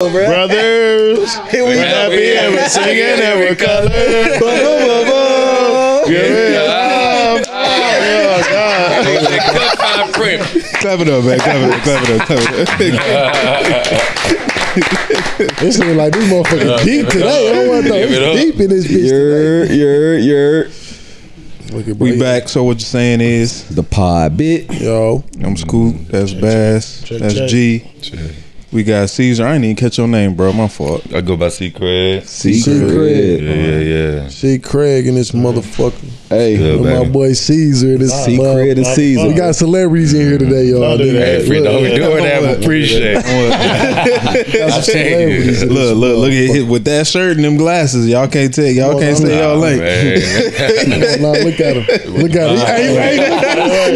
Brothers, Here we we're go. happy and we're singing and we're colored. Yeah, oh, God. Cut fine print. Clap it up, man. Clap it up. Clap it up. Clap it up. It seems like this motherfucker deep today. I don't want to know. up. Deep in this bitch. Yer, yer, yer. Look at we back. So what you saying is, The pod bit. Yo, I'm Skoot. That's Bass. That's check. G. We got Caesar. I ain't even catch your name, bro. My fault. I go by C. Craig. C. Craig. Yeah, yeah, yeah. C. Craig and this motherfucker. Hey, Good, my baby. boy Caesar. This C. Craig and Caesar. We got celebrities in here today, y'all. Don't do that. Hey, Fred, don't be doing that. but Appreciate it. Got some celebrities Look, look, look at hit with that shirt and them glasses. Y'all can't tell. Y'all Well, can't I'm say y'all ain't. Man. Nah, look at him. Look at him. Hey, hey, oh,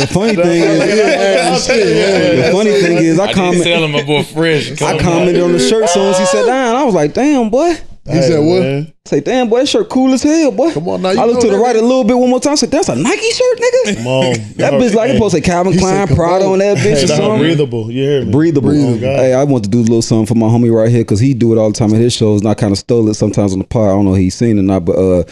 the funny thing is, the funny thing is, I I did comment, tell him my boy Fresh. I commented on the shirt as soon as he sat down. I was like, damn, boy. He said what? man. Say, damn, boy, that shirt cool as hell, boy. Come on now, you I looked know to the that right a little bit one more time. I said, that's a Nike shirt, nigga. Come on. That bitch like it supposed to say Calvin He Klein, "Come Prada on." on that bitch Hey, or that's something. breathable. You hear me? Breathable. Breathable. Hey, I want to do a little something for my homie right here because he do it all the time at his shows, and I kind of stole it sometimes on the pod. I don't know if he's seen it or not, but uh,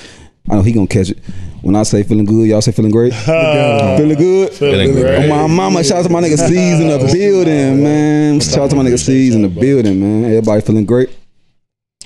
I know he gonna catch it. When I say feeling good, y'all say feeling great. feeling good. Feeling Feeling great. Oh, my mama, shout out to my nigga C's in the building, man. Shout out to my nigga C's in the building, man. Everybody feeling great.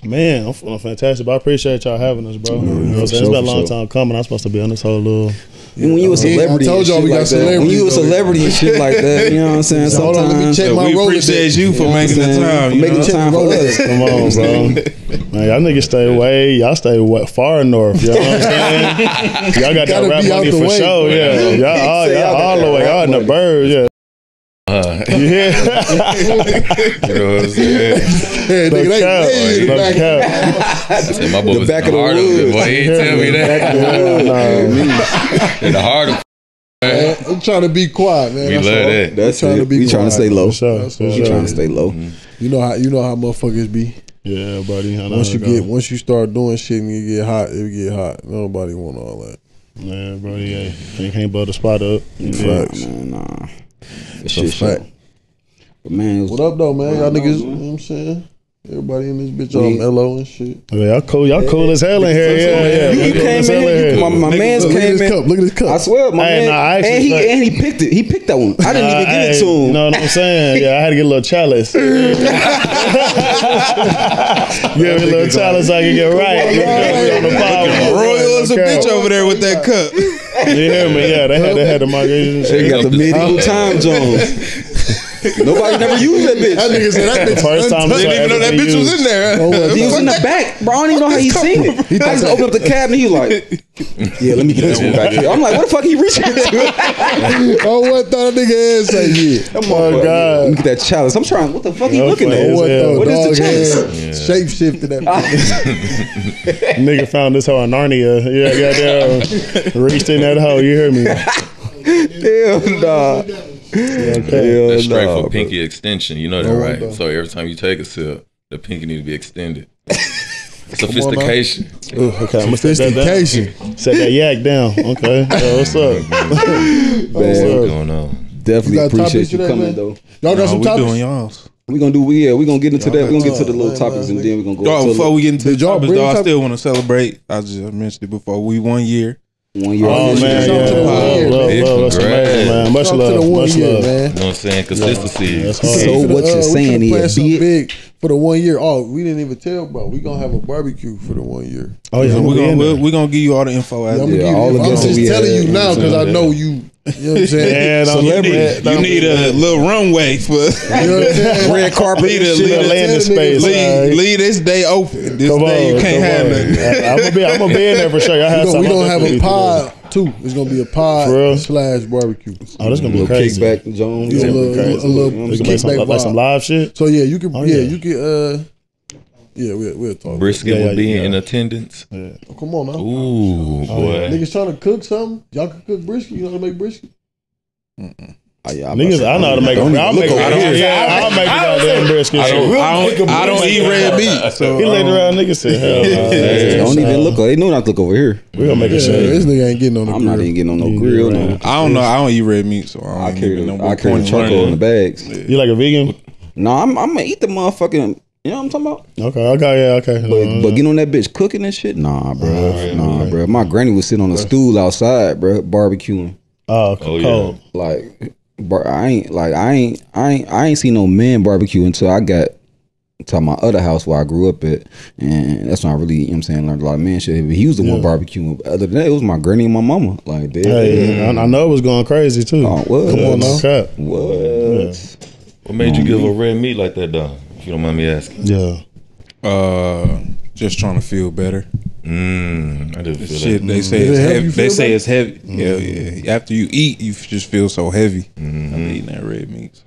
Man, I'm feeling fantastic. But I appreciate y'all having us, bro. You know what I'm saying? for It's sure, been a long sure. time coming. I'm supposed to be on this whole little. And when you a Yeah, I celebrity, told and y'all shit we got like that, when you a celebrity and shit like that, you know what I'm saying? So hold on, let me check my we Rolodex. appreciate you for You know making the I'm saying? time. You making the time for us. Come on, bro. Man, y'all niggas stay way. Y'all stay way, far north. You know what I'm saying? y'all got that Gotta rap be out money for way. sure. Yeah, y'all, all, y'all y'all all the way. Y'all in the money. bird. Yeah. Uh, Yeah. you know what I'm saying? Hey, No nigga, they, cap. they in the No back. cap. I said my boy The was back in of the heart of woods. it. Boy, he ain't tell me that. Nah, In the heart of Man, I'm trying to be quiet, man. We That's love all. that. That's trying it. to be we trying to stay low. For sure. That's what We sure. trying to stay low. You know how you know how motherfuckers be. Yeah, buddy. I know Once you get go. once you start doing shit and you get hot, it get hot. Nobody want all that. Yeah, bro. Yeah, you can't blow the spot up. Facts. Man, nah. That That's shit a fact. But man, it was, What up though, man? Y'all What up, niggas, you know what I'm saying? Everybody in this bitch We- all mellow and shit. Yeah, y'all cool. Y'all cool as hell in here. Yeah, yeah. You, Y'all you cool came as in here. You, my my Look man's at came this in. cup. Look at this cup. I swear, my Hey, man, nah, I actually and he think- and he picked it. He picked that one. I didn't even give it to him. You know what I'm saying? Yeah, I had to get a little chalice. Give me a little chalice so I can get right. You feel me? On the power. Royal is a bitch over there with that cup. You hear me? Yeah, they had they had the margaritas and They got the medieval time zones. Nobody never used that bitch. That nigga said that bitch. First time Didn't even know that bitch was in there. Oh, what? He was in the back, bro. I don't even know how he seen it. He just opened up the cabinet. He like, "Yeah, let me get this one back here." I'm like, "What the fuck he reaching into?" Oh, what thought that nigga ass say? Yeah. Come Oh, on, God. Let me get that chalice. I'm trying. What the fuck he Oh, looking at? Oh, what hell. What is the Dog chance? ass shape shifted that. Nigga found this hoe in Narnia. Yeah, goddamn. Reached in that hole. You hear me? Hell nah. Hell That's straight nah, for bro. pinky extension. You know that, No right? wonder. So every time you take a sip, the pinky need to be extended. Sophistication. Ooh, okay, I'm gonna set that. Sophistication. Set that yak down. Okay. Yo, what's up? Man, What's going on? definitely You appreciate you today, coming man? though. Y'all got No, some we topics? doing y'all's. We gonna do. We yeah, we gonna get into that. We gonna get to the little man, topics and man. then we gonna go Oh, before we get into the Did topics, bring though, I still want to celebrate. I just mentioned it before. We one year. One year. Oh man, Shout out to the yeah. one year, Love, love, man. love. That's amazing, man. Much Shout out to love. the one Much year, love. man. You know what I'm saying? Consistency. That's. So what you're uh, saying is, something be it- big for the one year. Oh, we didn't even tell, bro. We gonna have a barbecue for the one year. Oh yeah, So I'm we're gonna gonna we're, we're gonna give you all the info Yeah, I'm, yeah, gonna Yeah, all you, the I'm just telling had, you now because I know you. You know what I'm saying? Yeah, don't You need, you Don't need a little runway for You know what I'm saying? red carpet. lead, a, Shit, lead, a a, landing space. Leave, alright. lead this day open. This Come day on, you can't have on. nothing. I'm gonna be, I'm gonna be in there for sure. Y'all We have gonna, we something. gonna have a definitely pod too. It's gonna be a pod slash barbecue. Oh, that's gonna be little crazy. kickback, Jones. Yeah, a gonna be little, crazy. a little We can make some, kickback like some live shit. So yeah, you can. Oh, yeah, yeah. you can. Uh, yeah, we'll we'll talk. Brisket Yeah, yeah, will be yeah. in attendance. Oh, come on now. Ooh, boy. Niggas trying to cook something. Y'all can cook brisket. You know how to make brisket? Oh, yeah, I'm Niggas, I know how to make. Don't I'll make. over it. here. I'll make the goddamn brisket. I shit. don't, I don't, I don't eat red meat. So He laid um, around niggas said, hell no. Don't even look. They know not to look over here. We gonna make Yeah, a shit. this nigga ain't getting on the I'm not even getting on no grill. No. I don't know. I don't eat red meat, so I don't I even carry know the, I carry charcoal in the bags. You like a vegan? No, I'm I'm gonna eat the motherfucking. You know what I'm talking about? Okay, okay, yeah, okay. But, Uh, but getting on that bitch cooking and shit, nah, bro, nah, bro. My granny was sitting on a stool outside, bro, barbecuing. oh, Oh, yeah. cold. Like, bar, I ain't like I ain't I ain't I ain't seen no men barbecue until I got to my other house where I grew up at, and that's when I really, you know what I'm saying, learned a lot of man shit. But he was the one barbecuing. But Other than that, it was my granny and my mama. Like, they, Hey, I, I know it was going crazy too. Oh, what? Come on now. Cap. what? What made you give a red meat like that, though? If you don't mind me asking. Yeah. Uh, just trying to feel better. Mmm, I didn't feel Shit, that. they say Did it's it heavy. They say it's heavy. Hell mm-hmm. yeah. After you eat, you just feel so heavy. Mm-hmm. I'm eating that red meat. so.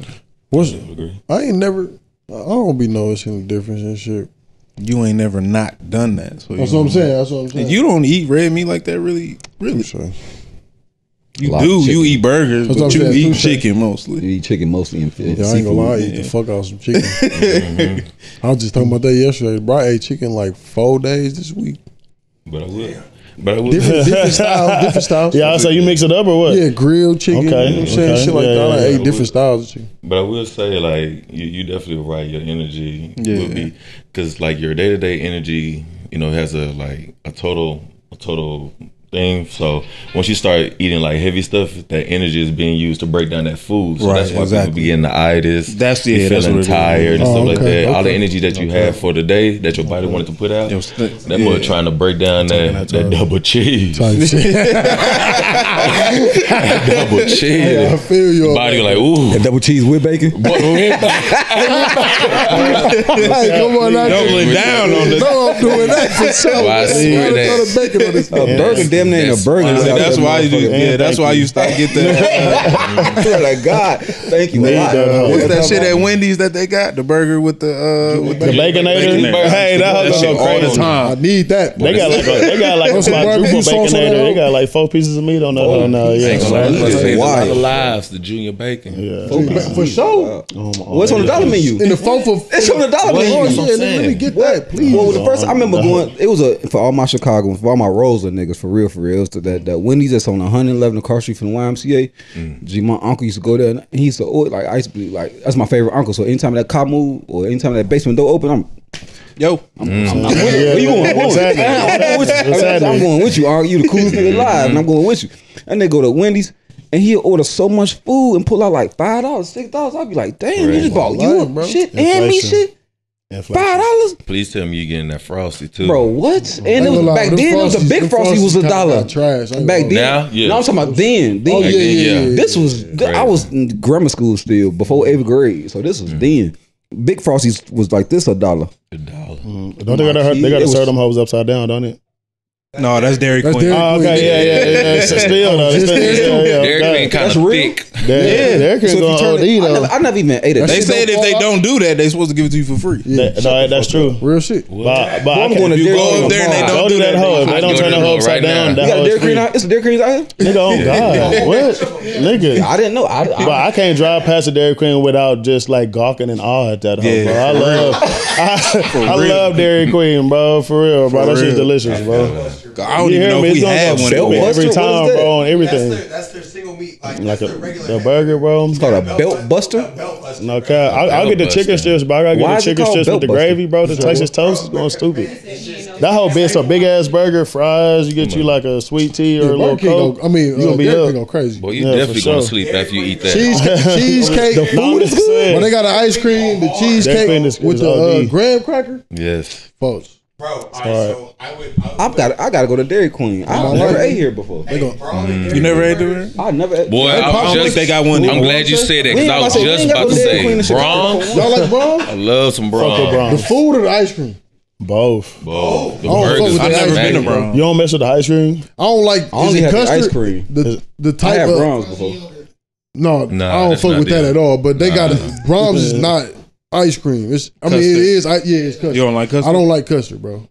What's agree. I ain't never. I don't be noticing the difference in shit. You ain't never not done that. So That's you what I'm know. saying. That's what I'm saying. And you don't eat red meat like that, really. Really, Touche. you do. You eat burgers, That's but you saying, eat touche. chicken mostly. You eat chicken mostly in fish. Yeah, I ain't gonna lie, I eat yeah. the fuck out some chicken. I was just talking about that yesterday. Bro, I ate chicken like four days this week. But I will. But I will. Different, different styles, different styles. Yeah, so you mix it up or what? Yeah, grilled chicken. Okay, you know what I'm saying? okay. Shit like Yeah, that. I yeah, ate yeah. different styles of chicken. But I will say, like, you, you definitely right. Your energy Yeah. will be because, like, your day to day energy, you know, has a like a total a total thing. So once you start eating like heavy stuff, that energy is being used to break down that food. So Right, that's why exactly. people be getting the itis. That's- yeah, that's feeling what tired and Oh, stuff like okay, that. All the energy that you have for the day that your body wanted to put out. That yeah. boy trying to break down that, that double cheese. Double cheese. I feel you. Body that. like, ooh. double cheese with bacon. Boy, Hey, come on. Doubling down on the. No, I'm doing that for sure. Well, I swear that- bacon on this. A burger, damn near a That's burger. fine. That's why you do. motherfucker. Yeah, that's why you start get that. You're like God, thank you. a lot. that What's that shit at Wendy's that they got? The burger with the uh with The baconator. Baconator. Hey, that that was shit go all the crazy. time. I need that. They got like a, they got like a Throw some quadruple barbecue sauce baconator. They got like four pieces of meat on that. Oh, no, I yeah. ain't gonna lie, man. that saved a lot wild. of lives. The junior bacon. Yeah. for sure. What's on the dollar menu? In the phone for It's on the dollar Oh, menu. yeah, That's what I'm let, let me get that, please. Well, the first I remember going, it was a for all my Chicago, for all my Roseland niggas, for real, for real. It to that that Wendy's that's on 111 Car Street from the YMCA. Mm. Gee, my uncle used to go there, and he used to always like I used to be like that's my favorite uncle. So anytime that car move or anytime that basement door open, I'm yo. I'm with you. Where you going? I'm going What's with you. happening? I'm going with you. What's I'm going with you. Unc. You the coolest nigga alive, and I'm going with you. And they go to Wendy's. And he'll order so much food and pull out like five dollars, six dollars. I'll be like, damn, you just bought you Lying, bro. shit and me shit. Inflation. Five dollars? Please tell me you getting that frosty too, Bro, what? And it was back them then. It was a big frosty was a dollar. trash. I ain't Back then, Now? Yeah. No, I'm talking about then. then. Oh yeah, yeah, yeah. Yeah. yeah. This was Right. I was in grammar school still before eighth grade, so this was Mm. then. Big frosties was like this a dollar. a dollar. Don't they gotta they gotta was- serve them hoes upside down, don't it? No, that's Dairy That's Queen. Dairy Oh, okay, Queen. yeah, yeah, yeah. yeah. Still though, Just still, there, yeah, yeah. Dairy Queen kind That's of real? thick. Dairy Dairy Queen So going OD it, I, never, I never even ate it. They shit said if they fall don't do that, they supposed to give it to you for free. That- no, that's true. Real shit. But, but I I'm can't- going to you Dairy go Queen up there and they don't do that hoe. If they I don't turn the the hoe upside right now. down, You that got a hoe Dairy is Queen free. It's a Dairy Queen out here? Nigga, oh God, what? Nigga. I didn't know. I, I, But I can't drive past a Dairy Queen without just like gawking and awe at that hoe, Yeah, bro. I love, I, I love Dairy Queen, bro. For real, bro. That shit's delicious, bro. I don't You even hear know me? if we It's gonna had go one. Belt Buster? every time, bro, on That's everything. their, that's their single meat, like, Like that's a, their regular. a burger, bro. it's called a belt buster. belt buster. No cap. I, I'll get the chicken buster. strips, bro. I gotta Why get is the chicken strips with the gravy, bro. The Texas toast is going stupid. That whole bitch a big ass burger, fries. You get you like a sweet tea or a little Burger coke. I mean, you uh, gonna be up. Go crazy. Boy, you Yeah, definitely gonna sleep after you eat that. Cheesecake, cheesecake. The food is good. When they got the ice cream, the cheesecake with is the uh, graham cracker, Yes. folks. Bro, all right, so I would. I would I've got. I got to go to Dairy Queen. I've My never ate here before. Hey, bro, mm. You never ate there? I never. Ate, Boy, I, Pop- I'm think just they got one. I'm glad you said that because I was to say- we just about to no Dairy Queen in say Chicago. Braun. Y'all like Braun? I love some Fuck with Braun. The food or the ice cream? Both. Both. Oh, the I don't burgers. I the never ice been to cream, bro. You don't mess with the ice cream? I don't like. I only is it had the ice cream. The the I type had of Braum's before. no, Nah, I don't fuck not with that at all. But they got Braum's is not ice cream. It's I mean it Custard. is. I, yeah, it's custard. You don't like custard? I don't like custard, bro.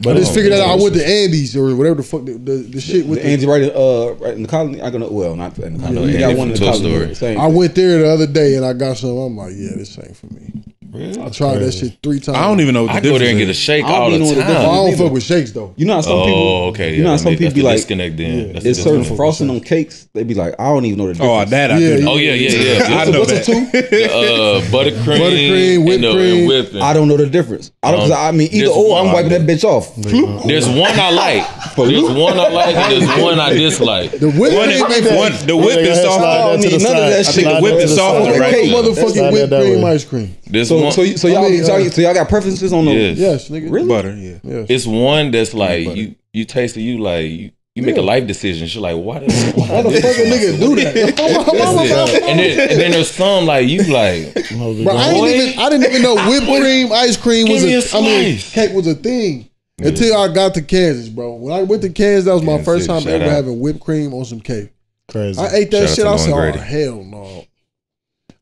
But I just figured that out. I went delicious. to Andy's or whatever the fuck the, the, the shit with The the, Angie right in, uh right in the colony. I gonna well not in the colony. know You got one in the colony. Same I thing. went there the other day and I got some. I'm like, yeah, this ain't for me. I tried that shit three times. I don't even know what the I go there and get a shake I don't all the even know what the time. I don't either. fuck with shakes though. You know how some oh, people. okay. You know how yeah, some people be like, disconnect. Then Yeah. That's It's certain disconnect. frosting on cakes. They be like, I don't even know the to. Oh, difference. that I Yeah, do. know. Oh yeah, yeah, yeah. I know What's that. a two? The, uh, buttercream, Buttercream, whipped and the, cream. And whipping. I don't know the difference. I don't. 'cause I mean, either There's or, I'm wiping that bitch off. There's one I like. There's one I like, and there's one I dislike. The whipped One, cream ain't is- one, the whip is slide soft. that I don't need none of that shit. The the whip whip is is soft soft. on the Ain't regular. no Slide motherfucking whipped cream ice cream. There's So, one. so, y- so y'all, I mean, so, uh, y'all, so y'all got preferences on the. Yes. Yes, nigga. Really? Butter, yeah. Yes. It's one that's like you you taste it, you like you, you make a life decision. You're like, why does why Why the fuck a nigga do that? And then and then there's some like you like Bro, I didn't even I didn't even know whipped cream ice cream was Give a, a I mean cake was a thing until I got to Kansas, bro. When I went to Kansas, that was my first time ever out. having whipped cream on some cake. Crazy. I ate that Shout shit. I said, Lauren "Oh hell no."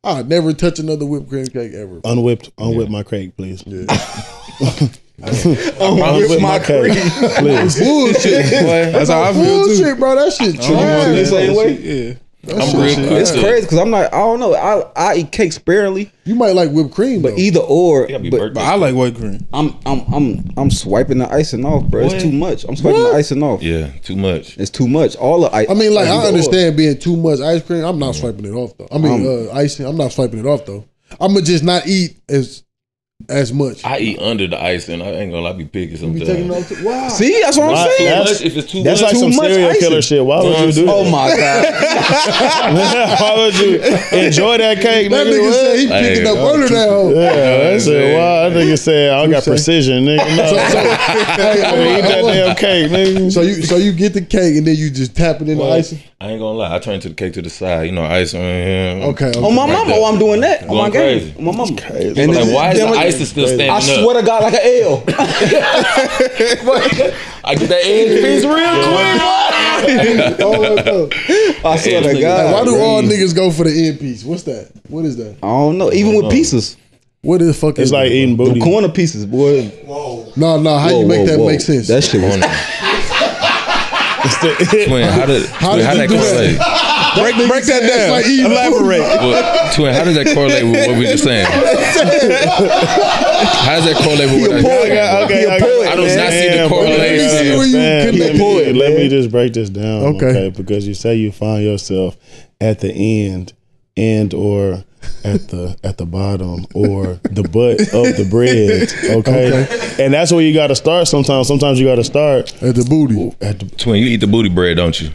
I'd never touch another whipped cream cake ever. Unwhipped, unwhip my cake, please. Yeah. Unwhip my cake, please. Bullshit. That's how I feel too. Bro. That shit feel trash. same way? Yeah. That I'm real trash. quick. It's crazy because I'm like, I don't know. I I eat cake sparingly, You might like whipped cream, but though. either or. gotta be But birthday. But I like white cream. I'm I'm I'm I'm swiping the icing off, bro. What? It's too much. I'm swiping What? the icing off. yeah, too much. It's too much. All the I, I mean, like either I or. understand being too much ice cream. I'm not swiping it off though. I mean, uh, icing. I'm not swiping it off though. I'm gonna just not eat as as much. I eat under the ice, and I ain't gonna lie, I be picky You sometimes. taking it off too- wow. See, that's what I'm saying. that's- if it's too That's much, like some Too much serial icing. killer shit. Why would you do that? Oh my god! Why would you enjoy that cake, That nigga? nigga said he Hey, picking up oh, under that hoe. Yeah, I Yeah, said, man. wow, that nigga said, I got say? precision, nigga. No, Hey, I I'm mean, eat that I'm like- damn cake, nigga. So you so you get the cake and then you just tap it in the Well, icing. I ain't gonna lie. I turn to the cake to the side. You know, ice on here. Okay. okay. On my Right mama, oh, I'm doing that. On Going my game. crazy. On my mama. Crazy. And like, why is the then- ice is still standing I up? swear to God, like an L. I get that edge piece real quick. Oh, my God. I swear to Hey, God. Why do all niggas go for the end piece? What's that? What is that? I don't know. Even with pieces, What the fuck It's is like that? eating the corner pieces, boy. Whoa. No, no. How Whoa, you make whoa, that whoa. make sense? That shit was. Twin, how did How twin, does how he that do that? Correlate? Break, break that down. like Elaborate. Well, twin, how does that correlate with what we just saying? How does that correlate with what I poet. just Okay, He a okay, I do man. not see the correlation. Let me see where you Understand. connect Let me- Let me just break this down, Okay. okay? Because you say you find yourself at the end, and or at the at the bottom, or the butt of the bread, okay? And that's where you got to start. Sometimes, sometimes you got to start At the booty. at the. Twin, you eat the booty bread, don't you?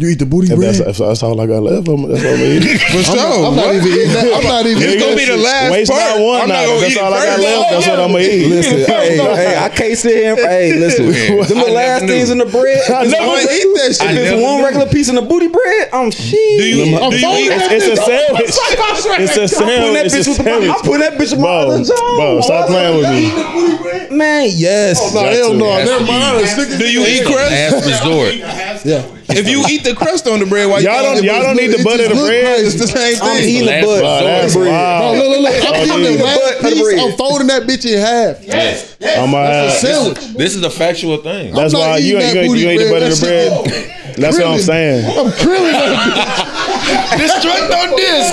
You eat the booty If bread. that's, if that's all I got left, I'm, that's what I'm eating. For sure. I'm not even eating that. I'm not even. It's gonna be the shit. last Waste part. not one I'm not gonna That's eat it all I got left. That's what I'm gonna eat. Listen, hey, hey, I can't sit here. Hey, listen, them the last things in the bread. I never one- eat that shit. If it's one knew. regular piece in the booty bread, I'm shit. Do you, I'm do you eat? that It's, it's a sandwich. It's a I'm putting that sandwich. It's a bitch with the, sandwich. I'm putting that bitch with my Bro, other jaw. bro, stop playing with me. Man, yes. No, hell no. Has Never to mind. be. I stick Do you eat crust? Last resort. Yeah. If you eat the crust on the bread, why you Y'all don't, y'all the don't need the It butter just the bread. crazy. It's the same I'm thing. eating the Last butt. Wow, that's Bro, wild. look, look, look. I'm eating the last Butt of the bread. I'm folding that bitch in half. Yes. I'm gonna have, Sandwich. This is a factual thing. That's I'm not why you eating ain't that you, ain't- you the butter the bread. bread. That That's what I'm saying. I'm grilling that Destruct on this.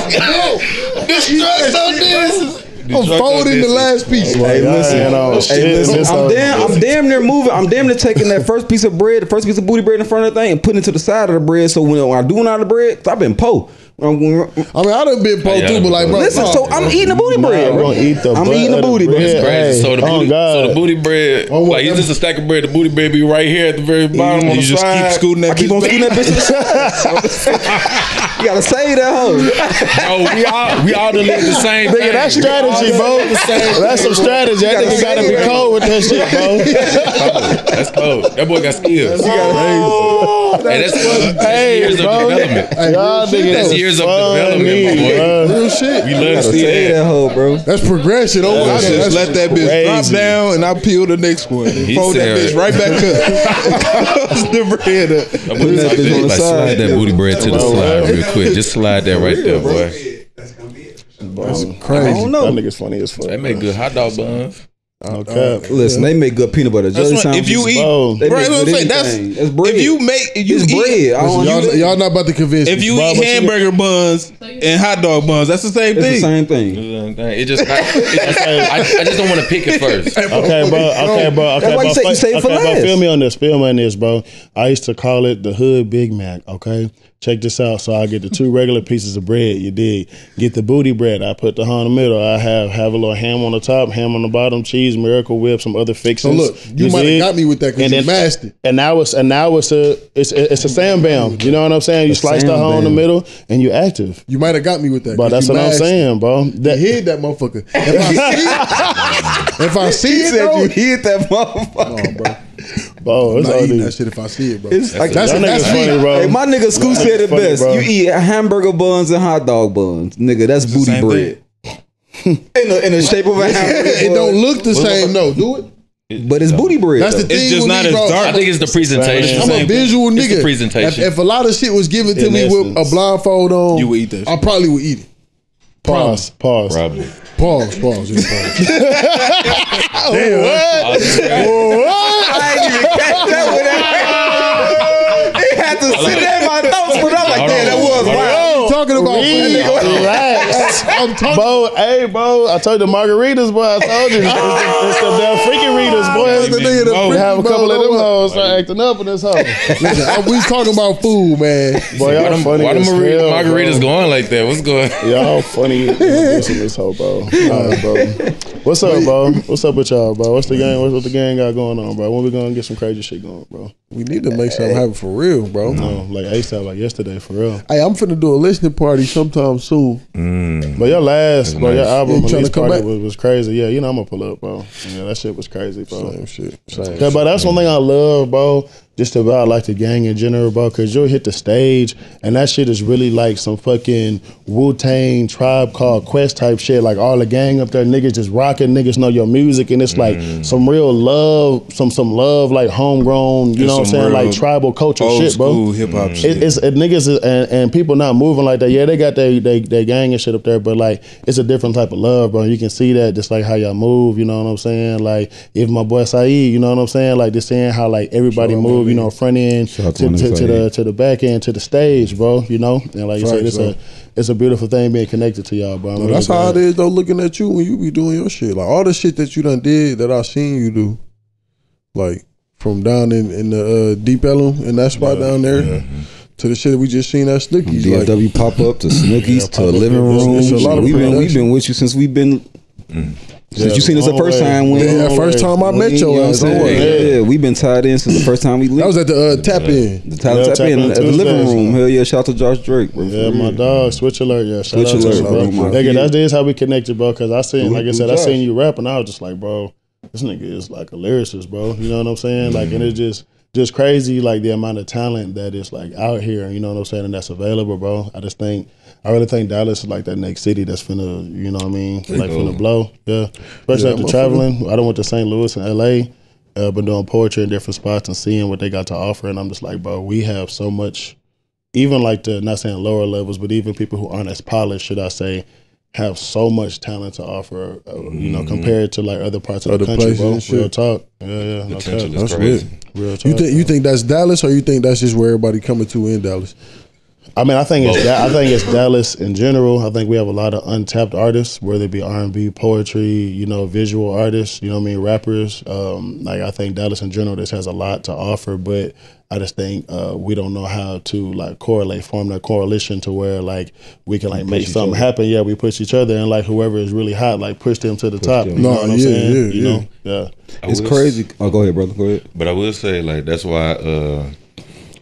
Destruct on this. Bitch. I'm folding the last piece. Hey, Y'all listen. ain't on Hey, shit. listen, I'm damn, I'm damn near moving. I'm damn near taking that first piece of bread, the first piece of booty bread in front of the thing, and putting it to the side of the bread. So when, when I do out of the bread, i I've been po. When- when- I mean, I done been po Yeah, too, but like, bro, Listen, so I'm eating the booty Nah, bread. I'm bro. gonna eat the I'm butt eating the of the booty bread. bread. Crazy. So the Hey, booty, oh, God. so the booty bread, Oh, what, like it's them- just a stack of bread. The booty bread be right here at the very bottom on You the just side. keep scooting that I keep bitch on back. scooting that bitch to the side. you gotta save that hoe. Oh, we all we all done the same thing. Nigga, that's strategy, bro. That's some strategy. That nigga gotta be cold with that shit, bro. That's cold. That boy got skills. Hey, that's, that's Hey, years bro. of development. Hey, Y'all real niggas That's years of development, my boy. bro. Real shit. We love to see that. that hoe, bro. That's progression. Oh, I just that's, let that bitch drop down and I peel the next one. And He fold that bitch right back up. the bread up. That Putting booty that like, bitch on the like side. slide that booty bread to the slide real quick. Just slide that right there, boy. that's I crazy. don't know. That nigga's funny as fuck. They make good hot dog buns. Uh, okay. Uh, listen, they make good peanut butter jelly That's what, if you eat, Bro, they right, make good saying, that's. That's bread. if you make if you It's eat, bread. I don't Y'all, use y'all not about to convince if you Bro, eat but you- hamburger buns and hot dog buns, that's the same It's the thing. same thing. It just, I, just I, I just don't want to pick it first. Okay, bro. Okay, bro. Okay, That's why bro. you say- you Fa- say it for okay, bro. last. Feel me on this. Feel me on this, bro. I used to call it the Hood Big Mac. Okay, check this out. So I get the two regular pieces of bread. You dig? Get the booty bread. I put the ham in the middle. I have have a little ham on the top, ham on the bottom, cheese, Miracle Whip, some other fixings. So look, you might have got me with that 'cause And you then- mashed it. And now it's and now it's a it's it's a Sam Bam. You know what I'm saying? You slice the Sam ham in the middle and you active. You might have got me with that. But 'cause that's what I'm saying, bro. You That, hid that motherfucker. If I see it, if I see He it, said though, you hit that motherfucker. no, bro. bro, I'm not all eating these- that shit if I see it, bro. It's like that's Y'all that's funny, bro. Hey, my nigga Skoot Y'all said it funny, best. bro. You eat hamburger buns and hot dog buns, nigga. That's booty bread. in, the, in the shape of a hamburger. it don't look the same, no. Do it. but it's booty bread. That's the thing. It's just not me, as bro. dark. I think it's the presentation. I'm a Same visual It's the nigga. presentation. If, if a lot of shit was given to In me with a blindfold on, You would eat that I probably would eat it. Pause. Pause. Probably. Pause. Pause. Yeah, pause. I ain't even catch that with that. It had to sit there in my thoughts, but I'm like, Hold damn, that was Hold on. wild. Talking about food. Relax. I'm talking. Bro, hey, bro, I told you the margaritas, boy. I told you. It's, the- it's the damn freaking readers, boy. The nigga that We have a couple of them hoes start acting up in this hoe. Listen, we was talking about food, man. Boy, Why y'all them, funny why them as mar- hell, margaritas going like that? What's going? Y'all funny in this hoe, bro. All right, bro. What's up, bro? What's up with y'all, bro? What's the gang? What's what the gang got going on, bro? When we gonna get some crazy shit going, bro? We need to make something happen for real, bro. No, like ASAP, like yesterday, for real. Hey, I'm finna do a listening party sometime soon. Mm. But your last, bro, your album Yeah, you release party was, was crazy. Yeah, you know I'm gonna pull up, bro. Yeah, that shit was crazy, bro. Same shit. Same Yeah, but that's one thing I love, bro. Just about like the gang in general, bro. Cause you'll hit the stage and that shit is really like some fucking Wu Tang tribe called Quest type shit. Like all the gang up there, niggas just rocking, niggas know your music, and it's like mm. some real love, some some love, like homegrown, you Just know what I'm saying, like tribal culture Old shit, bro. school hip hop shit. It, it's it, niggas is, and, and people not moving like that. Yeah, they got their they they gang and shit up there, but like it's a different type of love, bro. You can see that just like how y'all move. You know what I'm saying? Like if my boy Saeed, you know what I'm saying? Like just saying how like everybody move. You know, front end to, to to, the to the back end to the stage, bro. You know, and like you said, Facts, it's a it's a beautiful thing being connected to y'all, bro. I'm really That's how it is though. Looking at you when you be doing your shit, like all the shit that you done did that I seen you do, like from down in in the uh, Deep Ellum in that spot down there, to the shit that we just seen at Snookies. Like, DFW pop up to Snookies Yeah, to pop-up, living room. it's a lot of we've been we've been with you since we've been since you seen us the first way. time when yeah, first time I met you know your I'm ass. saying? on Yeah, it. we've been tied in since the first time we That linked. was at the uh, tap in. The Tyler Yeah, tap Tap in In at the living room. Hell yeah, shout out to Josh Drake. Bro, Yeah, my dog, Switch Alert. Yeah, shout Switch out to Alert, you, bro, bro. my Nigga, kid. that's how we connected, bro. Because I seen, like I said, I seen you rap, and I was just like, bro, this nigga is like a lyricist, bro. You know what I'm saying? Like, and it's just just crazy, like the amount of talent that is like out here. You know what I'm saying? And that's available, bro. I just think. I really think Dallas is like that next city that's finna, you know what I mean, like finna blow. Yeah, especially Yeah, after I'm traveling. I done went to St. Louis and L.A. Uh, been doing poetry in different spots and seeing what they got to offer, and I'm just like, bro, we have so much even like the not saying lower levels, but even people who aren't as polished, should I say, have so much talent to offer. Uh, You know, compared to like other parts of Other the country, places bro. and shit. Real talk. Yeah, yeah. No Potential That's crazy. Real talk. You think you think that's Dallas, or you think that's just where everybody coming to in Dallas? I mean, I think it's Da- I think it's Dallas in general. I think we have a lot of untapped artists, whether it be R and B, poetry, you know, visual artists. You know, what I mean, rappers. Um, like I think Dallas in general just has a lot to offer, but I just think uh, we don't know how to like correlate, form that correlation to where like we can like make something happen. Yeah, we push each other, and like whoever is really hot, like push them to the top. You them. know No, what I'm yeah, saying? yeah, you yeah. know, yeah. I It's will crazy. Oh, go ahead, brother. Go ahead. But I will say, like, that's why uh,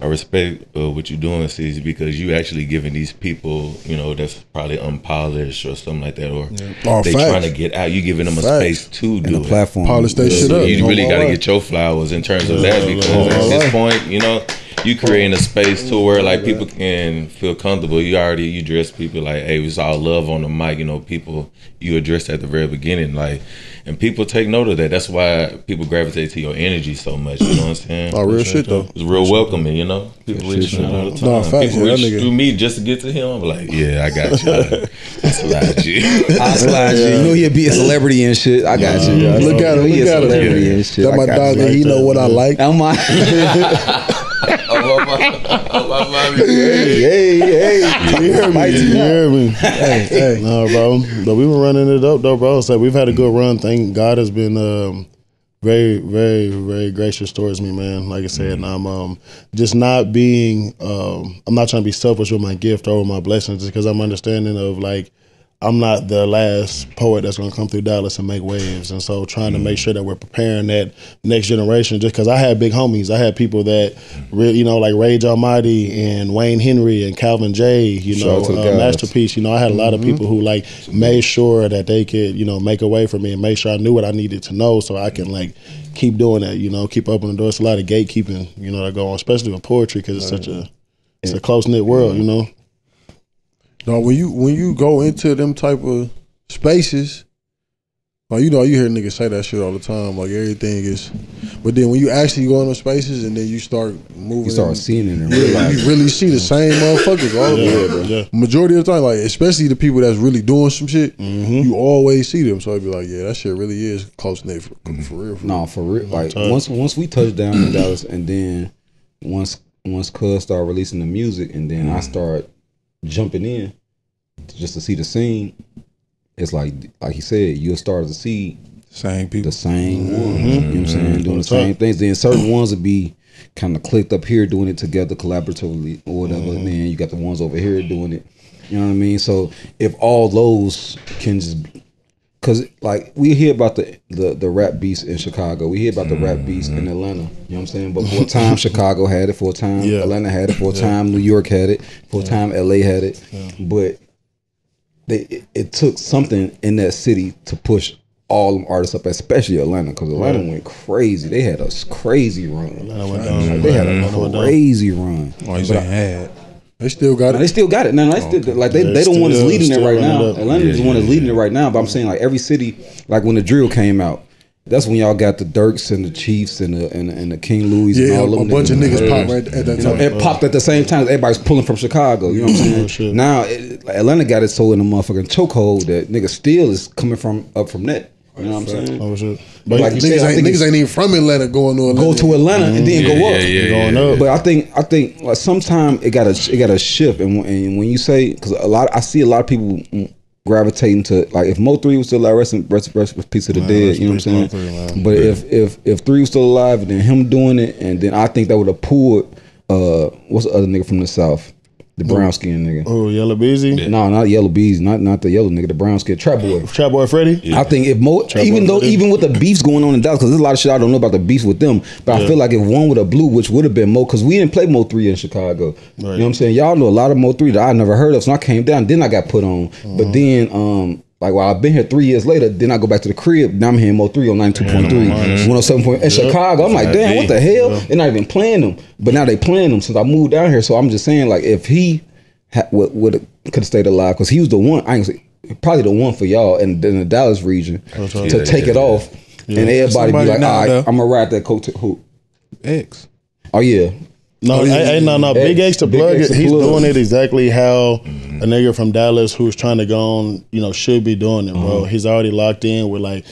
I respect uh, what you're doing, C's, because you actually giving these people, you know, that's probably unpolished or something like that, or Oh, they facts. trying to get out. You giving them a Facts. space to And do the it. platform. Polish that Yeah. shit up. you really got to get your flowers in terms of that because at this point, you know, you creating a space to where like people can feel comfortable. You already you dress people like, hey, it's all love on the mic. You know, people you address at the very beginning, like, and people take note of that. That's why people gravitate to your energy so much. You know what I'm saying? Oh, real shit though. It's real welcoming, you know. People reach out all the time. No, facts, People yeah, that reach nigga- through me just to get to him. I'm like, yeah, I got you. I slide you. I slide you. You know he'll be a celebrity and shit. I got you. dog. Look at him, He look a at him. celebrity and shit. That I my dog, you. he know what I like. I'm my hey hey. You hear me? You hear me? Hey, hey. No, bro. But we were running it up, though, bro. So we've had a good run. Thank God has been um, very, very, very gracious towards me, man. Like I said, and I'm um, just not being. Um, I'm not trying to be selfish with my gift or with my blessings, just because I'm understanding of like. I'm not the last poet that's going to come through Dallas and make waves, and so trying to make sure that we're preparing that next generation. Just because I had big homies, I had people that, re- you know, like Rage Almighty and Wayne Henry and Calvin J. You know, out to the uh, masterpiece. You know, I had a lot of people who like made sure that they could, you know, make a way for me and make sure I knew what I needed to know, so I can like keep doing that. You know, keep opening the doors. It's a lot of gatekeeping. You know, that go on, especially with poetry because it's such a it's a close knit world. You know. No, when you when you go into them type of spaces, like you know, you hear niggas say that shit all the time. Like everything is, but then when you actually go in those spaces and then you start moving, You start seeing it yeah, realizing. you really see the same motherfuckers all the Yeah, time. yeah. Majority of the time, like especially the people that's really doing some shit, Mm-hmm. you always see them. So I'd be like, yeah, that shit really is close knit for, Mm-hmm. for real. For No, for real. Like once once we touched down in Dallas, and then once once Cuz started releasing the music, and then I start jumping in just to see the scene. It's like like he said, you'll start to see Same people. the same ones. You know what I'm saying? Doing the same things. Then certain ones would be kind of clicked up here doing it together collaboratively or whatever. And then you got the ones over here doing it. You know what I mean? So if all those can just Cause like we hear about the, the the rap beast in Chicago, we hear about the rap beast in mm-hmm. Atlanta. You know what I'm saying? But for a time, Chicago had it. For a time, Yeah. Atlanta had it. For a time, New York had it. For a time, LA had it. But they it, it took something in that city to push all them artists up, especially Atlanta, because Atlanta went crazy. They had a crazy run. Like, they had a crazy run. Oh, you saying had. They still got Now, it. they still got it. Now they still like they, They they the one that's leading it right now. up. Atlanta is the one that's leading it right now. But I'm saying like every city, like when the drill came out, that's when y'all got the Durks and the Chiefs and the and, and the King Louie and Yeah, all a them bunch of niggas Yeah. pop right at that You know, time. it popped at the same time. Everybody's pulling from Chicago. You know what I'm saying? now it, Atlanta got it so in a motherfucking chokehold that nigga still is coming from up from that. You know what I'm saying? Oh shit. But like you said, Niggas ain't, niggas ain't even from Atlanta going to Atlanta. go to Atlanta and then go up. yeah, yeah, Going yeah, up. But I think I think like sometimes it got to it got to shift, and when, and when you say because a lot I see a lot of people gravitating to like if Mo three was still alive, rest in rest, rest, rest peace of the dead, you know what I'm saying? three, man. but if if if three was still alive and then him doing it, and then I think that would have pulled uh what's the other nigga from the south, the brown skin nigga. Oh, Yellow Beezy, No, not yellow bees, not not the yellow nigga, the brown skin trap boy. Trap Boy Freddy. I think if Mo, even though Freddy. even with the beefs going on in Dallas, because there's a lot of shit I don't know about the beef with them, but I feel like if one with a blue, which would have been Mo, because we didn't play Mo three in Chicago. You know what I'm saying? Y'all know a lot of Mo three that I never heard of, so I came down. Then I got put on, Uh-huh. but then um. Like while I've been here three years later, then I go back to the crib. Now I'm hearing Mo three on ninety two point three, one hundred seven point in Chicago. I'm like, damn, what the hell? They're not even playing them, but now they playing them since I moved down here. So I'm just saying, like, if he ha- would would could have stayed alive because he was the one. I ain't say, probably the one for y'all in, in the Dallas region to Yeah, take yeah, it yeah. off, and everybody Somebody be like, now, "All right, though. I'm gonna ride that coat." To, who? X. Oh yeah, No, hey, hey, no, no. Big X the Plug it. He's plug. doing it exactly how a nigga from Dallas who's trying to go on, you know, should be doing it, bro. Uh-huh. He's already locked in with like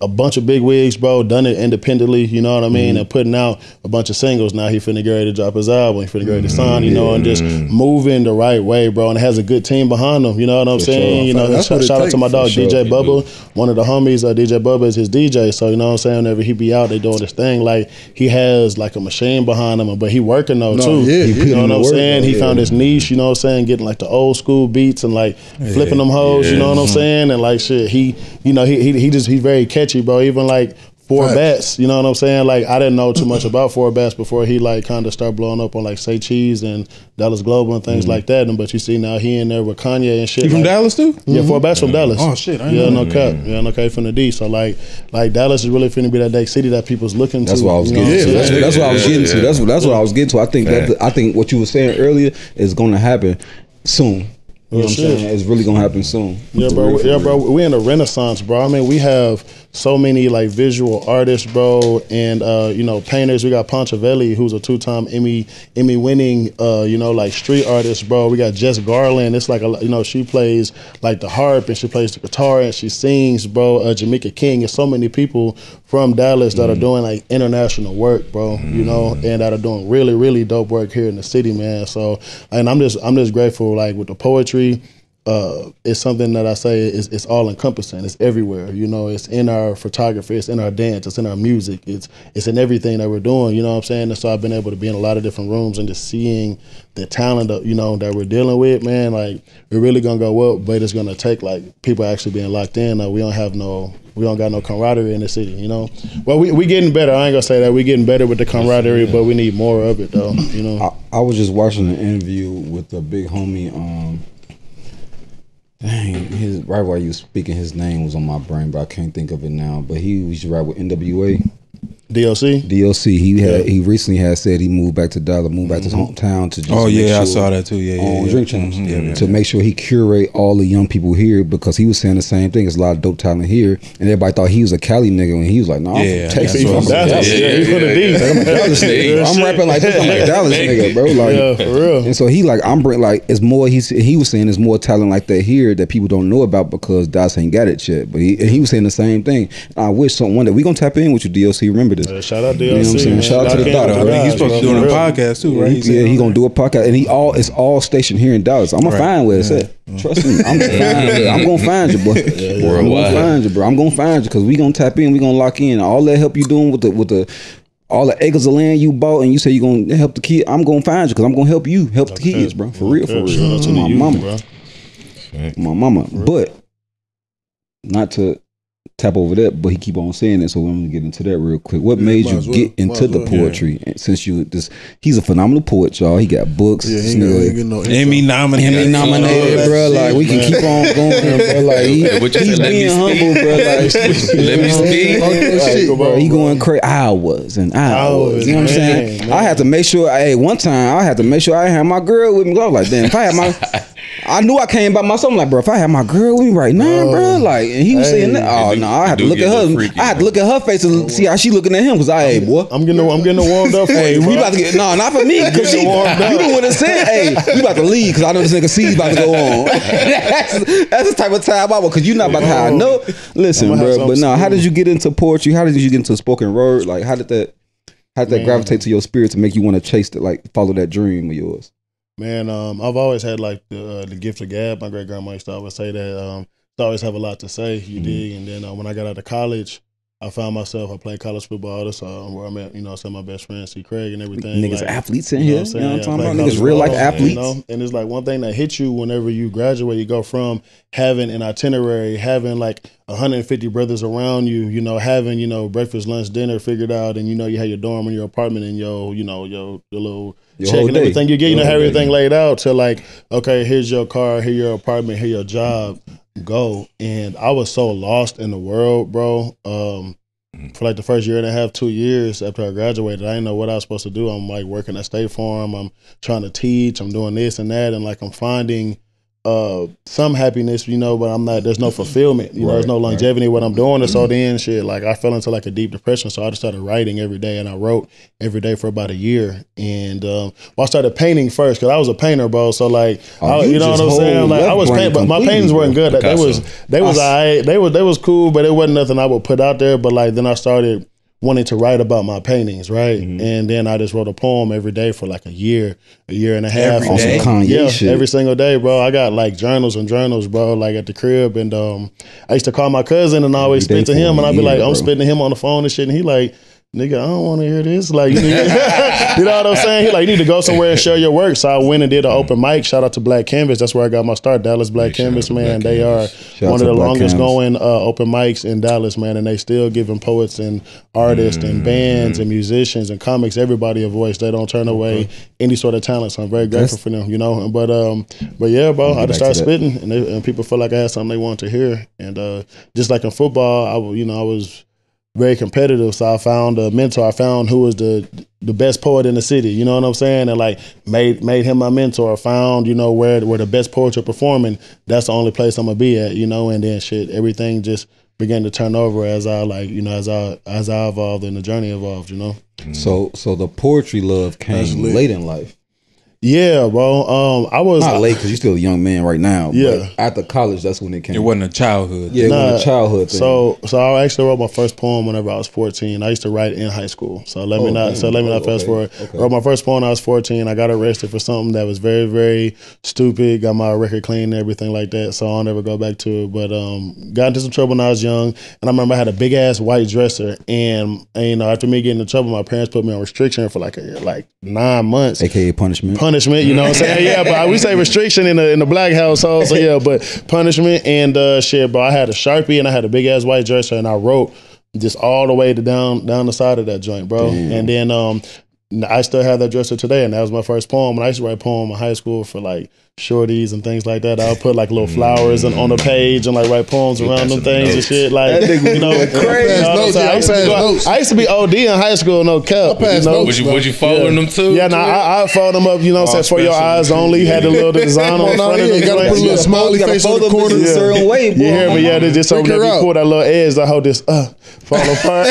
a bunch of big wigs, bro. Done it independently, you know what I mean, Mm-hmm. and putting out a bunch of singles. Now he finna get ready to drop his album. He finna get ready Mm-hmm. to sign, you know, and just moving the right way, bro. And has a good team behind him. You know what I'm saying? sure. You know, shout, shout out to my dog sure. DJ He Bubba, one of the homies. Uh, DJ Bubba is his DJ, so you know what I'm saying. Whenever he be out, they doing this thing. Like he has like a machine behind him, but he working though No, too. yeah, you he put know what I'm work, saying? though, He yeah. found his niche. You know what I'm saying? Getting like the old school beats and like flipping them hoes. You know what I'm saying? And like shit, he, you know, he he, he just he's very catchy, bro. Even like Four Facts. bats, you know what I'm saying? Like I didn't know too much about 4batz before he like kind of started blowing up on like Say Cheese and Dallas Global and things mm-hmm. like that. And but you see now he in there with Kanye and shit. You from like- Dallas too? Yeah, four mm-hmm. bats from Dallas. Oh, shit, I didn't yeah, know no cap. Yeah, no cap from the D. So like, like Dallas is really finna be that next city that people's looking That's to. what I was getting what I'm to. saying? That's, that's what I was Yeah, getting to. That's what that's what I was getting to. I think that I think what you were saying earlier is going to happen soon. You oh, know what I'm saying? It's really going to happen soon. Yeah, bro. Yeah, bro. We in a renaissance, bro. I mean, we have so many like visual artists, bro, and uh, you know, painters. We got Ponchavelli, who's a two-time Emmy Emmy winning, uh, you know, like street artist, bro. We got Jess Garland. It's like a, you know, she plays like the harp and she plays the guitar and she sings, bro. Uh, Jamaica King. There's so many people from Dallas that are doing like international work, bro. You know, and that are doing really, really dope work here in the city, man. So, and I'm just, I'm just grateful, like with the poetry uh, it's something that I say is it's all encompassing. It's everywhere. You know, it's in our photography, it's in our dance, it's in our music, it's it's in everything that we're doing. You know what I'm saying? And so I've been able to be in a lot of different rooms and just seeing the talent that you know that we're dealing with. Man, like we're really gonna go well, but it's gonna take like people actually being locked in. Like, we don't have no. We don't got no camaraderie in the city, you know. Well, we we getting better. I ain't gonna say that we getting better with the camaraderie, but we need more of it, though. You know. I, I was just watching an interview with the big homie. Um, dang, his right while you was speaking, his name was on my brain, but I can't think of it now. But he used to ride with NWA. DOC. DOC. He had he recently had said he moved back to Dallas, moved back to his hometown to just Oh make yeah, I saw that too. Yeah, yeah. yeah. drink champs Mhm, yeah, yeah, to make sure he curate all the young people here because he was saying the same thing. There's a lot of dope talent here, and everybody thought he was a Cali nigga when he was like, "No, I'm Yeah, Texas, that's bro. I'm From from Dallas. Dallas." Yeah, he put a D. I'm a Dallas nigga. I'm rapping like this. I'm a Dallas nigga, bro. Like, Yeah, for real. and so he like I'm bring like it's more. He's he was saying there's more talent like that here that people don't know about because Dallas ain't got it yet. But he and he was saying the same thing. I wish someone that day we gonna tap in with you, DOC. Remember Uh, shout out DOC. You know what I'm saying? man. Shout out to the doctor. think he's supposed to be doing a podcast too, right? He, yeah, he gonna do a podcast, and he all it's all stationed here in Dallas. I'm gonna Right. find where it's at. Trust me, I'm gonna find it. I'm gonna find you, boy. I'm gonna find you, bro. I'm gonna find you because we gonna tap in. We gonna lock in. All that help you doing with the with the all the acres of land you bought, and you say you're gonna help the kid. I'm gonna find you because I'm gonna help you help the kids, bro. For real, for real. To my mama, bro. my mama. But not to tap over that, but he keep on saying it, so we're gonna get into that real quick. What Yeah, made you well. get into as the well. poetry? And Since you this, he's a phenomenal poet, y'all. He got books. Yeah, This he ain't nigga- gonna- he ain't no Emmy nominated. Emmy nominated, Oh, bro. that's Like it, we can keep on going, bro. Like he, Hey, he's said, being humble, bro. Like Let me speak. Like, bro, he going crazy hours and hours. Hours, you know what I'm saying? man. I had to make sure. Hey, one time I had to make sure I had my girl with me. I was like, damn, if I had my, I knew I came by myself. I'm like, bro, if I had my girl with me right now, bro, like, and he was saying that. Oh no, I had to look at her. I had to look at her face and see how she looking at him. Cause I, hey, boy. I'm getting, I'm getting warmed up for Hey, you, we about to get no, not for me. Cause she, you warmed up. the one that said, "Hey, we about to leave." Cause I know this nigga C about to go on. that's, that's the type of time I want. Cause you not about to have no. Listen, bro. But no, how did you get into poetry? How did you get into spoken word? Like, how did that? How did that Man. gravitate to your spirit to make you want to chase it, like follow that dream of yours? Man, um, I've always had like the uh, the gift of gab. My great grandma used to always say that. Um, to always have a lot to say. You dig? And then uh, when I got out of college, I found myself. I played college football. That's uh, where I met. You know, some of my best friends, C. Craig, and everything. Niggas like, athletes in you know here. what I'm You know what I'm talking about? Niggas real like football, athletes. You know? And it's like one thing that hits you whenever you graduate, you go from having an itinerary, having like 150 brothers around you, you know, having, you know, breakfast, lunch, dinner figured out, and you know, you have your dorm and your apartment and your, you know, your, your little Your check and everything you get, you know, have everything laid out to like, okay, here's your car, here your apartment, here your job, go. And I was so lost in the world, bro. Um, for like the first year and a half, two years after I graduated, I didn't know what I was supposed to do. I'm like working at State Farm. I'm trying to teach. I'm doing this and that, and like I'm finding uh some happiness, you know, but I'm not. There's no fulfillment. You know, there's no longevity in what I'm doing. And so then, shit, like I fell into like a deep depression. So I just started writing every day, and I wrote every day for about a year. And um, well, I started painting first because I was a painter, bro. So like, Oh, I, you you know what I'm saying? Like I was painting, but my paintings weren't good. They was they was I they was they was cool, but it wasn't nothing I would put out there. But like then I started wanting to write about my paintings, right? Mm-hmm. And then I just wrote a poem every day for like a year, a year and a half. Every on day? some- yeah, shit. every single day, bro. I got like journals and journals, bro, like at the crib. And um, I used to call my cousin and I always Every spit to him, and I'd be year, like, I'm bro. spitting to him on the phone and shit, and he like. Nigga, I don't want to hear this. Like, you, you know what I'm saying? He like, you need to go somewhere and share your work. So I went and did an open mic. Shout out to Black Canvas. That's where I got my start. Dallas Black Big Canvas, man. Black they Canvas. are out one of the Black longest Canvas. going uh, open mics in Dallas, man. And they still giving poets and artists and bands and musicians and comics, everybody a voice. They don't turn away any sort of talent. So I'm very grateful That's- for them, you know. But um, but yeah, bro, I just started spitting, and, they, and people feel like I had something they wanted to hear. And uh, just like in football, I you know I was very competitive. So I found a mentor. I found who was the the best poet in the city. You know what I'm saying? And like made made him my mentor. I found you know where where the best poets are performing. That's the only place I'm gonna be at. You know, and then shit, everything just began to turn over as I like you know as I as I evolved and the journey evolved. You know. So so the poetry love came late in life. Yeah, bro. Um, I was Not late because you're still a young man right now. Yeah. But after college, that's when it came. It wasn't a childhood. yeah, it Nah, was a childhood thing. So, so I actually wrote my first poem whenever I was 14. I used to write in high school. So let me Oh, not. damn. So let me not Oh, fast okay. forward. Okay. Wrote my first poem when I was 14. I got arrested for something that was very, very stupid. Got my record clean and everything like that. So I'll never go back to it. But um, got into some trouble when I was young. And I remember I had a big ass white dresser. And, and you know, after me getting in trouble, my parents put me on restriction for like a, like nine months AKA punishment. punishment. Punishment, you know what I'm saying? Yeah, but we say restriction in the in the black household. So yeah, but punishment and uh, shit, bro. I had a sharpie and I had a big ass white dresser and I wrote just all the way to down down the side of that joint, bro. And then um, I still have that dresser today, and that was my first poem. And I used to write poem in high school for like shorties and things like that. I'll put like little flowers and on the page and like write poems around them some things and shit. Like That nigga you know, crazy. you I'm saying? I used to go- I used to be OD in high school, no cap. You know? Would you would you folding them too? Yeah, nah, I, I fold them up, you know, what for your eyes only. Had the little design on Oh, no, front of yeah, them. you gotta put a little smiley face on the them corner. a certain way, boy. You hear me? Yeah, they just so Freak whenever you pull that little edge, I hold this uh fall apart.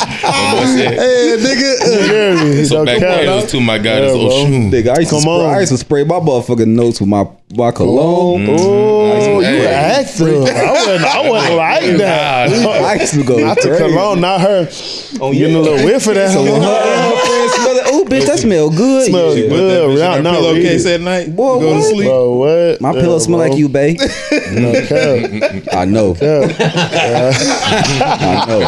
Hey, nigga. you hear me? So back then, it was to my God, Yeah, it's bro. Oshun. Nigga, I Come on. I used to spray my motherfucking notes with my my cologne. Mm-hmm. Oh, you mm-hmm. Hey. active. I wouldn't, I wouldn't like that. I used to go Not the crazy. cologne, not her. Oh, Getting a little whiff of that. Uh, bitch, that smell good. Smell Yeah. good. Put that bitch in her no, pillowcase read at night. Boy, go to what? sleep. Bro, what? My Yeah, pillow smell like you, babe. No cap. I know. Yeah. I know.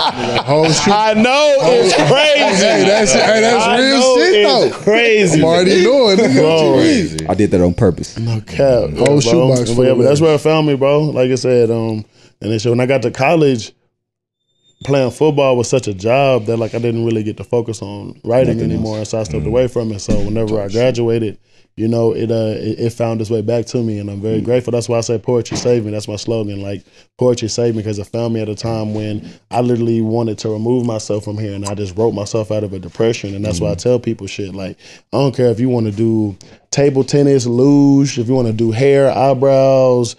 I know it's crazy. Hey, that's hey, that's I real shit it's though. crazy. I'm already knowing. Nigga, Bro. what you mean? I did that on purpose. No cap. Whole bro. shoebox But yeah, that's where I found me, bro. Like I said, um, and then so when I got to college, playing football was such a job that like I didn't really get to focus on writing anymore, so I stepped mm. away from it. So whenever I graduated, you know, it uh it, it found its way back to me, and I'm very mm. grateful. That's why I say poetry saved me. That's my slogan. Like poetry saved me because it found me at a time when I literally wanted to remove myself from here, and I just wrote myself out of a depression. And that's why I mm. tell people shit like I don't care if you want to do table tennis, luge, if you want to do hair, eyebrows,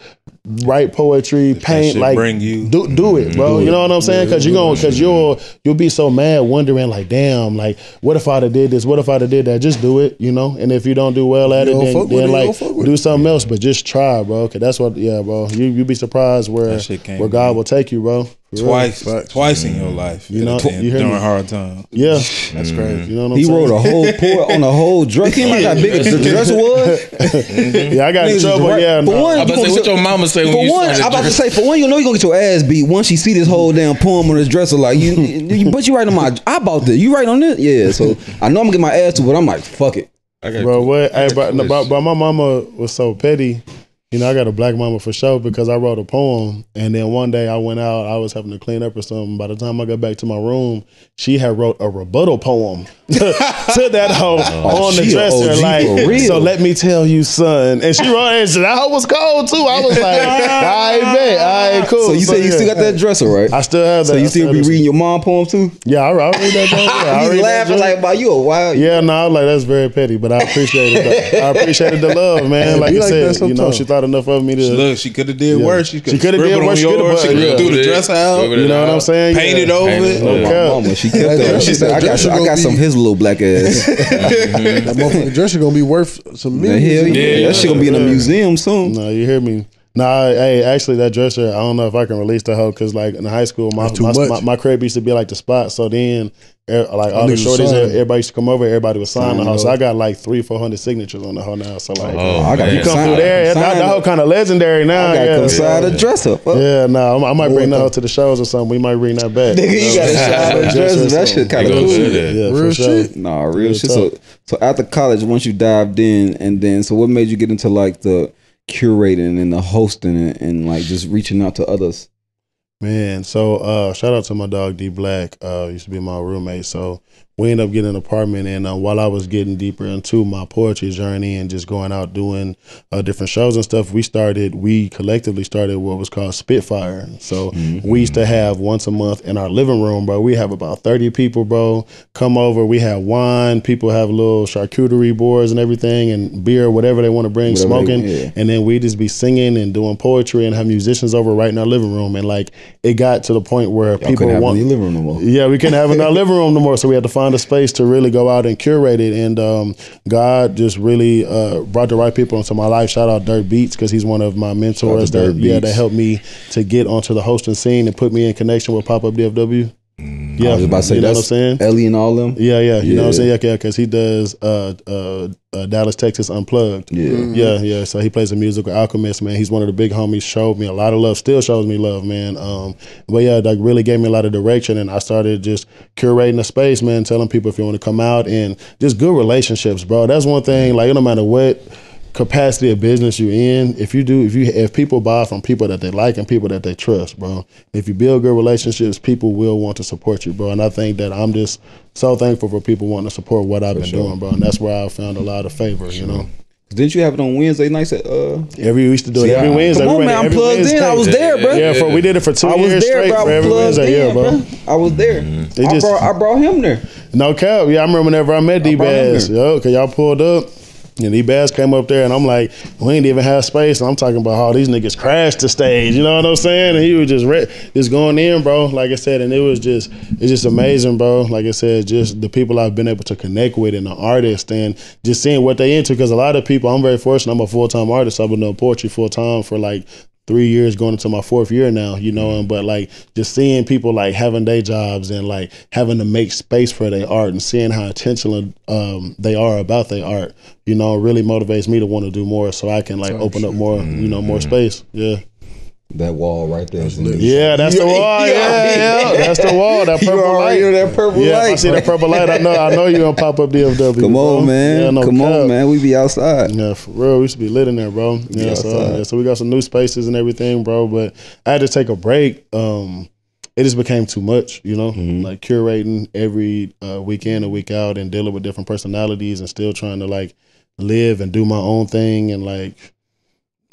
write poetry, paint, shit like bring you- do do it, mm-hmm. bro. you know what I'm saying? Because you're gonna, because you'll you'll be so mad, wondering like, damn, like what if I'd have did this? What if I'd have did that? Just do it, you know. And if you don't do well at You it, then, then it, like don't fuck with do something else. But just try, bro. Cause that's what, yeah, bro. You you be surprised where That shit came where God me. will take you, bro. For real. Twice, Facts. twice in your life. You know, during you hear me? hard times. Yeah, mm. That's crazy. you know what I'm saying? He saying? wrote a whole poet on a whole dress. Can you imagine how big the dress was? yeah, I got in trouble. right- Yeah, For no. one, I'm about to say, what your mama say when For you one, I'm about to say, for one, you know you're gonna get your ass beat once she see this whole damn poem on this dresser. Like you, you but you write on my, I bought this. You write on this, yeah. So I know I'm gonna get my ass to, but I'm like, fuck it. I got Bro, what? Hey, got bro, no, this. bro, bro, my mama was so petty. You know, I got a black mama for sure because I wrote a poem, and then one day I went out. I was having to clean up or something. By the time I got back to my room, she had wrote a rebuttal poem to, to that hoe oh, on the Oh, she a dresser. OG like, so let me tell you, son. And she wrote, and that hoe was cold too. I was like, I bet, all right, cool. So you said you yeah. still got that dresser, right? I still have that. so you still be reading your mom poem too? Yeah, I, I read that. Poem, Yeah, I He's laughing like, "Wow, you a wild." Yeah, no, I was like that's very petty, but I appreciate it. I appreciated the love, man. Like be you like said, you know, she thought enough of me to. Look, she could have did Yeah. worse. She She could coulda did did worse. worse. She coulda, Yours. She but- could yeah. have threw the dress out. You know what I'm uh, saying? Paint it Yeah. over. Paint it it. over. My Okay. mama, she kept That that. She said, "I got, dress I got some his little black ass." That motherfucking dresser gonna be worth some millions. hell yeah, Yeah. that shit gonna be in a museum soon. No, you hear me? Nah, hey, actually, that dresser, I don't know if I can release the hoe because, like, in high school, my That's too my, much. my my crib used to be like the spot. So then, er, like, all the niggas shorties, sign. everybody used to come over, everybody would sign the Sign hoe. So. I got like three, four hundred signatures on the hoe now. So, like, Oh, I got man. you come sign- through there, that, sign that it. hoe kind of legendary now. I gotta yeah, come side so- the dress up. Fuck. Yeah, no, I might bring that what hoe to the shows or something. We might bring that back. Nigga, you got a shot of dress. up. That shit kind They of gonna cool. do that. Yeah, Real for sure. shit. Nah, real Real shit. So, so after college, once you dived in, and then so what made you get into like the curating and the hosting and, and like just reaching out to others? Man, so uh, shout out to my dog D Black. Uh, used to be my roommate. So we ended up getting an apartment, and uh, while I was getting deeper into my poetry journey and just going out doing uh, different shows and stuff, we started. We collectively started what was called Spitfire. So we used to have once a month in our living room, bro. We have about thirty people, bro. Come over. We have wine. People have little charcuterie boards and everything, and beer, whatever they want to bring, Whatever they- smoking, yeah. and then we just be singing and doing poetry and have musicians over right in our living room, and like it got to the point where Y'all people want. in your living room no more. Yeah, we couldn't have in our living room no more, so we had to find a space to really go out and curate it. And um, God just really uh, brought the right people into my life. Shout out Dirt Beats because he's one of my mentors. to That, yeah, that helped me to get onto the hosting scene and put me in connection with Pop Up DFW. Yeah, I was about to say you know what I'm saying. Ellie and all them. Yeah, yeah, you know what I'm saying. Yeah, yeah, because he does uh, uh, uh, Dallas, Texas Unplugged. Yeah. Yeah, yeah. So he plays a musical alchemist, man. He's one of the big homies. Showed me a lot of love. Still shows me love, man. Um, but yeah, like really gave me a lot of direction, and I started just curating the space, man. Telling people if you want to come out and just good relationships, bro. That's one thing. Like no matter what capacity of business you're in, if you do, if you if people buy from people that they like and people that they trust, bro. If you build good relationships, people will want to support you, bro. And I think that I'm just so thankful for people wanting to support what I've been doing, bro. And that's where I found a lot of favor, you know. Didn't you have it on Wednesday nights at uh? Every we used to do it See, every I- Wednesday. Come on, man, I'm every plugged in. I was there, bro. Yeah, for we did it for two I was years there, straight. bro. I for every Wednesday, in, yeah, bro. bro. I was there. It I just- brought I brought him there. No cap. Yeah, I remember whenever I met D brought him Bass. there. Yo, cause y'all pulled up. And these Bass came up there, and I'm like, we ain't even have space. And I'm talking about how these niggas crashed the stage. You know what I'm saying? And he was just re- just going in, bro. Like I said, and it was just it's just amazing, bro. Like I said, just the people I've been able to connect with and the artists, and just seeing what they into. Because a lot of people, I'm very fortunate. I'm a full time artist. I've been doing poetry full time for like three years going into my fourth year now, you know, and but like just seeing people like having day jobs and like having to make space for their art and seeing how intentional um, they are about their art, you know, really motivates me to want to do more so I can like open up more, you know, more space. Yeah. That wall right there. is in Yeah, that's the wall. Yeah, yeah. That's the wall. That purple already light. know that purple yeah, if I see bro. that purple light. I know. I know you're gonna pop up DFW. Come bro. on, man. Yeah, no Come cap. on, man. We be outside. Yeah, for real. We should be lit in there, bro. Yeah, so, yeah, so we got some new spaces and everything, bro. But I had to take a break. Um, it just became too much, you know, like curating every uh, weekend and week out and dealing with different personalities and still trying to like live and do my own thing and like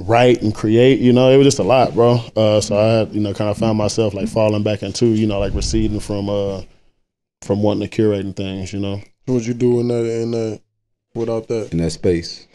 write and create. You know, it was just a lot, bro. Uh, so I had, you know, kind of found myself like falling back into, you know, like receding from uh from wanting to curate and things, you know. What you do in that in that without that? In that space.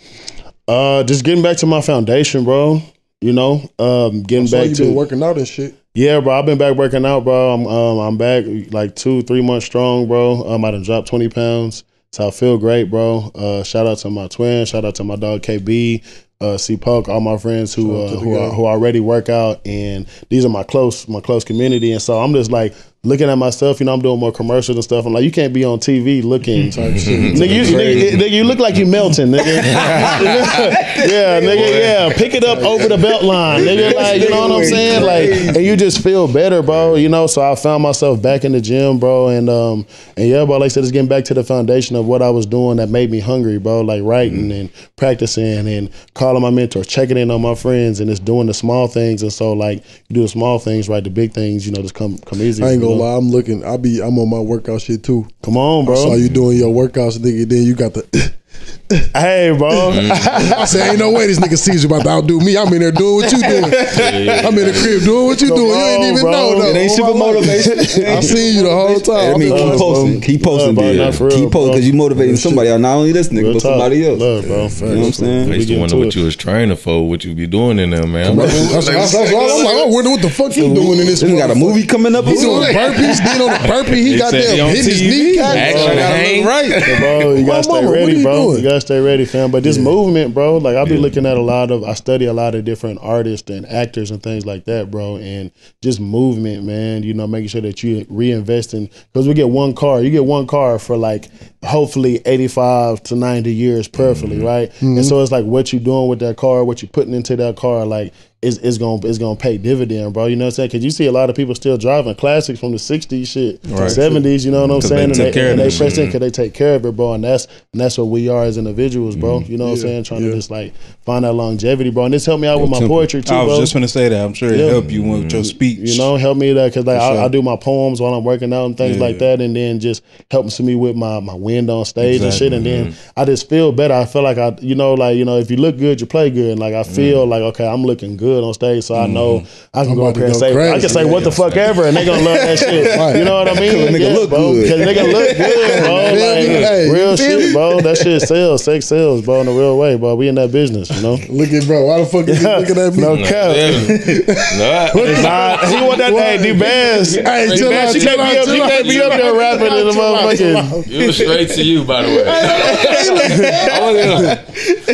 Uh, just getting back to my foundation, bro. You know, um, getting back you to been working out and shit. yeah, bro. I've been back working out, bro. I'm um, I'm back like two, three months strong, bro. Um, I done dropped twenty pounds, so I feel great, bro. Uh, shout out to my twin, shout out to my dog KB, uh, C Poke, all my friends who uh, who, are, who already work out, and these are my close my close community, and so I'm just like looking at myself. You know, I'm doing more commercials and stuff. I'm like, you can't be on TV looking. nigga, you, nigga, nigga, you look like you melting, nigga. yeah, nigga, yeah. Pick it up over the belt line, nigga. Like, you know what I'm saying? Like, and you just feel better, bro. You know, so I found myself back in the gym, bro, and um, and yeah, bro. Like I said, it's getting back to the foundation of what I was doing that made me hungry, bro. Like writing and practicing and calling my mentors, checking in on my friends, and just doing the small things. And so, like, you do the small things, right? The big things, you know, just come come easy. I ain't you gonna lie, I'm looking. I be I'm on my workout shit too. Come on, bro. I saw you doing your workouts, nigga. Then you got the. Hey, bro. Mm-hmm. I said, ain't no way this nigga sees you about to outdo me. I'm in there doing what you doing. I'm in the crib doing what you Come doing. you ain't even bro. know though. It ain't super my motivation. I seen you the whole time. I mean, keep like, posting. Keep posting, bro, dude. not real, Keep posting because you motivating somebody else, not only this nigga, Real but talk. somebody else. Love, bro. You know what I'm saying? I used to wonder what you was training for, what you be doing in there, man. I'm like, I wonder what the fuck he doing in this. This nigga got a motherfucker. movie coming up. He doing burpees, then on the burpee, he got said he damn on hitting his TV. knee. Action Bro, hang. right. bro, you My gotta stay mama, what ready, are you bro. Gotta stay ready, fam. But this Yeah. movement, bro, like I be Yeah. looking at a lot of, I study a lot of different artists and actors and things like that, bro. And just movement, man. You know, making sure that you reinvesting because we get one car. You get one car for like hopefully eighty five to ninety years, perfectly, mm-hmm. right? And mm-hmm. so it's like what you doing with that car, what you putting into that car, like. Is, is gonna is gonna pay dividend, bro. You know what I'm saying? Because you see a lot of people still driving classics from the '60s, shit, Right. '70s. You know what I'm saying? took and care they, of and they that press in because they take care of it, bro. And that's and that's what we are as individuals, bro. Mm-hmm. You know what I'm saying? Trying yeah. to just like find that longevity, bro. And this helped me out with my temple. poetry too, I was bro. just gonna say that. I'm sure it Yeah. helped you with your speech. you know, help me that because like I, sure. I do my poems while I'm working out and things Yeah. like that, and then just helps me with my my wind on stage and shit. And then Mm-hmm. I just feel better. I feel like I, you know, like you know, if you look good, you play good. And like I feel Mm-hmm. like okay, I'm looking good on stage, so I know I can I'm go up to here and go say I can say Yeah, what the fuck ever, and they gonna love that shit. Right. You know what I mean? Cause nigga look bro. good. Because nigga look good, bro. Like, Hey, real shit, bro. That shit sells, sex sells, bro. In the real way, bro. We in that business, you know. Look at bro. Why the fuck is he looking at me? No No, cap. yeah. no, Nah, he want that hey, D Bands. Hey, D chill Bands, out, she chill can't be out, up, she chill can't be up chill there rapping in the chill out, chill motherfucking. it was straight to you, by the way. I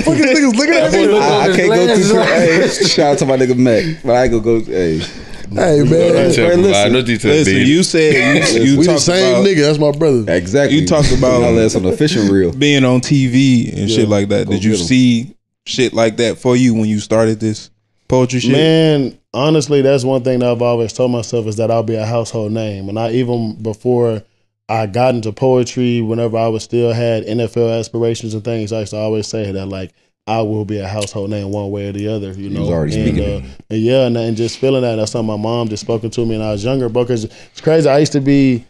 Fucking niggas looking at me. I, I can't go too crazy. Hey, shout out to my nigga Mac, but I ain't gonna go. Hey, Hey man, detail Hey, provided, listen, no detail Listen, needed. you said you, you we the same about nigga. That's my brother. exactly. You talked about- y'all ass on the fishing reel. being on TV and shit like that. Did you see shit like that for you when you started this poetry shit? Man, honestly, that's one thing that I've always told myself is that I'll be a household name. And I even before I got into poetry, whenever I was still had NFL aspirations and things, I used to always say that like I will be a household name one way or the other. You know, already and, speaking uh, and yeah, and, and just feeling that. That's something my mom just spoken to me when I was younger, bro. Because it's crazy. I used to be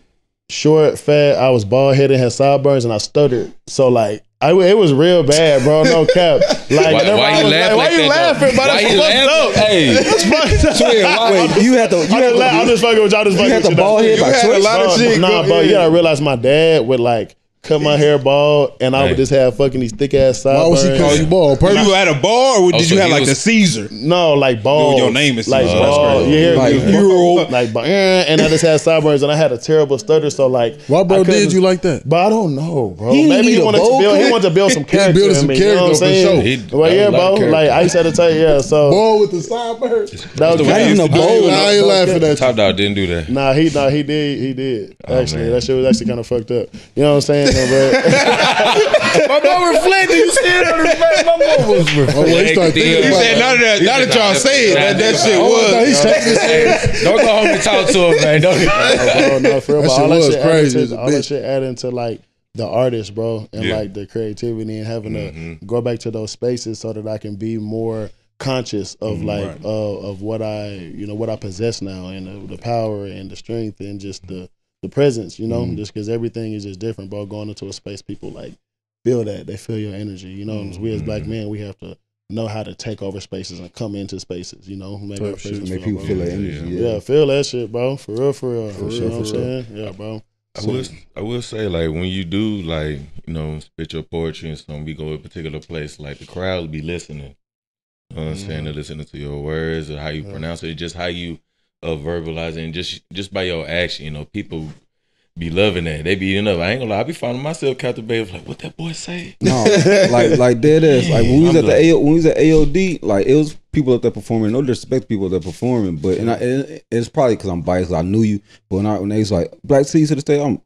short, fat. I was bald headed, had sideburns, and I stuttered. So like. I, it was real bad, bro. No cap. Like, Why, whenever why you was laugh like, like why you that, laughing? Bro, Why that's you fucked laughing? up. Hey. That's fucked up. Wait, you had to. You I'm had just, la- I'm just fucking with y'all. Just fucking had with the you. bald head by You had choice? a lot of Bro, shit. Nah, go- bro. yeah. You gotta realize my dad would like cut my hair bald, and I Hey. would just have fucking these thick ass sideburns. Why was he sideburns. you ball? Were Purpose? you at a bar or did Oh, so you have he like was- the Caesar? No, like bald. Oh, Your name is like Caesar. That's bald. crazy. Yeah, Like like hero. like ba- eh, and I just had sideburns, and I had a terrible stutter. So like, Why, bro, couldn't- did you like that? But I don't know, bro. He Maybe need he a wanted to bowl build. He cut? wanted to build some character. building in some me, you know what I'm character for saying? sure. He- Well, yeah, that was a lot bro. Like. I used to have to tell you, yeah. So Ball with the sideburns. that was Not even a I bowl. ain't, I ain't laughing at you. Top dog didn't do that. Nah, he nah he did he did actually. man. that shit was actually kind of fucked up. You know what I'm saying? Though, but My mom reflected. You see it on his face. My mom was Oh, well, he started thinking He about said none of that. Now that y'all say it, that, that shit Oh, I was. he shaking. Don't go home and talk to him, man. Don't. bro, no, for real, That shit all that was shit added crazy as to, a all that shit added into like the artist, bro, and Yeah. like the creativity and having to go back to those spaces so that I can be more conscious of like right. uh, of what I you know what I possess now and the, the power and the strength and just the the presence, you know, mm-hmm. just because everything is just different, bro. Going into a space, people like feel that they feel your energy, you know. And we as black mm-hmm. men, we have to know how to take over spaces and come into spaces, you know. Make, our shit. spaces Make people bro. feel that energy. Yeah, Yeah. feel that shit, bro. For real, for real. For you sure, know what I'm for real. saying? Yeah, bro. I will, I will say, like, when you do, like, you know, spit your poetry and something, we go to a particular place, like, the crowd will be listening. You know what I'm saying? Mm-hmm. They're listening to your words or how you pronounce it, just how you uh, verbalizing just just by your action, you know, people be loving that. They be eating up. I ain't gonna lie, I be finding myself Captain captivated, like, what that boy say? No, like like dead ass. Like when we was I'm at the like- AO, when we was at AOD, like it was people up there performing. No disrespect people there performing, but and I, it, it's probably because I'm biased. I knew you, but when, I, when they was like Black Ceasar to the stage, I'm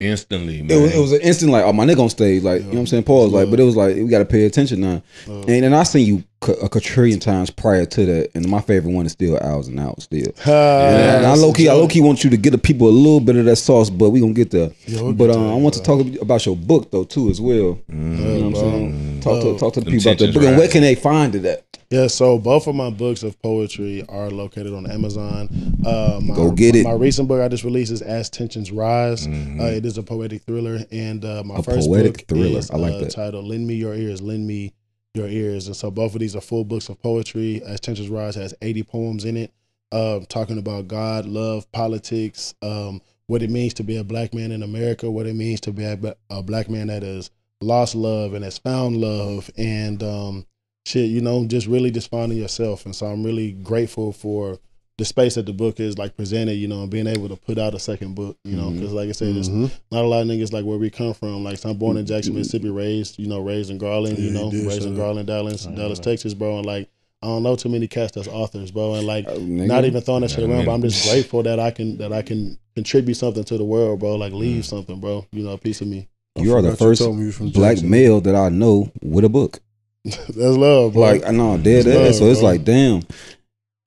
Instantly, man. it was, it was an instant like, oh my nigga on stage, like you know what I'm saying. Pause, like, but it was like we got to pay attention now. And and I seen you a quadrillion times prior to that, and my favorite one is still hours and hours still. and I low key, I low key want you to get the people a little bit of that sauce, but we gonna get there. we'll but get uh, to I want to talk about your book though too as well. You know what I'm saying? Talk to talk to the people about the book and where can they find it at? Yeah, so both of my books of poetry are located on Amazon. Uh, my, Go get it. My recent book I just released is As Tensions Rise. Uh, it is a poetic thriller, and uh, my A first poetic book thriller. is I like uh, that. titled "Lend Me Your Ears." Lend me your ears, and so both of these are full books of poetry. As Tensions Rise has eighty poems in it, uh, talking about God, love, politics, um, what it means to be a black man in America, what it means to be a, a black man that has lost love and has found love, and um, shit, you know, just really just finding yourself. And so I'm really grateful for the space that the book is like presented, you know, and being able to put out a second book, you know, because like I said, there's Mhm. not a lot of niggas like where we come from. Like, so I'm born in Jackson, Mississippi, raised, you know, raised in Garland, you know, you did raised say in. Garland, Dallas, Dallas, Texas, bro, and like. I don't know too many cats that's authors, bro, and like Uh, not even throwing that shit around. But. I'm just grateful that I can that I can contribute something to the world, bro. Like leave something, bro. You know, a piece of me. You are the first told me you was from black Jackson. male that I know with a book. That's love, bro. Like I know, dead It's ass. So it's bro. like, damn,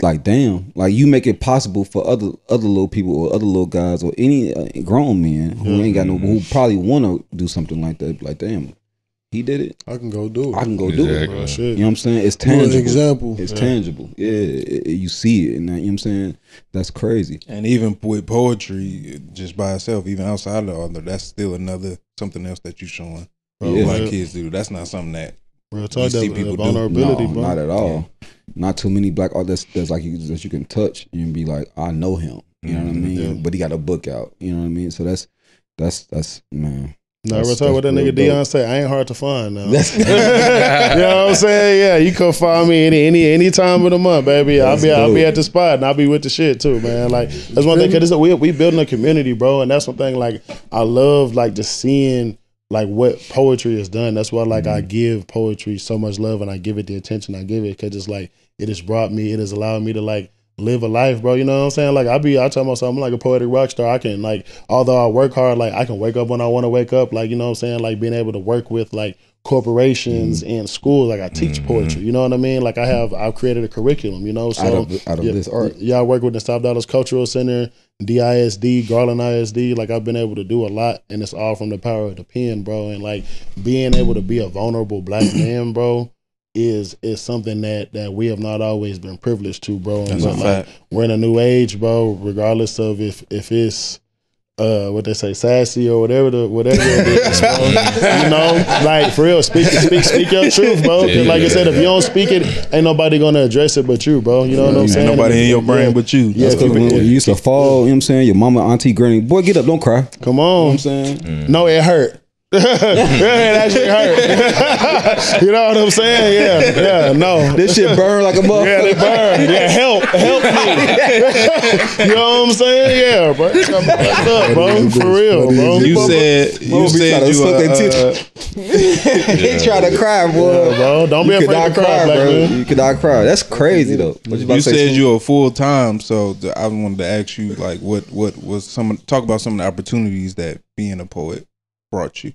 like damn, like you make it possible for other other little people or other little guys or any uh, grown men who Yeah. ain't got no who probably want to do something like that. Like damn, he did it. I can go do it. I can go do it. Exactly. Real shit. You know what I'm saying? It's You an tangible. example. It's Yeah. tangible. Yeah, it- it- you see it, and that, you know what I'm saying. That's crazy. And even with poetry, just by itself, even outside of the author, that's still another something else that you're showing. Bro, Yeah. Black real- kids do. That's not something that Real talk, You see that, people vulnerability, no, bro. not at all. Not too many black artists that's like you that you can touch and be like, I know him. You know what I mm-hmm, mean? Yeah. But he got a book out. You know what I mean? So that's that's that's man. No, That's- real talk. What that nigga Dion say, I ain't hard to find now. You know what I'm saying? Yeah, you can find me any any any time of the month, baby. I'll That's be I'll be at the spot and I'll be with the shit too, man. Like that's one thing because we we building a community, bro, and that's one thing. Like I love like just seeing like what poetry has done. That's why like I mm-hmm. give poetry so much love and I give it the attention I give it because it's like it has brought me, it has allowed me to like live a life, bro. You know what I'm saying? Like I be, I tell myself I'm like a poetic rock star. I can like, although I work hard, like I can wake up when I want to wake up. Like you know what I'm saying? Like being able to work with like corporations mm. and schools. Like I teach mm-hmm. poetry. You know what I mean? Like I have, I've created a curriculum. You know, so out of out of yeah, this art. Yeah, I work with the South Dallas Cultural Center, DISD, Garland ISD. Like I've been able to do a lot, and it's all from the power of the pen, bro. And like being able to be a vulnerable black man, bro, is is something that that we have not always been privileged to, bro. And That's a like, fact. we're in a new age, bro. Regardless of if if it's uh what they say sassy or whatever the whatever it is, you know, like for real, speak speak speak your truth, bro bro. 'Cause like I said, if you don't speak it, ain't nobody gonna address it but you, bro. You know what I'm ain't saying? nobody in your brain Yeah. but you. Yeah, That's because keep you used to fall, you know what I'm saying? Your mama, auntie, granny, boy, get up, don't cry. come on You know Come what on. I'm saying? No, it hurt. It actually hurt. you know what I'm saying? Yeah, yeah. No, This shit burn like a Yeah, they motherfucker. burn. Yeah, help, help me. you know what I'm saying? Yeah, bro. Got up, bro. For real, bro. You said you Mama be said tryna you suck uh, uh, he try to cry, boy. Yeah, bro. Don't be You afraid to cry, cry, bro. man. You could not cry. That's crazy though. What about you to say, said you were full time, so I wanted to ask you like what what was some talk about some of the opportunities that being a poet brought you.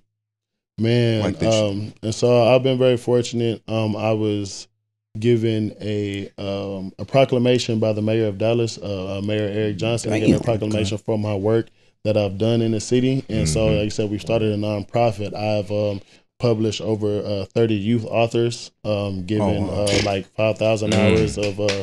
Man, Like um, and so I've been very fortunate. Um, I was given a um, a proclamation by the mayor of Dallas, uh, uh, Mayor Eric Johnson, me a Damn, proclamation for my work that I've done in the city. And so, like I said, we started a nonprofit. I've um, published over uh, 30 youth authors, um, given Oh, wow. uh, like 5,000 Mm. hours of, uh,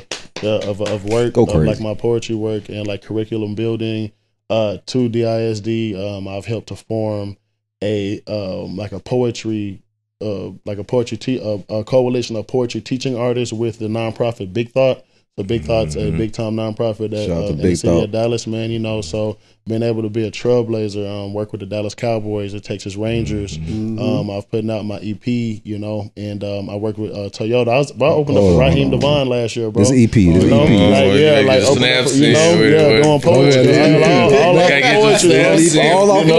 of of work, of like my poetry work and like curriculum building. Uh, to DISD, um, I've helped to form a um, like a poetry uh, like a poetry te- uh, a coalition of poetry teaching artists with the nonprofit Big Thought. So Big Thought's a Mhm. big time nonprofit that, uh, in the city Thought. of Dallas, man. You know, so being able to be a trailblazer, um, work with the Dallas Cowboys, the Texas Rangers. Mm-hmm. Um, I've putting out my EP, you know, and um, I work with uh, Toyota. I was up Oh, for Raheem DeVaughn last year, bro. This EP, this You know, EP. like, Oh, yeah, like open up you know, shit, yeah, wait, doing poetry, all, all, all Gotta that get your poetry, bro. snaps in. all off You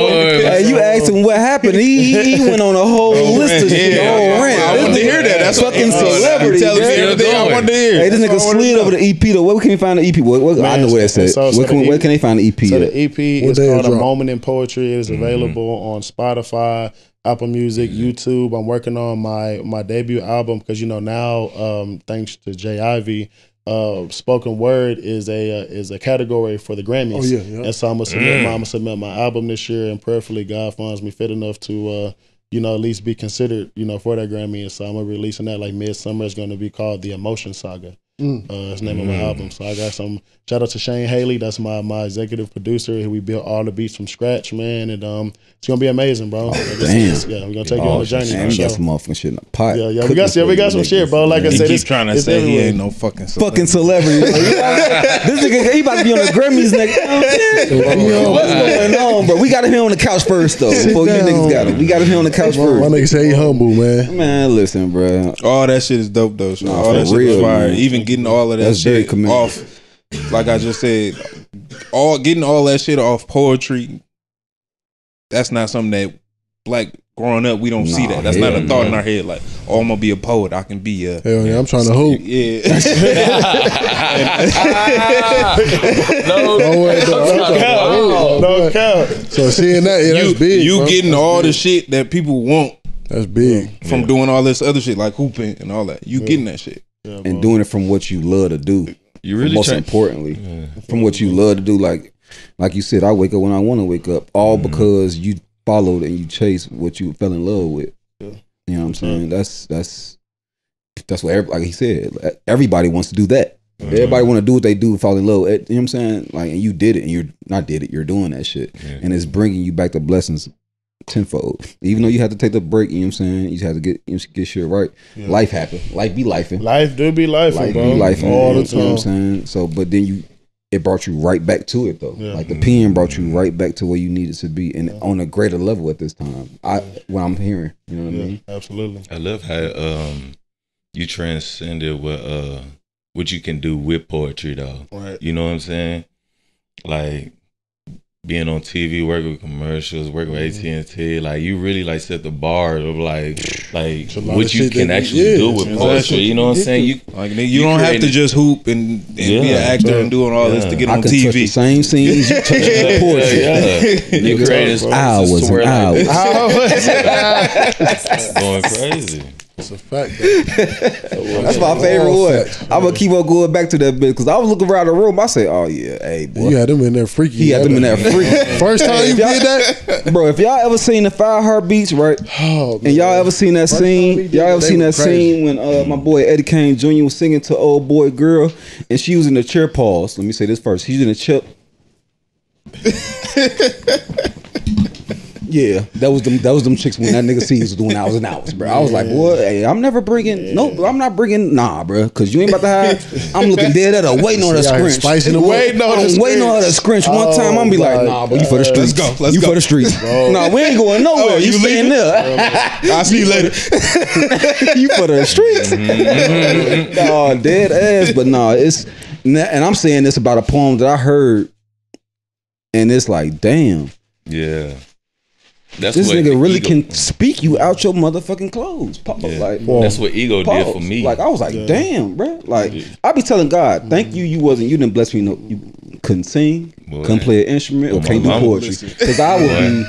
Hey, you asked him what happened. He, he, went on a whole list of shit, Yeah, rant. I wanted to hear that. That's fucking celebrity. Tell me everything I going. wanted to hear. Hey, this nigga what I wanted to slid over the EP though. Where can we find the EP? I know where that's at. where, can, the where EP can they find the EP? So the EP What is day it called A? Moment in Poetry. It is available on Spotify, Apple Music, YouTube. I'm working on my my debut album because you know now, um, thanks to J. Ivy, uh, spoken word is a uh, is a category for the Grammys. Oh yeah, yeah. And so I'm gonna submit my I'm gonna submit my album this year, and prayerfully God finds me fit enough to uh, you know at least be considered you know for that Grammy. And so I'm gonna releasing that like midsummer. It's gonna be called The Emotion Saga. Mm. Uh, it's the name of my album. So I got some shout out to Shane Haley. That's my my executive producer. We built all the beats from scratch, man, and um, it's gonna be amazing, bro. Like damn. it's- yeah, we're gonna take you on a journey. Man, for we sure. got some motherfucking shit in the pot. Yeah, yeah, we got yeah, we got some shit, bro. Like I said, keep it's trying to it's say he ain't no fucking Fucking celebrity. this nigga, he about to be on the Grammys next. Yo, what's going on, bro? We got him here on the couch first, though. Before you niggas got him, we got him here on the couch My, my first. nigga say he humble, man. Man, listen, bro. All that shit is dope though. So Nah, all for that shit real, is fire. man. Even getting all of that That's shit commendable. off like I just said, all getting all that shit off poetry. That's not something that black growing up we don't see that. That's not a thought no. in our head. Like, oh, I'm gonna be a poet. I can be a Hell yeah, I'm trying to hoop. yeah. no, no, I'm trying to hoop. No cap. So seeing that, yeah, you that's big. you bro. getting That's all the shit that people want That's big. from doing all this other shit like hooping and all that. You getting that shit. And doing it from what you love to do. you really most try- importantly, from what you love to do. Like, like you said, I wake up when I want to wake up, all mm. because you followed and you chased what you fell in love with. You know what I'm saying? That's that's that's what every, like he said. Everybody wants to do that. Everybody want to do what they do, fall in love. You know what I'm saying? Like, and you did it, and you're not did it. You're doing that shit, and it's bringing you back the blessings tenfold. Even though you had to take the break, you know what I'm saying? You had to get you know, get shit right. Life happened. Life be lifing. Life do be life, Life bro. be life all the You know what I'm saying? So, but then you, it brought you right back to it though. Yeah. Like the pen brought you right back to where you needed to be, and on a greater level at this time. I what I'm hearing, you know what I mean? absolutely. I love how um you transcended what uh what you can do with poetry though. Right. You know what I'm saying? Like being on TV, working with commercials, working with mm-hmm. AT and T, like you really like set the bar of like like what you can that- actually yeah, do with exactly. poetry. You know what I'm saying? You Like you, You don't have to just hoop and, and be an actor and doing all this Yeah. to get I on can touch the TV. same scenes you touch the poetry. yeah. You created stories Hours to where, and like, hours. going crazy. It's a fact. That's my favorite one. I'm gonna keep on going back to that bit because I was looking around the room. I say, "Oh yeah, hey boy." You had them in there freaky. He had them in there freaky. First time you did that, Bro, if y'all ever seen the Five Heartbeats, right? oh, And y'all ever seen that First scene? did Y'all ever seen that crazy. scene when uh, my boy Eddie King Jr. was singing to old boy girl, and she was in the chair pause. Let me say this first. He's in the chair. Yeah, that was them. That was them chicks when that nigga C was doing hours and hours, bro. I was like, boy, hey, I'm never bringing. No, I'm not bringing. Nah, bro, because you ain't about to have. I'm looking dead at her, waiting on her scrunch. spicing them up. Waiting on I'm waiting on her to scrunch one Oh, time. I'm gonna be like, nah, but you for the streets. go, let's you go. for the streets. Bro. nah, we ain't going nowhere. Oh, you you staying leaving? Oh, there. I'll see you later. you for the streets. Mm-hmm, mm-hmm. no, dead ass. But nah, it's and I'm saying this about a poem that I heard, and it's like, damn, Yeah. That's this what nigga really ego- can speak you out your motherfucking clothes. Pause. Yeah. Like, That's what ego did for me. Like I was like, damn, bro. Like I be telling God, thank you. You wasn't. You didn't bless me. No, you couldn't sing, Boy. couldn't play an instrument, or can't do poetry. Because I would be.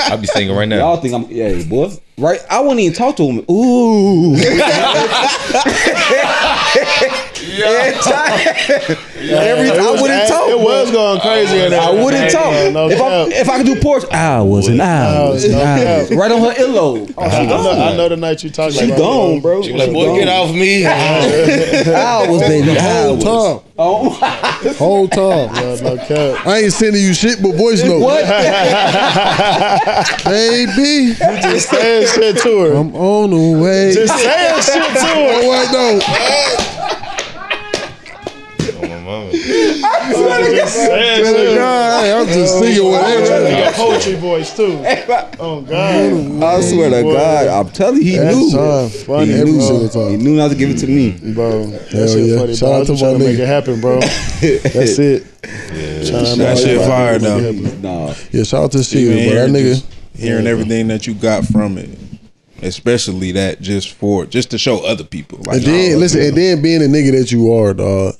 I be singing right now. Y'all think I'm yeah, boy. Right? I wouldn't even talk to him. Ooh. Every time. Every It I was- wouldn't talk. It was going crazy in there. I wouldn't talk. No if I if I could do porch hours and hours and No hours. Right on her earlobe. Oh, I she know, gone. I know the night you talked. She like, gone, bro. She be like, boy, get off me. Hours, baby. whole Hours. time, Oh, whole time. No, no cap. I ain't sending you shit but voice notes. what? Baby, you Just saying shit to her. I'm on the way. Just saying shit to her. Oh, wait, no. Just saying shit to. God, I'm just singing whatever. Your poetry voice too. Oh God, I swear to God, I'm telling you, he knew. time. He funny, knew. single He knew not to give it to me. bro. That shit yeah. funny. Shout bro. out I'm to my to make nigga. it happen, bro. That's it. Trying to That shit fire happen. though. Nah. Yeah, shout out to Even Steven, bro. That nigga. hearing everything that you got from it, especially that just for just to show other people. Like, And then listen, and then being the nigga that you are, dog.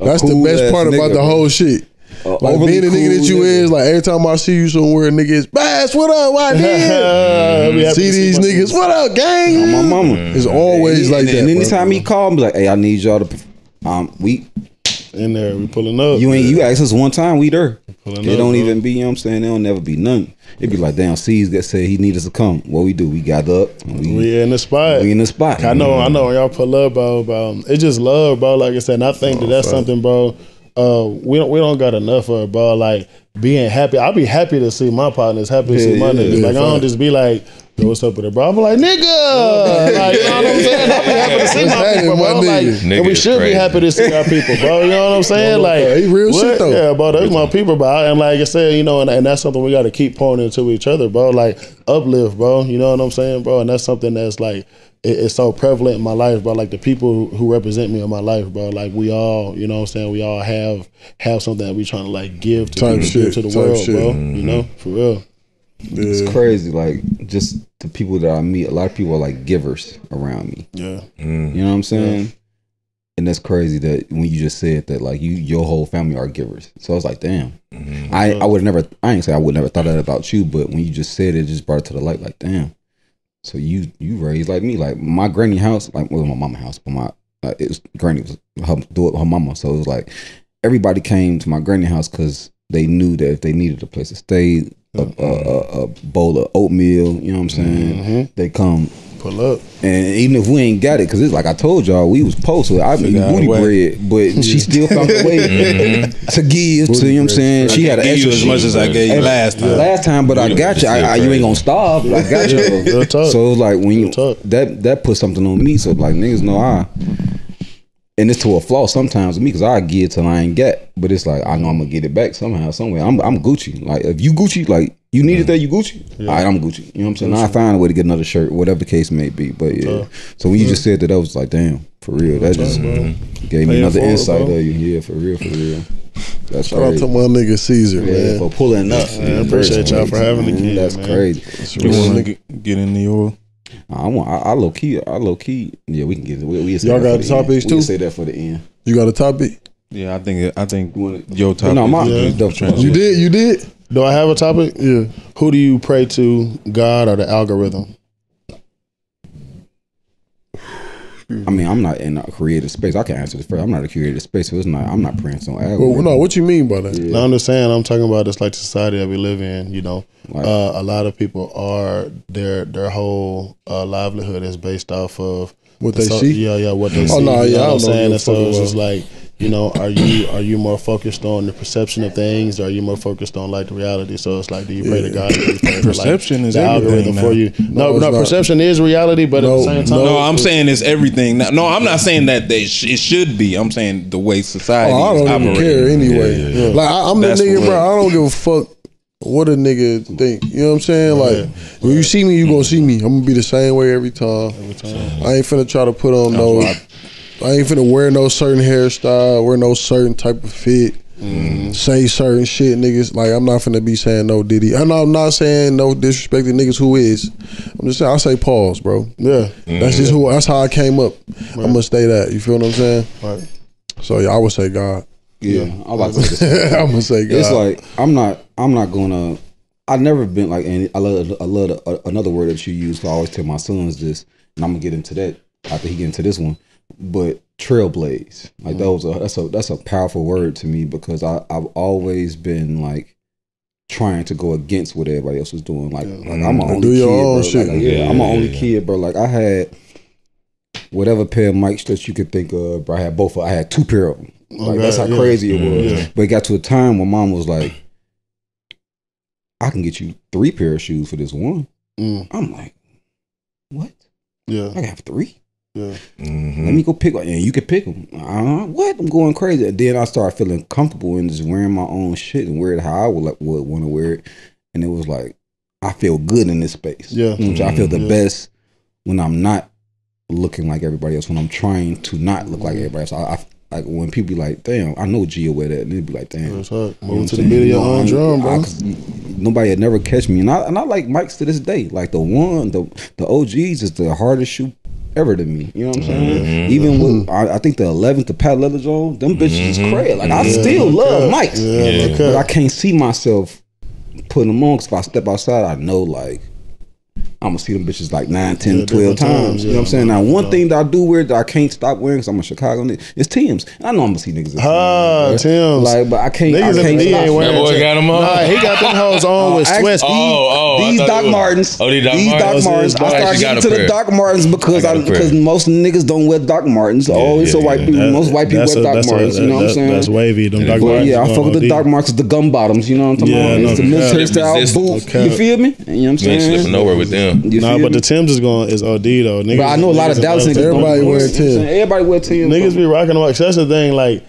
That's the best part about nigga, the bro. whole shit. A Like being the nigga that you nigga. is, like every time I see you somewhere, nigga is Bass, what up? Why did? see these niggas, what up, gang? My mama. It's always like and, that. And bro. anytime he called me, like, "Hey, I need y'all to, um, we in there. We pulling up. you ain't you asked us one time, we there. Pulling They up, don't bro. even be, you know what I'm saying? Don't never be none. It'd be like, damn, C's that said he needed us to come. What we do? We got up. We, We in the spot. we in the spot. I know, I know. Y'all pull up, bro, bro. It's just love, bro. Like I said, and I think that that's something, bro. Uh, we don't we don't got enough of, it, bro. Like being happy. I'll be happy to see my partners, happy to see my yeah, niggas. yeah, like I don't just be like, Yo, what's up with it, bro? I'm like, nigga, like you know what I'm saying. I be happy to see What's my people, bro. my Like, nigga? and we is should be happy to see our people, bro. You know what I'm saying? Like, He real shit, what? though. Yeah, bro. That's my people, bro. And like I said, you know, and, and that's something we got to keep pouring into each other, bro. Like uplift, bro. You know what I'm saying, bro? And that's something that's like it, it's so prevalent in my life, bro. Like the people who represent me in my life, bro. Like we all, you know, what I'm saying we all have have something that we trying to like give to people, shit, give to the world, shit. bro. You know, for real. It's crazy. Like just the people that I meet, a lot of people are like givers around me. Yeah, Mm. You know what I'm saying? And that's crazy that when you just said that, like you, your whole family are givers. So I was like, damn. Mm-hmm. I, I would never. I ain't say I would never thought that about you, but when you just said it, it just brought it to the light. Like, damn. So you you raised like me. Like my granny house, like well, my mama house, but my uh, it was granny was her do it with her mama. So it was like everybody came to my granny house because they knew that if they needed a place to stay, a, a, a, a bowl of oatmeal. You know what I'm saying? They come pull up. and even if we ain't got it, because it's like I told y'all, we was posted. I mean Figure out a booty way. bread, but she still found a way mm-hmm. to give to you know what I'm saying. She had an give you extra as much as I gave you last time. Last time, but I got you. I, I, you ain't gonna starve. but I got you. Real talk. So it was like when you talk. that that put something on me. So like niggas know I. And it's to a flaw sometimes with me because I get till I ain't get, but it's like I know I'm gonna get it back somehow, somewhere. I'm I'm Gucci. Like if you Gucci, like you needed that, you Gucci. All right, I'm Gucci. You know what I'm saying? I find a way to get another shirt, whatever the case may be. But yeah. So when you just said that, I was like, damn, for real. That just gave me another insight bro. of you. Yeah, for real, for real. That's Shout out crazy. to my nigga Caesar, Yeah, man. for pulling up. Man, I appreciate y'all for having the kid, That's man. crazy. You want to get in the oil? I want. I, I low key. I low key. Yeah, we can get it. We, we Y'all got for the the end. topics We too? can say that for the end. You got a topic? Yeah, I think I think You wanna- your topic. no, my- is yeah. You did? You did? Do I have a topic? Yeah. Who do you pray to, God or the algorithm? I mean, I'm not in a creative space. I can answer this first. I'm not a creative space, so it's not. I'm not praying some Well, no, what you mean by that? No, I'm just saying. I'm talking about this like the society that we live in. You know, Like- uh, a lot of people are their their whole uh, livelihood is based off of What the they see? Yeah, yeah, what they Oh, see. no, you yeah, I know what I'm saying. And so it's just like you know, are you are you more focused on the perception of things, or are you more focused on like the reality? So it's like, do you pray to God? or do you pray to, Perception like, is the everything algorithm for you. No, No, no, perception is reality, but No, at the same time, No, I'm saying it's everything. No, No, I'm not saying that they sh- it should be. I'm saying the way society Oh, I don't even care anyway. Like I, I'm the nigga, bro. I don't give a fuck what a nigga think. You know what I'm saying? Like when you see me, you gonna see me. I'm gonna be the same way every time. Every time. I ain't finna try to put on no. I ain't finna wear no certain hairstyle, wear no certain type of fit. Say certain shit, niggas. Like I'm not finna be saying no Diddy. I'm not, I'm not saying no disrespecting niggas who is. I'm just saying I say pause, bro. yeah, That's just who. That's how I came up. I'm gonna stay that. You feel what I'm saying? Right. So yeah, I would say God. Yeah, I'm about to say. I'm gonna say God. It's like I'm not. I'm not gonna. I've never been like, and I love. I love the, uh, another word that you use. So I always tell my sons this, and I'm gonna get into that after he get into this one. But trailblaze, like that mm. was a that's a that's a powerful word to me because I I've always been like trying to go against what everybody else was doing. Like, like I'm an mm. only Do your kid, own bro. shit. Like, yeah, I'm an Yeah, only yeah. kid, bro. Like I had whatever pair of mics that you could think of. Bro, I had both. Of, I had two pair of them. Oh, like that's how yeah. crazy it mm, was. Yeah. But it got to a time where mom was like, "I can get you three pair of shoes for this one." Mm, I'm like, "What? yeah, I can have three? Yeah. Mhm. Let me go pick one, and you can pick them." Uh, what? I'm going crazy. And then I started feeling comfortable and just wearing my own shit and wear it how I would, like, would want to wear it, and it was like I feel good in this space. Yeah. which I feel the Yeah. best when I'm not looking like everybody else. When I'm trying to not look like everybody else. I, I like when people be like, "Damn, I know Gia wear that," and they be like, "Damn." That's hard. You know I'm to the saying? beat of You your own drum, bro. I- nobody had never catch me, and I and I like mics to this day. Like the one, the the OGs is the hardest shoe ever to me. You know what I'm saying? Mm-hmm. Even with I, I think the 11th, the Pat Leather Jones, them bitches is crazy. Like I still love cap. mics, Yeah, Yeah. but I can't see myself putting them on. Cause if I step outside, I know like. I'm gonna see them bitches like 9, 10, Yeah, 12 different times. times, You know what I'm saying? Now, one thing that I do wear that I can't stop wearing because I'm a Chicago nigga is Tim's. I know I'm gonna see niggas. Ah, Tim's, Tim's. Like, but I can't. Niggas I can't the stop. ain't wearing That boy got 'em on? Nah, he got them hoes on with I- sweats. Oh, oh, these Doc was- Martens. Oh, these Doc these Doc Martens? Martens. I I started getting a to the. Doc Martens because I I, got a pair. because most niggas don't wear Doc Martens. Always yeah, so white yeah. people. most white people wear Doc Martens. You know what I'm saying? That's wavy. Them Doc Martens yeah, I fuck with the Doc Martens, the gum bottoms. You know what I'm talking Yeah, about? no It's the cap. military boot. You feel me? You know what I'm You ain't saying? slipping nowhere with them. You Nah, but me? the Tim's is going is OD though. Niggas, But I know a lot of niggas Dallas niggas. Everybody wear wear it, you know what I'm Tim's. Everybody wear Tim's. Niggas be rocking them. That's the thing. Like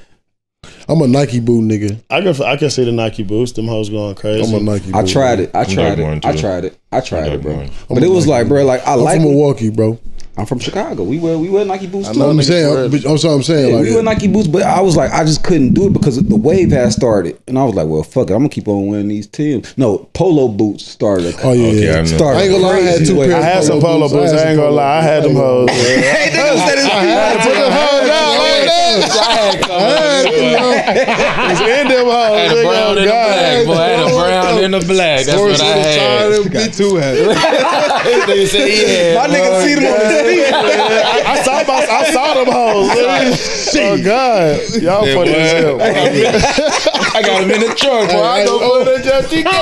I'm a Nike boot nigga. I can I can see the Nike boots. Them hoes going crazy. I'm a Nike boot. I tried it. I I'm tried it. I tried it. I tried it, bro. But it was like, bro, like I I'm like. Milwaukee, bro. I'm from Chicago. We wear we wear Nike boots too. know what I'm saying. But That's what I'm saying. Yeah, like, we wear Nike boots, but I was like, I just couldn't do it because the wave had started, and I was like, well, fuck it, I'm gonna keep on wearing these Tims. No, polo boots started. oh yeah, Okay, I yeah. started. I ain't gonna lie, I had two pairs I had some polo boots. I ain't gonna lie. I had them hoes. Hey, nigga said I had put them out. It's in them hoes. I had a brown and a black. Boy, I had a brown and a black. That's what I had. Hats. Nigga said had. My nigga see them on the street. I, I saw my, I saw them hoes. Oh God, y'all Yeah, funny as hell. I got him in the trunk, boy. I go Oh, the just in case,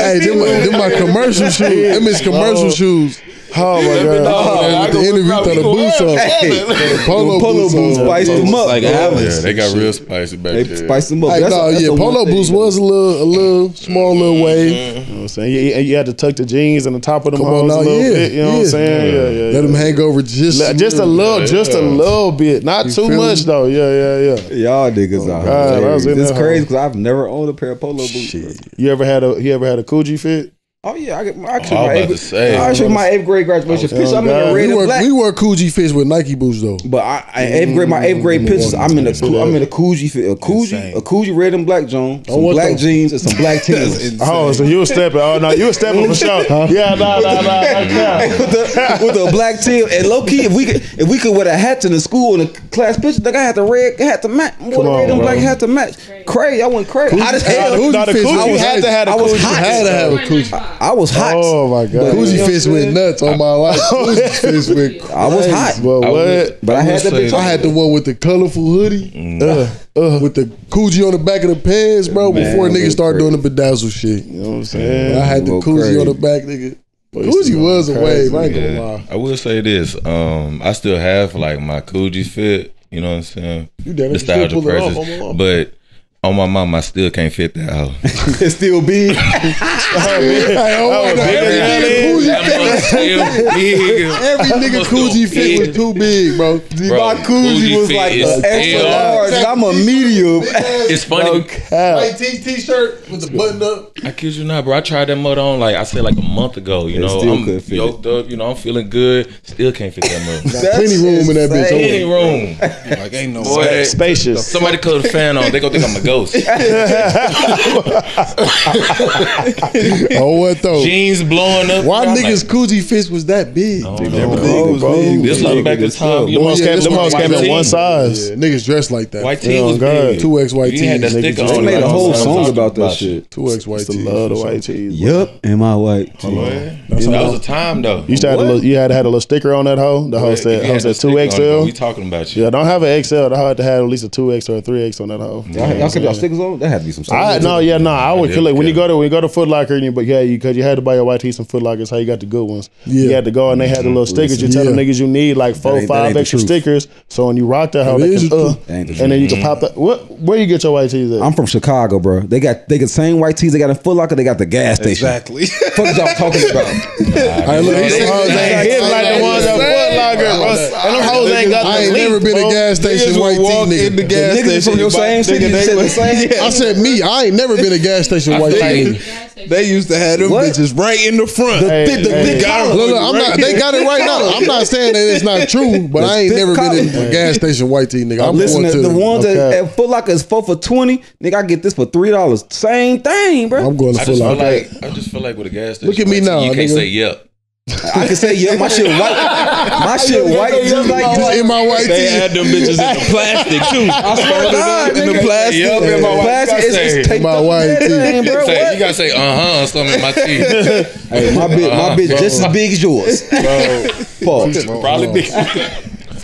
Hey, them, my- them my commercial shoes. Them is commercial shoes. Oh my God. With the interview throw the boots on. The Polo, Polo boots boots spiced them up. Like bro. yeah, they got real spicy back They there. spiced them up. Hey, That's a- no, that's yeah, polo boots though. was a little, a little mm-hmm. small, little wave. Mm-hmm. You know what I'm saying? You, you had to tuck the jeans and the top of them Come on now, a little yeah, bit. You know what I'm saying? Yeah, yeah. Let yeah. them hang over just, Le- Just a little, just a little bit, not too much me? though. Yeah, yeah, yeah. Y'all niggas oh, are God, I was in hilarious. It's crazy because I've never owned a pair of polo boots. You ever had a you ever had a Coogi fit? Oh yeah, I get my, I oh, I was my about eighth, to say. I actually my eighth grade graduation picture. I'm in God. the red We and wore, black. we wore Coogi fits with Nike boots though. But I, I eighth grade, my eighth grade mm-hmm. pictures, I'm in a Coo- I'm in a Coogi fit, a Coogi, a Coogi red and black John, oh, some what black the- jeans and some black tees. Oh, so you were stepping? Oh no, you were stepping for sure. Yeah, nah, nah, nah, nah. with the with the black tee and low key, if we could if we could wear the hats in the school in the class picture, like I had the red hat to match, wore the red and black hat to match. Crazy, I went crazy. Hot as hell. Coogi Nah, the fits Coogi was- had to have a I was Coogi. hot. Had to have a Coogi. I was hot. Oh my god. But- Coogi fits went nuts on my life. Coogi fits went I was hot. But I what? would- But I, I had would that bitch. I had the one with the colorful hoodie, uh, uh, with the Coogi on the back of the pants, bro. Man, before that niggas was started doing the bedazzle shit. You know what I'm saying? But I had the Go Coogi on the back, nigga. used to Coogi was a wave. I ain't gonna lie. I will say this. Um, I still have like my Coogi fit. You know what I'm saying? You damn near can still Nostalgia pull it off purchase. on my- But on my mom, I still can't fit that hoe. It's still big. Hey, oh, no, oh, oh, big every as nigga hell Coogi That mother's still big. Every nigga Coogi fit was too big, bro. Bro, My Coogi was like an extra large. I'm a medium. It's funny. White t t-shirt with the button up. I kid you not, bro. I tried that mud on like I said like a month ago. You know, I'm couldn't yoked up. You know, I'm feeling good. Still can't fit that mud. Plenty room in that bitch. Any room, Like ain't no boy. Spacious. Somebody cut the fan on. They gonna think I'm a ghost. Oh, what though? Jeans blowing up. Why. I'm niggas like, Coogi fits was that big? Oh, Them bro. niggas, bro. This look back at the time. You Them know, hoes yeah, came, this them one came in one size. Yeah, niggas dressed like that. white tee was God. big. Two X white You had that tees. sticker Niggas on. They made a whole That's what I'm song about that shit. Two X white Used to love the white tees. Yup, in my white tee. Boy, That was a time though. You used to have a little, you had to a little sticker on that hoe. The hoe If said, hoe said two on it, bro, We XL. talking about you. Yeah, don't have an XL. The hoe had to have at least a two X or a three X on that hoe. Y'all, y'all kept y'all stickers on? That had to be some I stuff. no, yeah, no. I would did kill it when you go to when you go to Foot Locker and you, but yeah, you because you had to buy your white tees from Foot Locker. That's how you got the good ones. Yeah. You had to go and they had the little stickers. You tell them niggas you need like four, ain't- that five extra truth. stickers. So when you rock that hoe, That they can, the uh, truth. That ain't the and then you can pop that. What? Where you get your white tees at? I'm from Chicago, bro. They got they got the same white tees they got in Foot Locker. They got the gas station. Exactly. Fuck y'all talking about? Hey, look, he Them said- hoes ain't hit like the ones at Foot Locker, bro. And them hoes ain't got the I ain't never been bro. a gas station white tee nigga. the gas The niggas from your same city Nigga, they said the was- same. I said me. I ain't never been a gas station white feel tee like- They used to have them What? bitches right in the front. Hey, thick- the hey, thick collar. Look, look, I'm not. They got it right now. I'm not saying that it's not true, but I ain't thick never been in a gas station white tee nigga. I'm Listen, going to the ones Okay. that at Foot Locker is four for twenty. Nigga, I get this for three dollars. Same thing, bro. I'm going to I Foot just feel Locker. like I just feel like with a gas station. Look at me white tee, now, You can't nigga. say yep. I can say yeah, my shit white. My shit white just like Just in my white They tee. had them bitches in the plastic too. I swear to God, in the nigga. plastic. Yep, in my white- Plastic you is gotta it's say- taped My up white to tee. everything, bro. Say, What? you gotta say uh huh something in my teeth. Hey, my bitch, my bitch just as big as yours. Pause. Probably big.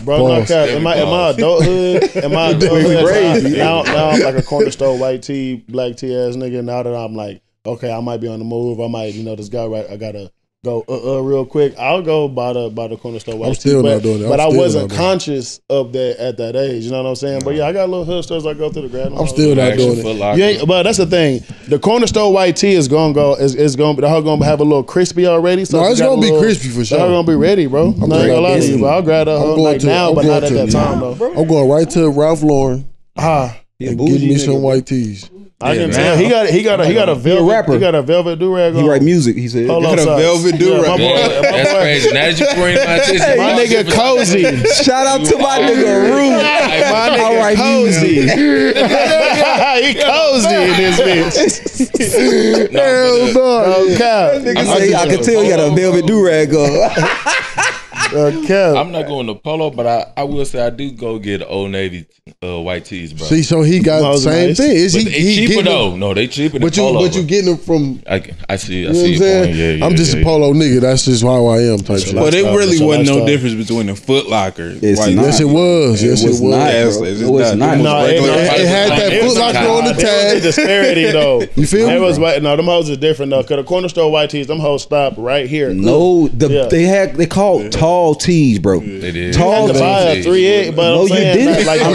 Bro, no Pause. cap. Am I, am I adulthood? Am I adulthood? Now, now I'm like a corner store white tee, black tee ass nigga. Now that I'm like, okay, I might be on the move. I might, you know, this guy right. I gotta go uh, uh real quick. I'll go by the by the corner store I'm still but, not doing it. I'm But I wasn't not doing conscious of that at that age. You know what I'm saying? But yeah, I got a little hood stores I go through the grab. I'm still not doing it. Yeah, but that's the thing. The corner store white tee is gonna go. Is, is gonna the hoe gonna have a little crispy already. So No, if you it's got a gonna be crispy for The sure. hoe gonna be ready, bro. I'm not going gonna lie to to- you, but I'll grab that I'm hoe going like to- now, I'm but not at that time though. I'm going right to Ralph Lauren Ah, and bougie get me some white tees. I Yeah, can now. tell he got he got a, he got a He a velvet rapper. he got a velvet do rag. He write music. He said. Hold Got on, a son. velvet do-rag. Yeah, my boy, Yeah, my that's crazy. Now that you bring my attention, My y'all nigga cozy. Shout out to my nigga Rue. My nigga write cozy. he cozy in this bitch. No, but, uh, No cap. Nigga I'm say, not I can tell you got a velvet do rag on. No cap. I'm not going to polo, but I, I will say I do go get Old Navy uh, white tees, bro. See, so he got the same nice. thing. Is but he, they he cheaper getting though. them- No, they cheaper than But you, polo. but you getting them from. I, I see. I You know what see I'm your saying? point. Yeah, yeah, I'm just yeah, a polo nigga. That's just how I am. Type shit. But it really wasn't no difference between a Foot Locker. It's not. Yes, it was. Yes, it, was was. not. Yes, bro. it's It was not. not. It was No, it, regular- it, it had that it Foot Locker on the tag. disparity though. You feel There me? was no, them hoes is different though. Cause the corner store white tees, them hoes stop right here. No, the, they had they called tall tees, bro. They did. Tall to buy a tees. three eight, but No, I'm you saying didn't. that, like,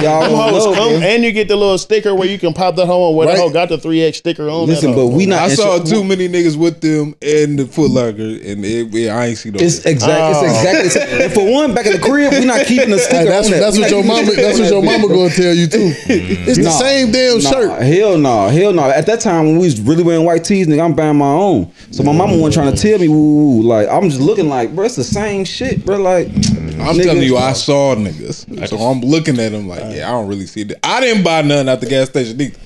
Y'all them don't hoes come, and you get the little sticker where you can pop that hoe on where Right. the hoe got the three X sticker on. Listen, that but hoe. we not. I saw so- too many niggas with them in the Foot Locker, and it, it- I ain't see those. It's oh. exactly. Oh. It's exactly. And for one, back in the crib, we not keeping the sticker Hey, that's on that. that's what your mama. That's what your mama gonna tell you too. Mm-hmm. It's the same damn shirt. Hell no, hell no. At that time when we was really wearing white tees, nigga, I'm buying my own. So my mama wasn't trying to tell me, woo, woo, like I'm just looking like, bro, it's the same shit, bro. Like, I'm nigga, telling you, I saw niggas. So I'm looking at them like, yeah, I don't really see that. I didn't buy nothing at the gas station either.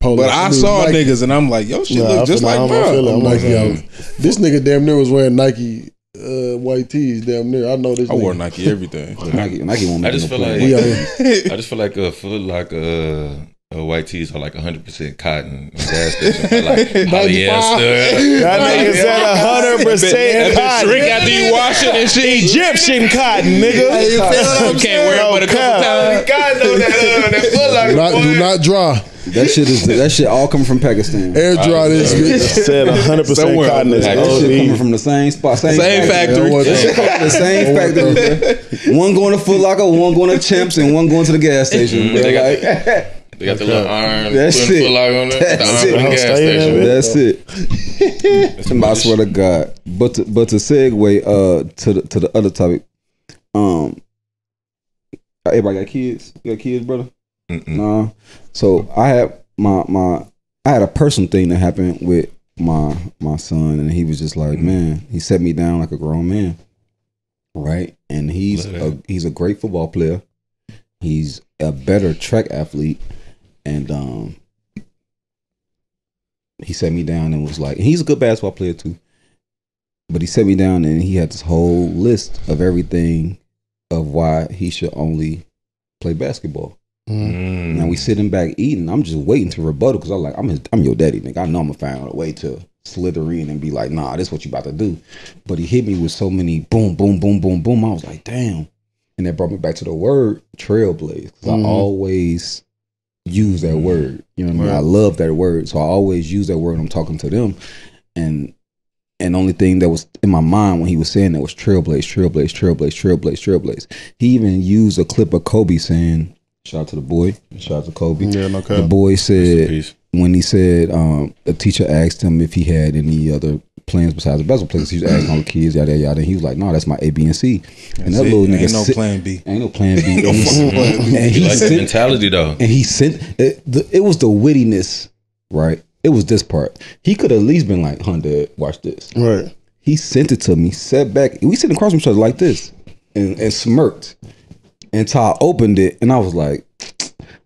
Polo. But I saw Nike- niggas and I'm like, yo, shit Nah, look just feel like I'm- bro. I'm, I'm Nike like, out. This nigga damn near was wearing Nike uh, white tees. Damn near. I know this. I wore. Nike everything. Nike, Nike won't I just feel like I just feel like a foot like uh, uh, white tees are like 100 percent cotton. Gas station, but like polyester. that nigga said hundred percent cotton. Drink after you wash it and shit. Egyptian cotton, nigga. You can't wear it but a couple times. God know that, uh, that foot Do not, do not dry. That shit is that shit all coming from Pakistan. Air dry this bitch. Said hundred percent cotton is That shit coming from the same spot, same, Same factory. Yeah, what- That shit coming from the same factory. bro. One going to Foot Locker, one going to Champs, and one going to the gas station. bro. They got Like, They got the little iron. That's putting it. foot lock on there. That's the iron it. gas station. there. That's it. I swear to God. But to, but to segue uh to the to the other topic, um, everybody got kids. You got kids, brother? Mm-mm. Nah. So I had my my I had a personal thing that happened with my my son, and he was just like, man, he set me down like a grown man, right? And he's a, he's a great football player. He's a better track athlete, and um, he sat me down and was like, he's a good basketball player too. But he sat me down and he had this whole list of everything of why he should only play basketball. Mm. Now we sitting back eating. I'm just waiting to rebuttal because I'm like, I'm his, I'm your daddy, nigga. I know I'm gonna find a way to slither in and be like, nah, this what you about to do. But he hit me with so many boom, boom, boom, boom, boom. I was like, damn. And that brought me back to the word trailblaze. because Mhm. I always use that word. You know what I mean? Right. I love that word. So I always use that word when I'm talking to them. And and the only thing that was in my mind when he was saying that was trailblaze, trailblaze, trailblaze, trailblaze, trailblaze. He even used a clip of Kobe saying, shout out to the boy, shout out to Kobe. Yeah, no The boy said when he said um, the teacher asked him if he had any other plans besides the basketball players. He was asking all the kids, yada yada. And he was like, "No, that's my A, B, and C." And that See, little nigga ain't no sit- plan B. Ain't no plan B. and he, and You he like that sent, mentality though. and he sent it, the, it was the wittiness, right? It was this part. He could at least been like, "Hun, Dad, watch this." Right. He sent it to me, sat back. We sitting across from each other like this, and, and smirked. And Ty opened it, and I was like,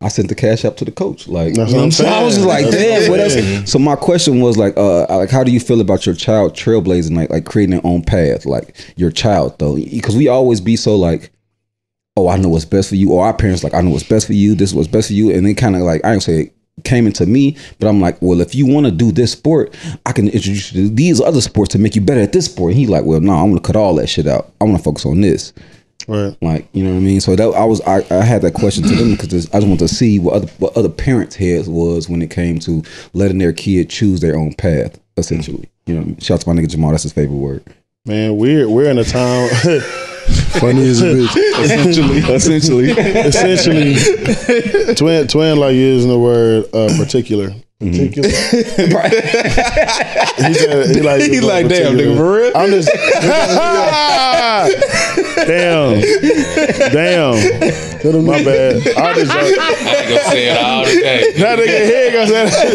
I sent the cash up to the coach. Like, you know what I'm saying? I was just like, damn, what else? So my question was like, uh, like, how do you feel about your child trailblazing, like, like creating their own path, like your child though? Because we always be so like, oh, I know what's best for you, or our parents like, I know what's best for you. This is what's best for you, and they kind of like, I don't say. It came into me, but I'm like, well, if you want to do this sport, I can introduce you to these other sports to make you better at this sport. And he like, well, no, I'm gonna cut all that shit out. I want to focus on this. Right. Like, you know what I mean? So that I was I, I had that question to them because I just want to see what other what other parents' heads was when it came to letting their kid choose their own path, essentially. You know, shout out to my nigga Jamal, that's his favorite word. Man, we're we're in a town. Funny as a bitch. Essentially. essentially. essentially, twin twin like using the word uh, particular. Particular. Right. he said he like He like, damn, nigga, for real? I'm just damn, damn. My bad. I just I ain't gonna say it all today. that nigga here gonna say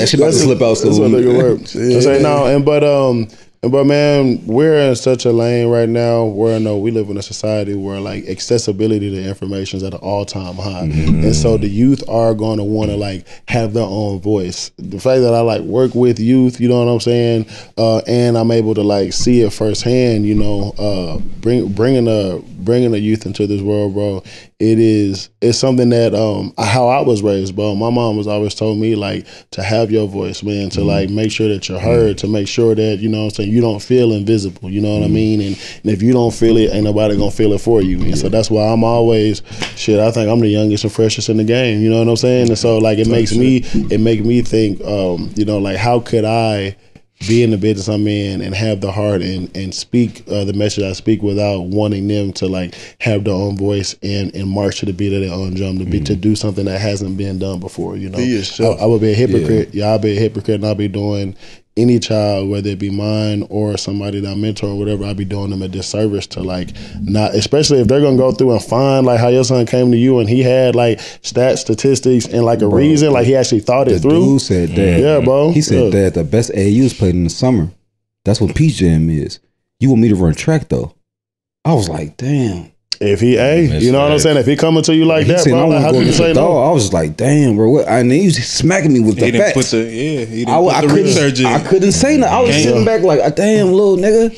That shit about to slip out That's what soon. nigga work. I say no, and but um, and but man, we're in such a lane right now where know we live in a society where like accessibility to information is at an all time high, and so the youth are going to want to like have their own voice. The fact that I like work with youth, you know what I'm saying, uh, and I'm able to like see it firsthand, you know, uh, bring bringing a bringing a youth into this world, bro. It is it's something that um how I was raised, bro. My mom was always told me like to have your voice, man, to like make sure that you're heard, to make sure that you know what I'm saying you don't feel invisible. You know what I mean? And, and if you don't feel it, ain't nobody gonna feel it for you. And so that's why I'm always shit. I think I'm the youngest and freshest in the game. You know what I'm saying? And so like it makes me it make me think, um, you know, like how could I be in the business I'm in and have the heart and and speak uh, the message I speak without wanting them to like have their own voice and and march to the beat of their own drum to be to do something that hasn't been done before. You know. I, I would be a hypocrite. Yeah. I'll be a hypocrite, and I'll be doing any child, whether it be mine or somebody that I mentor or whatever. I'll be doing them a disservice to like not, especially if they're gonna go through and find like how your son came to you and he had like stats, statistics, and like a reason, like he actually thought it through. dude said that. Yeah, bro. He said Yeah. that the best AU's played in the summer. That's what Peach Jam is. You want me to run track though? I was like, damn. If he, hey, That's you know what I'm saying? If he coming to you like he that, said, I bro, like, how to go can you against the say dog. no? I was like, damn, bro. What? And he was smacking me with He the didn't facts. put the yeah. He didn't I, put I the couldn't, research in. I couldn't say nothing. I was Can't. sitting back like, a damn, little nigga.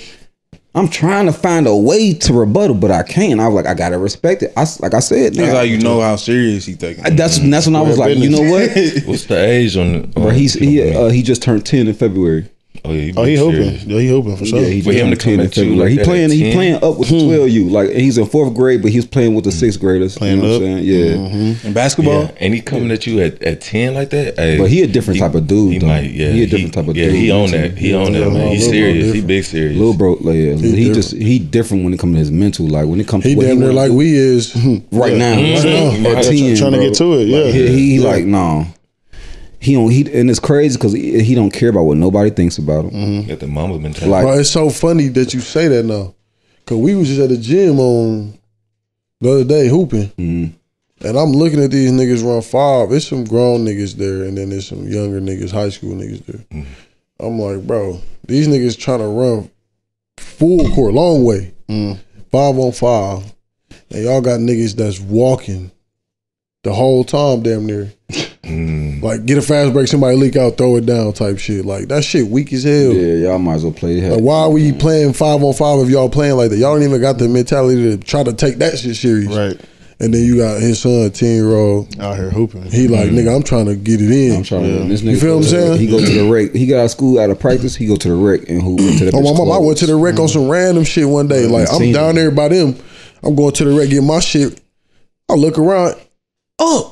I'm trying to find a way to rebuttal, but I can't. I was like, I gotta respect it. I s- like I said, That's nigga, how you know how serious he taking. That's that's when I was like, you know what, What's the age on? bro? on He's he uh, he just turned ten in February. Oh yeah, Oh, he been hoping. Yeah, he hoping for sure. Yeah, he For him to come 10 in at you February. like he playing he playing up with the twelve U. Like he's in fourth grade, but he's playing with the sixth graders. Playing you know what up. I'm saying? Yeah. In basketball, Yeah, and he coming at you at, at ten like that. Hey, But he a different type of dude, He though. might, yeah. He a different type of yeah, dude. he on that. He on that, man. He's serious. He big serious. Little bro, like, yeah, he, just he different when it comes to his mental. Like when it comes He to what damn he near wanna like we is. right now, Mhm. at Right. 10, Trying to get to it, yeah. He, he like no. He don't. He and it's crazy because he, he don't care about what nobody thinks about him. Mm-hmm. Got the mama mentality. Like Bro, it's so funny that you say that now. Cause we was just at the gym on the other day hooping. mm, And I'm looking at these niggas run five. It's some grown niggas there, and then there's some younger niggas, high school niggas there. Mm-hmm. I'm like, bro, these niggas trying to run full court, long way, five on five, and y'all got niggas that's walking the whole time, damn near. Like get a fast break, somebody leak out, throw it down, type shit. Like that shit weak as hell. yeah, y'all might as well play. Like, why are we playing five on five if y'all playing like that? Y'all don't even got the mentality to try to take that shit serious. Right. And then you got his son, ten year old. Out here hooping. He like, nigga, I'm trying to get it in. I'm trying to. This nigga You feel what I'm saying? He go to the rec. He got out of school, out of practice. He go to the rec and hoop into the. Oh my bitch mom, I went to the clothes. rec on some random shit one day. Like I'm down it. there by them. I'm going to the rec get my shit. I look around. Oh, And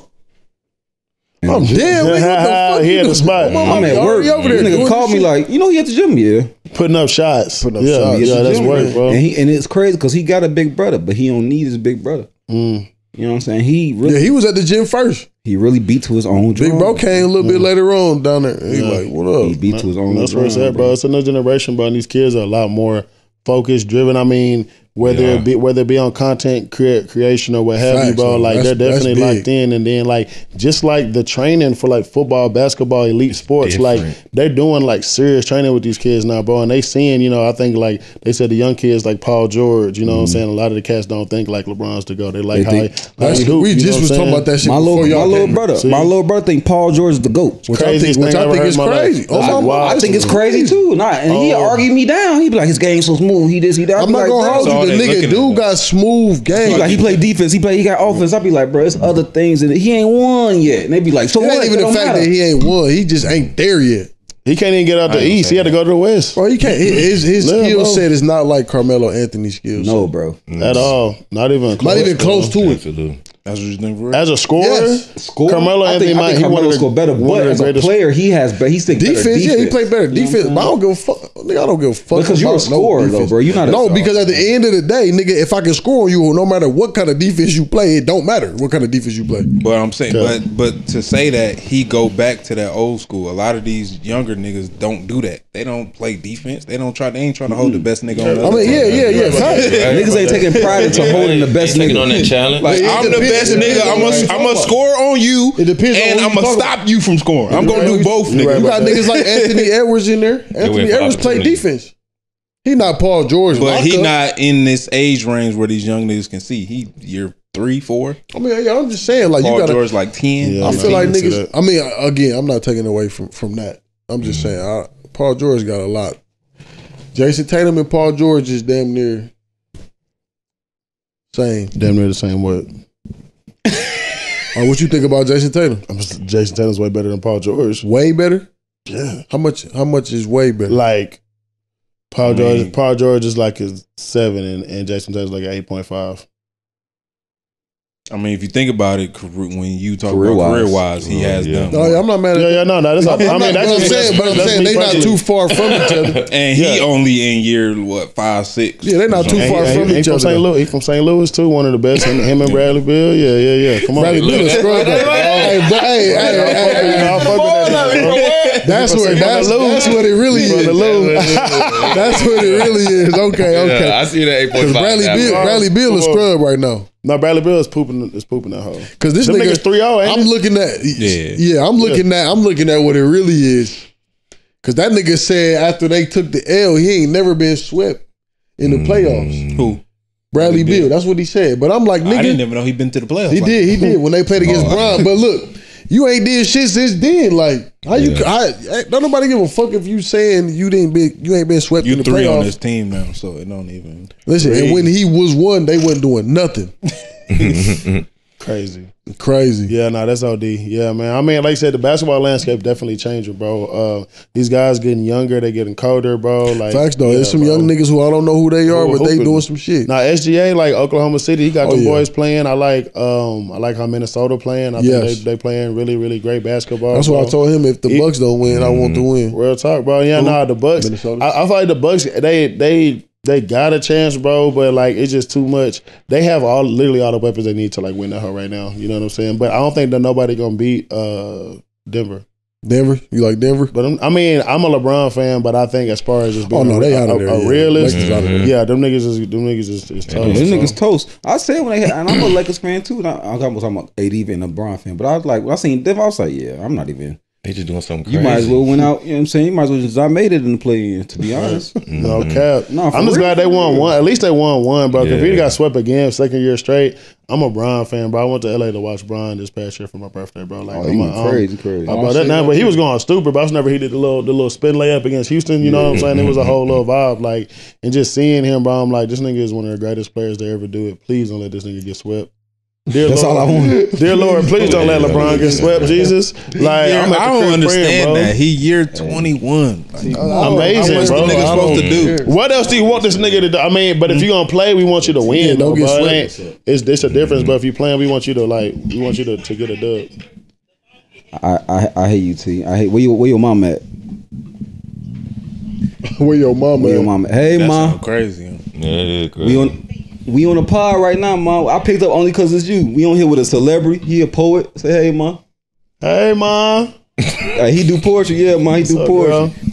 I'm just- damn. what the fuck He had the spot. My mama I'm at work. over there. This nigga called me like, you know, he at the gym, yeah. Putting up shots. Putting up yeah, shots. Yeah, At that's gym, work, bro. And he and it's crazy because he got a big brother, but he don't need his big brother. Mm. You know what I'm saying? He really, yeah, he was at the gym first. he really beat to his own drum. Big bro came a little bit later on down there. He like, what up? He up? beat to his own That's where it's drum, at, bro. It's another generation, bro. And these kids are a lot more focused, driven. I mean, whether Yeah. it be whether it be on content crea- creation or what have you, bro. Like That's- they're definitely locked in. And then like just like the training for like football, basketball, elite sports, like they're doing like serious training with these kids now, bro. And they seeing, you know, I think like they said the young kids like Paul George, you know what I'm mm-hmm. saying? A lot of the cats don't think like LeBron's to go. They like They how, think- he- how he hoop, we you just what was I'm talking about that shit My little, my y'all little came. brother, See? my little brother think Paul George is the goat. Which I think, which thing I I think is in life. crazy. Oh, my I think it's crazy too. Nah, and he Oh. argue me down. He be like, his game so smooth. He this, he that. I I'm not gonna hold you. They The looking nigga at. dude got smooth game. He like he play defense. He play. He got offense. I be like, bro, it's other things, and he ain't won yet. And they be like, so It what? ain't even It the don't fact matter. that he ain't won. He just ain't there yet. He can't even get out the east. He had to go to the west. Bro, he can't. His his Yeah, skill bro. set is not like Carmelo Anthony's skill no, set. bro. At all. Not even close. Not even bro. close to it. Absolutely. That's what you think for real? As a scorer, Yes. Score? Carmelo I Anthony think, I might think he one Carmelo of the, score better, one but as a player, he has. But he's thinking Defense, yeah, he played better You know what defense. But I don't give a fuck. Nigga, I don't give a fuck. Because you're a about no scorer, though, bro. You're not a no, star. because at the end of the day, nigga, if I can score on you, no matter what kind of defense you play, it don't matter what kind of defense you play. But I'm saying, Yeah. but but to say that he go back to that old school, a lot of these younger niggas don't do that. They don't play defense. They don't try. They ain't trying to hold the best nigga on. The I mean, team. yeah, yeah, yeah. facts. Niggas ain't taking pride into holding the best taking nigga. on that challenge. Like It I'm the best nigga. I'm gonna I'm score on you. It depends and I'm gonna talking stop you from scoring. I'm gonna do both, You're right nigga. You got niggas like Anthony Edwards in there. Anthony Edwards played defense. He not Paul George, But he not in this age range where these young niggas can see. He year three, four. I mean, I'm just saying, like Paul you gotta. George like ten. Yeah, I feel like niggas. I mean, again, I'm not taking away from from that. I'm just saying, I, Paul George got a lot. Jayson Tatum and Paul George is damn near same. Damn near the same. Uh, what you think about Jayson Tatum? I'm just- Jayson Tatum's way better than Paul George. Way better. Yeah. How much? How much is way better? Like Paul I mean- George. Paul George is like a seven, and, and Jayson Tatum's like an eight point five. I mean, if you think about it, career- when you talk Career-wise. about career wise, he has Yeah. done. No, yeah, I'm not mad at Yeah, yeah, no, no. That's I'm I not, mean, but that's I'm just- saying, but I'm saying me they not too far from each other. and he Yeah. only in year what five six. Yeah, they not too And far he, from he each from other. St. Louis. He from St. Louis too. One of the best. Him, him and Bradley Beal. Yeah, yeah, yeah. Come on, Bradley Beal is scrub. Hey, but hey, hey, hey, hey, I'll fuck with that nigga, bro. That's what that's, that's what it really is. That's what it really is. Okay, okay. Yeah, I see that eight point Because five. Bradley Beal, Bradley Beal is scrub right now. No, Bradley Beal is pooping. Is pooping that hole. Because this Them nigga, niggas 3-0, I'm it? looking at Yeah. yeah, I'm looking at I'm looking at what it really is. Because that nigga said after they took the L, he ain't never been swept in the mm. playoffs. Who? Bradley Beal, that's what he said. But I'm like, nigga, I didn't nigga, even know he been to the playoffs. he like did, he did when they played against oh. Bron. But look, you ain't did shit since then. Like, how you? I, I- don't nobody give a fuck if you saying you didn't be, you ain't been swept You in the three on this team now, so it don't even. Listen, and when he was one, they wasn't doing nothing. Crazy. Crazy. Yeah, no, that's OD. Yeah, man. I mean, like I said, the basketball landscape definitely changing, bro. Uh, these guys getting younger, they getting colder, bro. Like Facts though. yeah, There's some bro. young niggas who I don't know who they are, Who but they doing some shit. Now SGA, like Oklahoma City, he got Oh, them yeah. boys playing. I like, um, I like how Minnesota playing. I Yes. think they they playing really, really great basketball. That's why I told him if the Bucks don't win, I want to win. Real talk, bro. Yeah, nah, the Bucks. Minnesota? I, I feel like the Bucks. They they they got a chance, bro. But like it's just too much. They have all literally all the weapons they need to like win that hoe right now. You know what I'm saying? But I don't think that nobody gonna beat uh Denver. Denver, you like Denver? But I'm, I mean, I'm a LeBron fan, but I think as far as just being Oh, no, a, they out of a, there, a yeah. realist, Lakers out of there. yeah, them niggas is them niggas is, is tough. Them so. niggas toast. I said when they had, and I'm a Lakers fan too. And I, I'm talking about AD and a LeBron fan, but I was like, when I seen Denver, I was like, yeah, I'm not even. They just doing something You might as well went out. You know what I'm saying? You might as well just I made it in the play in. To be honest, No cap. No, I'm just real, glad they won real. one. At least they won one, bro. 'Cause If Yeah. he got swept again, second year straight, I'm a Bron fan, bro. I went to LA to watch Bron this past year for my birthday, bro. Like, Oh, I'm he a- went I'm- crazy, crazy. Uh, bro, that now, but he was going stupid. But I was never he did the little the little spin layup against Houston. You know what I'm saying? It was a whole little vibe. Like, and just seeing him, bro. I'm like, this nigga is one of the greatest players to ever do it. Please don't let this nigga get swept. Dear That's Lord, all I want. Dear Lord, please don't let LeBron get swept. Jesus, like Yeah, I'm I don't understand praying, that. He year twenty one. Amazing, What's bro. the nigga supposed to don't- What else do you want this nigga to do? I mean, but if you're gonna play, we want you to win. Yeah, don't though, get bro. It swept. ain't- It's it's a difference. But if you playing, we want you to like, we want you to, to get a dub. I, I I hate you, T. I hate where you where your mom at? Where your mama? Where your at? mom at? Hey, That's mom. crazy. Yeah, it is crazy. We on we on a pod right now, mom. I picked up only cause it's you. We on here with a celebrity. He a poet. Say hey, mom. Hey, mom. Uh, he do poetry. Yeah, man. He do What's up, poetry. girl?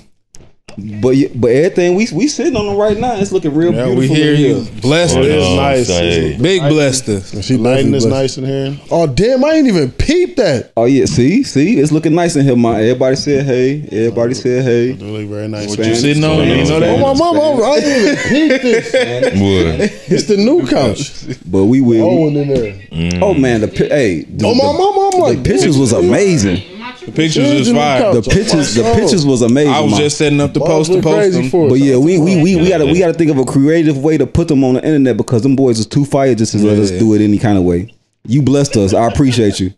But but everything we we sitting on them right now. It's looking real Yeah, beautiful. we hear you. Blessed oh, It is Oh, nice. It's- Big blessed us. She Lighting is nice in here. Oh damn! I ain't even peeped that. Oh yeah, see, see, it's looking nice in here, man. Everybody said hey. Everybody oh, said hey. It look very nice. What you sitting on? You know Oh that? my mama! I ain't even peeped this. Boy. It's the new couch. But we will. Oh, in there. Mm. Oh, man, the pi- hey, the, Oh my mama! I'm the pictures was amazing. The pictures is the fire. The pictures, the pictures was amazing. I was man. just setting up the post to post them. But yeah, we we we, we gotta we gotta think of a creative way to put them on the internet because them boys is too fire just to let us do it any kind of way. You blessed us. I appreciate you.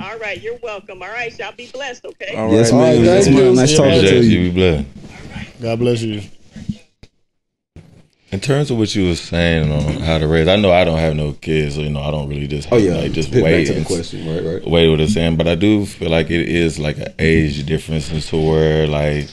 All right, you're welcome. All right, y'all be blessed, okay? All right, Yes, right. man. Yes, man. you. Nice talking to you. you, be blessed. God bless you. In terms of what you were saying on how to raise, I know I don't have no kids, so you know I don't really just Oh yeah, like just Pit back wait to the question, right? Right. wait what it's saying. But I do feel like it is like an age difference into where like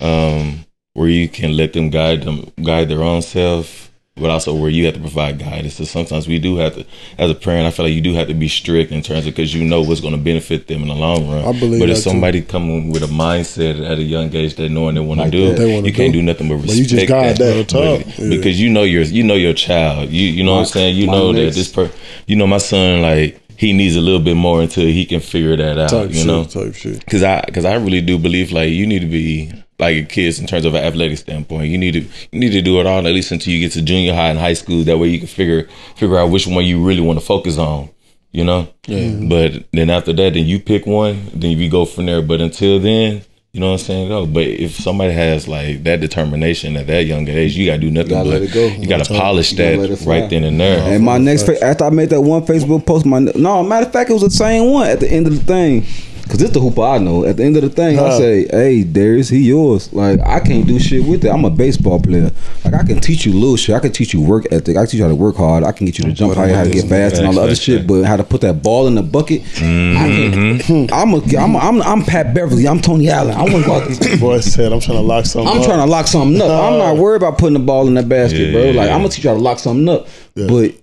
um where you can let them guide them guide their own self, but also where you have to provide guidance. So sometimes we do have to, as a parent, I feel like you do have to be strict in terms of because you know what's going to benefit them in the long run. I believe But if that, too. somebody coming with a mindset at a young age that knowing they want to do, They you can't do. do nothing but But respect you just guide that. But- Talk. Yeah. because you know your you know your child. You you know what I'm saying. You my know that this per you know my son like he needs a little bit more until he can figure that out. Type you shit. know, Type shit. because I because I really do believe like you need to be like a kids in terms of an athletic standpoint. You need to you need to do it all at least until you get to junior high and high school. That way you can figure figure out which one you really want to focus on. You know, yeah. Mm-hmm. But then after that, then you pick one. Then you go from there. But until then. You know what I'm saying? Go. But if somebody has like that determination at that young age, you gotta do nothing gotta but let it go. you gotta polish You gotta that let it right then and there. And my next fa- after I made that one Facebook post, my no matter of fact, it was the same one at the end of the thing. Cause this the hooper I know. At the end of the thing, I say, "Hey, Darius, he yours." Like I can't do shit with it. I'm a baseball player. Like I can teach you little shit. I can teach you work ethic. I can teach you how to work hard. I can get you to jump higher, how to get fast, and all the other shit. But how to put that ball in the bucket, I can't. Mm-hmm. I'm a, I'm, a, I'm, I'm Pat Beverley. I'm Tony Allen. I want to go out there. Boy said, I'm trying to lock something I'm up. trying to lock something up. I'm not worried about putting the ball in that basket, Yeah, bro. Like yeah. I'm gonna teach you how to lock something up. Yeah. But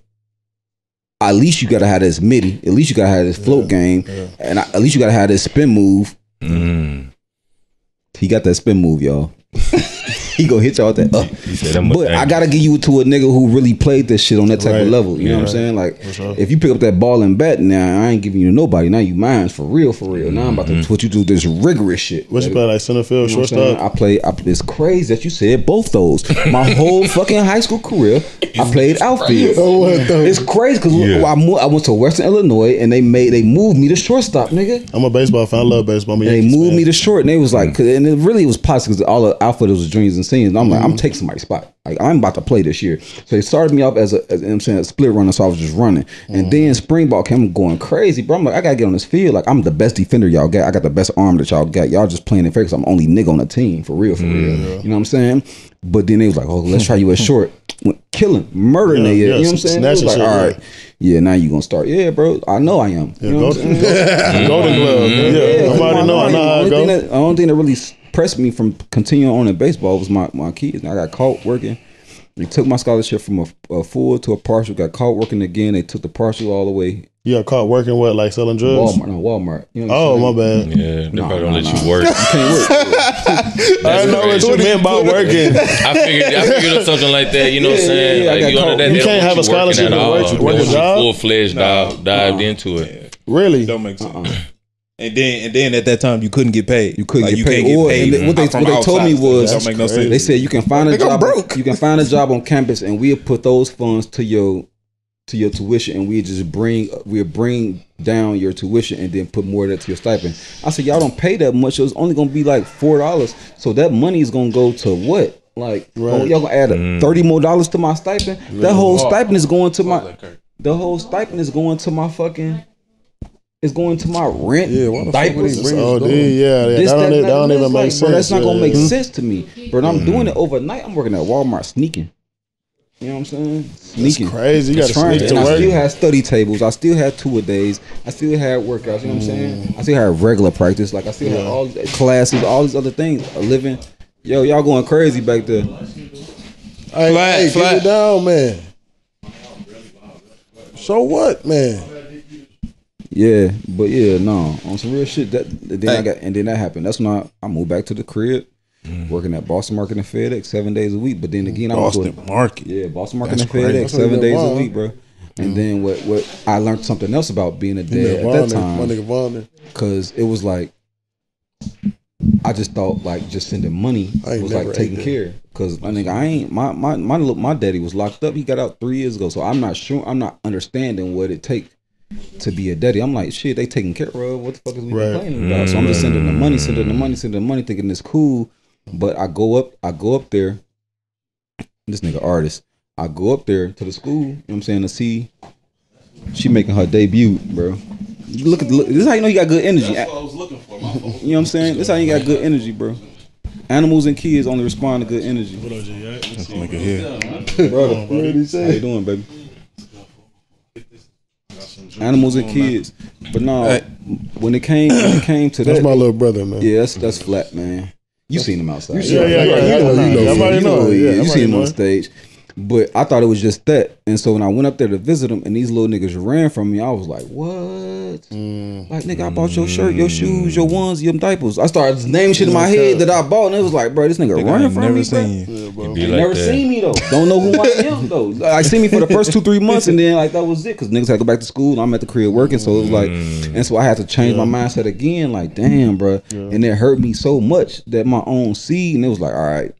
at least you gotta have this midi. At least you gotta have this float game, and I, at least you gotta have this spin move. Mm. He got that spin move, y'all. he gonna hit y'all with that. Uh. You said that But I gotta give you to a nigga who really played this shit on that type Right. of level. You know what I'm saying? Like, sure. if you pick up that ball and bat, now I ain't giving you to nobody. Now you mine for real, for real. Now I'm about to put you through this rigorous shit. What you play like center field, You know what I'm saying? shortstop? I played. I, it's crazy that you said both those. My whole fucking high school career, I played outfield. Oh, what the? It's crazy because Yeah. I, moved, I went to Western Illinois and they made they moved me to shortstop, nigga. I'm a baseball fan. I love baseball. I'm a And they moved fan. me to short, and they was like, and it really was possible because all the outfielders was juniors and seniors. And I'm like, I'm taking somebody's spot. Like I'm about to play this year. So they started me off as a, as, you know I'm saying, a split runner. So I was just running, and then spring ball came I'm going crazy, bro. I'm like, I gotta get on this field. Like I'm the best defender y'all got. I got the best arm that y'all got. Y'all just playing it fair because I'm only nigga on the team for real, for real. You know what I'm saying? But then they was like, oh, let's try you at short. Went killing, murdering Yeah, yeah, you know what I'm saying? It was like, shit, all yeah. yeah, now you gonna start. Yeah, bro. I know I am. You know what I'm Golden, Glove. Yeah, Yeah, already know. I know how only it thing goes. that, the only thing that really pressed me from continuing on in baseball was my, my kids. I got caught working. They took my scholarship from a, a full to a partial. Got caught working again. They took the partial all the way. You got caught working what, like selling drugs? Walmart, no Walmart. You know what Oh, I'm my saying? bad. Yeah, they Nah, probably don't nah, let nah. you work. you Can't work. I know what you meant by working. I figured, I figured up something like that. You know what I'm Yeah, saying? yeah, I like you, under caught. that, You can't have a you working scholarship at and all. work- They work a job? Full fledged dive, dived into it. Really? Don't make uh-uh. sense. And then and then at that time you couldn't get paid. You couldn't Like, get you paid. can't get paid. and they- what they- what they told me was- That don't make no sense. They said you can find a Nigga, job. broke. You can find a job on campus, and we'll put those funds to your to your tuition, and we just bring we'll bring down your tuition, and then put more of that to your stipend. I said y'all don't pay that much, so it's only gonna be like four dollars. So that money is gonna go to what? Like oh, y'all gonna add Mm. thirty more dollars to my stipend? That whole stipend is going to my. The whole stipend is going to my fucking. It's going to my rent, Yeah, why the fuck would diapers, he bring Oh, dude, yeah. yeah. this, That don't, that, that don't even make like, sense. Bro, that's not gonna yeah. make sense to me. But I'm mm-hmm. doing it overnight. I'm working at Walmart sneaking. You know what I'm saying? Sneaking. crazy. You gotta Trying sneak and to I still had study tables. I still had two a days. I still had workouts. You know what I'm mm. saying? I still had regular practice. Like I still had all these classes, all these other things. A living. Yo, y'all going crazy back there. Hey, Flat, hey, flat. get it down, man. So what, man? Yeah, but yeah, no, on some real shit. That then I got and then that happened. That's when I, I moved back to the crib, mm. working at Boston Market and FedEx seven days a week. But then again, I was Boston Market. Yeah, Boston Market That's and crazy. FedEx That's seven days they a week, bro. And then what? What I learned something else about being a dad at that Von, my time nigga Von. because it was like I just thought like just sending money I was like taking that. care. Cause my nigga, I ain't my my my little- my daddy was locked up. He got out three years ago, so I'm not sure. I'm not understanding what it take to be a daddy. I'm like, shit, they taking care of. What the fuck is we Right. complaining about? So I'm just sending the money, sending the money, sending the money, thinking it's cool. But I go up, I go up there. This nigga artist. I go up there to the school. You know what I'm saying to see. She making her debut, bro. Look at the look. This is how you know you got good energy. That's what I was looking for. My fault. You know what I'm saying? This is how you got good energy, bro. Animals and kids only respond to good energy. What up, G? Nigga here. brother. How you doing, baby? Animals and kids, but no. Hey. When it came, when it came to That's that, my little brother, man. yeah, that's that's flat, man. You seen him outside? see Yeah, yeah, yeah. You know, yeah, you know, yeah, you know. Everybody you know. know, it. yeah, Yeah, you everybody seen him know on it. stage. But I thought it was just that. And so when I went up there to visit him and these little niggas ran from me, I was like, what? Mm. Like, nigga, I bought your shirt, your shoes, your ones, your diapers. I started naming shit in my head that I bought, and it was like, bro, this nigga Nigga, I running from never me, bro. seen you. It be They like never that. seen me though. Don't know who I am though. I seen me for the first two three months, and then like that was it. Cause niggas had to go back to school. And I'm at the crib working, so it was like, and so I had to change my mindset again. Like, damn, bro. And it hurt me so much that my own seed, and it was like, all right,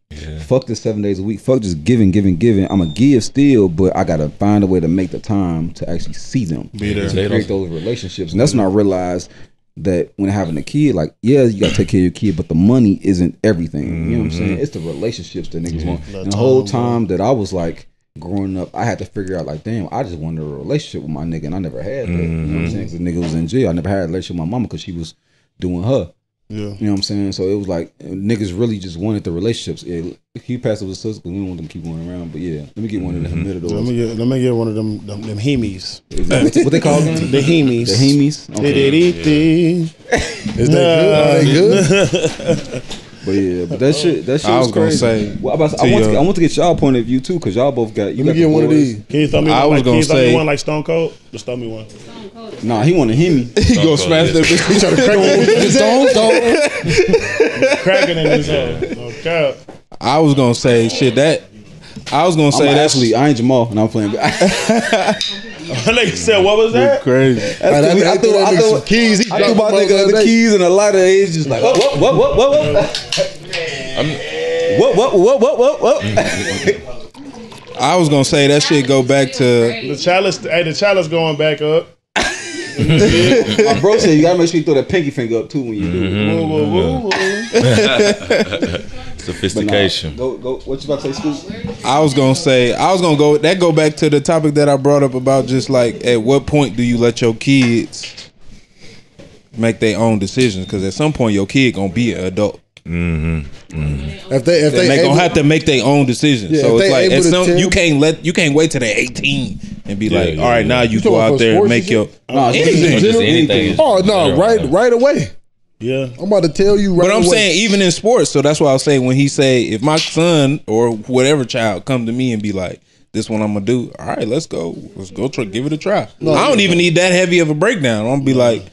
fuck the seven days a week. Fuck just giving, giving, giving. I'm a give still, but I gotta find a way to make the time to actually see them, Be there. to They create those relationships. And that's when I realized that when having a kid, like, yeah, you gotta take care of your kid, but the money isn't everything. You know what I'm mm-hmm. saying? It's the relationships that niggas want. And the whole time that I was like growing up, I had to figure out like, damn, I just wanted a relationship with my nigga, and I never had that. You know what I'm mm-hmm. saying? Because the nigga was in jail. I never had a relationship with my mama because she was doing her. Yeah. You know what I'm saying? So it was like niggas really just wanted the relationships. Yeah, he passed it with sisters, but we don't want them to keep going around. But yeah, let me get one of the mm-hmm. Let me get let me get one of them them, them hemis. what they call them? The hemis. The hemis. Okay. Di-di-di-di. Is that good? Are they good? But yeah, but that shit, that shit I was, was gonna crazy. say, well, I, about to- to I want to, I want to get y'all point of view too, cause y'all both got. You Let me got get the one of these. Can you throw me I one was like, gonna can you throw me one like Stone Cold? Just throw me one. Nah, he want a hemi. He gonna smash that bitch. He trying to crack me with his stone, Cracking in his head. No cap. I was gonna say shit that. I was gonna I'm say an that's athlete. I ain't Jamal, and I'm playing. Like you said, what was that? crazy. Hey, that I nigga threw- threw I threw- some keys. He I threw my nigga the keys and a lighter. He's just like, what, what, what, what, what, what, what, what, what, what, what, what. I was gonna say that shit go back to The chalice, hey, the chalice going back up. My bro said you gotta make sure you throw that pinky finger up too when you do it. Woo, woo, woo, woo. But nah, Sophistication. go, go. What you about to say, Skoot? I was gonna say I was gonna go that go back to the topic that I brought up about just like at what point do you let your kids make their own decisions? Because at some point your kid gonna be an adult. Mm-hmm. If they if they They able, gonna have to make their own decisions. Yeah, so it's like able at some, tell- you can't let you can't wait till they're eighteen and be like, yeah, all right, yeah. now you, You go out there and make your? Nah, anything. anything. Just anything. oh no, right right away. Yeah. I'm about to tell you right But I'm away. saying even in sports, so that's why I was saying when he say if my son or whatever child come to me and be like, "This one I'm gonna do," all right, let's go, let's go, try, give it a try. I don't even need that heavy of a breakdown. I'm gonna be like,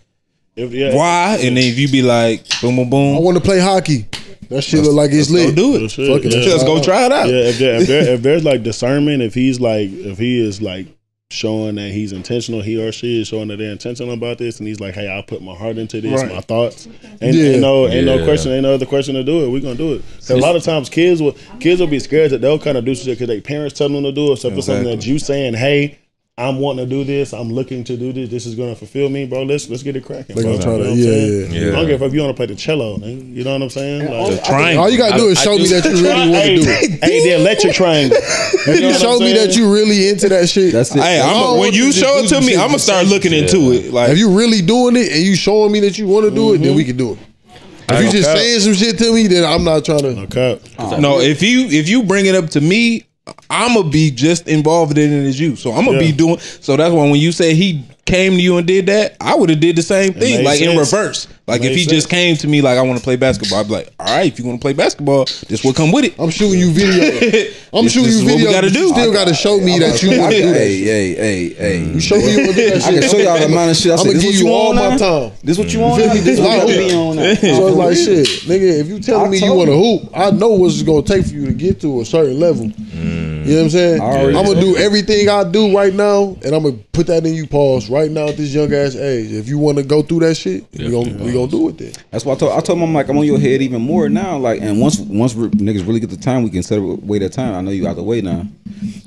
If, yeah. "Why?" And then if you be like, "Boom, boom, I want to play hockey. That shit look like it's go lit. do it. shit, Fuck it, yeah. Let's go try it out. Yeah, if, there, if, there, if there's like discernment, if he's like, if he is like showing that he's intentional, he or she is showing that they're intentional about this, and he's like, hey, I put my heart into this, Right. my thoughts, and Yeah. ain't no, ain't no question, ain't no other question to do it. We're gonna do it. 'Cause a lot of times, kids will kids will be scared that they'll kind of do shit because their parents tell them to do it. So if it's something that Exactly. you saying, hey. I'm wanting to do this. I'm looking to do this. This is gonna fulfill me, bro. Let's let's get it cracking. They bro. gonna try You know to- yeah, yeah. Yeah. I don't care if you want to play the cello. nigga. You know what I'm saying? Like, Trying. All you gotta do is show me that you really want to do it. hey, the electric triangle. If If you show me that you really into that shit, That's it. Hey, I I'm, when you you show it to me, I'm gonna start looking into it. Like if you really doing it and you showing me that you want to do it, then we can do it. If you just saying some shit to me, then I'm not trying to. Okay. Oh. No, if you if you bring it up to me, I'm gonna be just involved in it as you. So I'm gonna be doing. So that's why when you say he came to you and did that, I would have did the same thing, made like in reverse. Like if made he just came to me like I want to play basketball, I'd be like, all right, if you want to play basketball, this will come with it. I'm shooting you video. I'm This- shooting this you is what we video. gotta do. You still got to show me that you I want to can- do that. Hey, hey, hey, hey. You show me you want to do that I can show y'all the amount of shit. I I'm said, gonna give you you all my time. This what you on? feel now? me? This what you be on? So it's like shit, nigga. If you telling me you want to hoop, I know what's it gonna take for you to get to a certain level. Mm. You know what I'm saying? I'm gonna do everything I do right now, and I'm gonna put that in you. Pause right now at this young ass age. If you want to go through that shit, we gonna we gonna do it then. That's why I told I told him I'm like I'm on your head even more now. Like, and once once niggas really get the time, we can set away that time. I know you out the way now,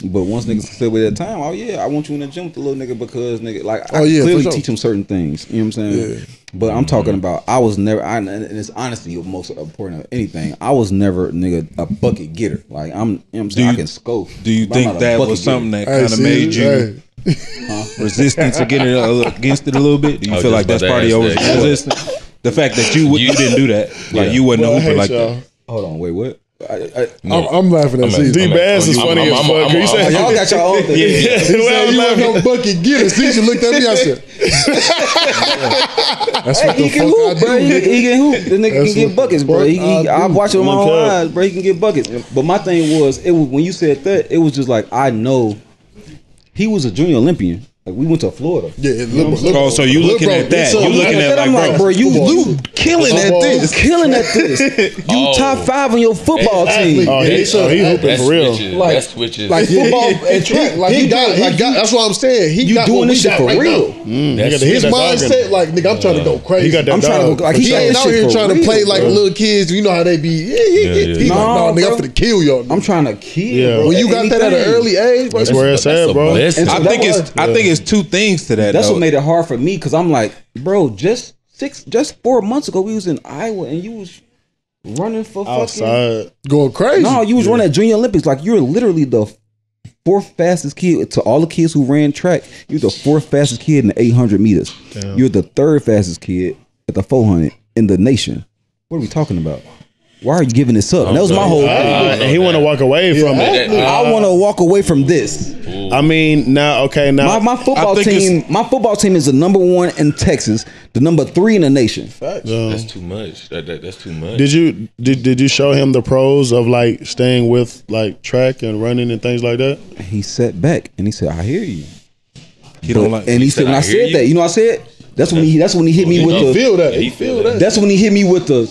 but once niggas set away that time, oh yeah, I want you in the gym with the little nigga because nigga, like oh, I Oh, yeah, clearly sure. teach him certain things. You know what I'm saying? But I'm talking mm-hmm. about I was never, I, and it's honestly the most important of anything. I was never nigga a bucket getter. Like I'm, you know I'm saying you- I can scope. Do you think that was something getter. that kind of made you hey. resistant to get it against it a little bit? Do you I feel like that's part of your resistance? The fact that you you didn't do that, like Yeah. you wasn't Well, a I hooper like that. Hold on, wait, what? I'm, I'm laughing at I'm Ceasar. D I'm- Bass is I'm- funny as fuck. You said y'all got your own thing. He Well, said, "You I'm want no bucket? Get it." Ceasar looked at me. I said, "That's what He the can fuck I hoop, bro. do." He, he can hoop. The nigga That's can get buckets, the bro. He, he, I I do. watch it with my own eyes, bro. He can get buckets. But my thing was, it was when you said that, it was just like I know he was a junior Olympian. Like we went to Florida. Yeah, look, look, Oh, so you look, looking bro, at that? this You is- looking at that? I'm like, like, bro, bro, you football. you killing at this, killing at this. You Oh. top five on your football team. Oh, he, oh, he hooping That for real. switches. Like- that switches. Like football and track. Like he you got, doing- he like got. That's what I'm saying. He you got doing this shit for right real. Mm, he got the- he His got that dog in mindset, like nigga, I'm trying to go crazy. He got that I'm trying to go- like, he He sure. got ain't out here trying to play like little kids. You know how they be. Yeah, yeah, yeah. yeah. He's Nah, nigga. I'm finna kill y'all. I'm trying to kill. Yeah. when you got that at an early age, That's where it's That's at, bro. blessing. I think it's I think it's two things to that. That's though. what made it hard for me because I'm like, bro, just six, just four months ago, we was in Iowa and you was running for fucking. Going crazy. No, you was running at Junior Olympics. Like you're literally the fourth fastest kid to all the kids who ran track. You're the fourth fastest kid in the 800 meters. You're the third fastest kid at the 400 in the nation. What are we talking about? Why are you giving this up? And that was my whole Uh, thing. he want to walk away from it. I want to walk away from this. I mean, now, okay, now. My, my football think it's- team, my football team is the number one in Texas, the number three in the nation. Facts. That's too much. That, that that's too much. Did you did, did you show him the pros of like staying with like track and running and things like that? He sat back and he said, "I hear you." He don't like. and he said, said, when I "I hear said you." that, you know, what I said that's when he that's when he hit me with know. the feel that. He he feel feel that. That's when he hit me with the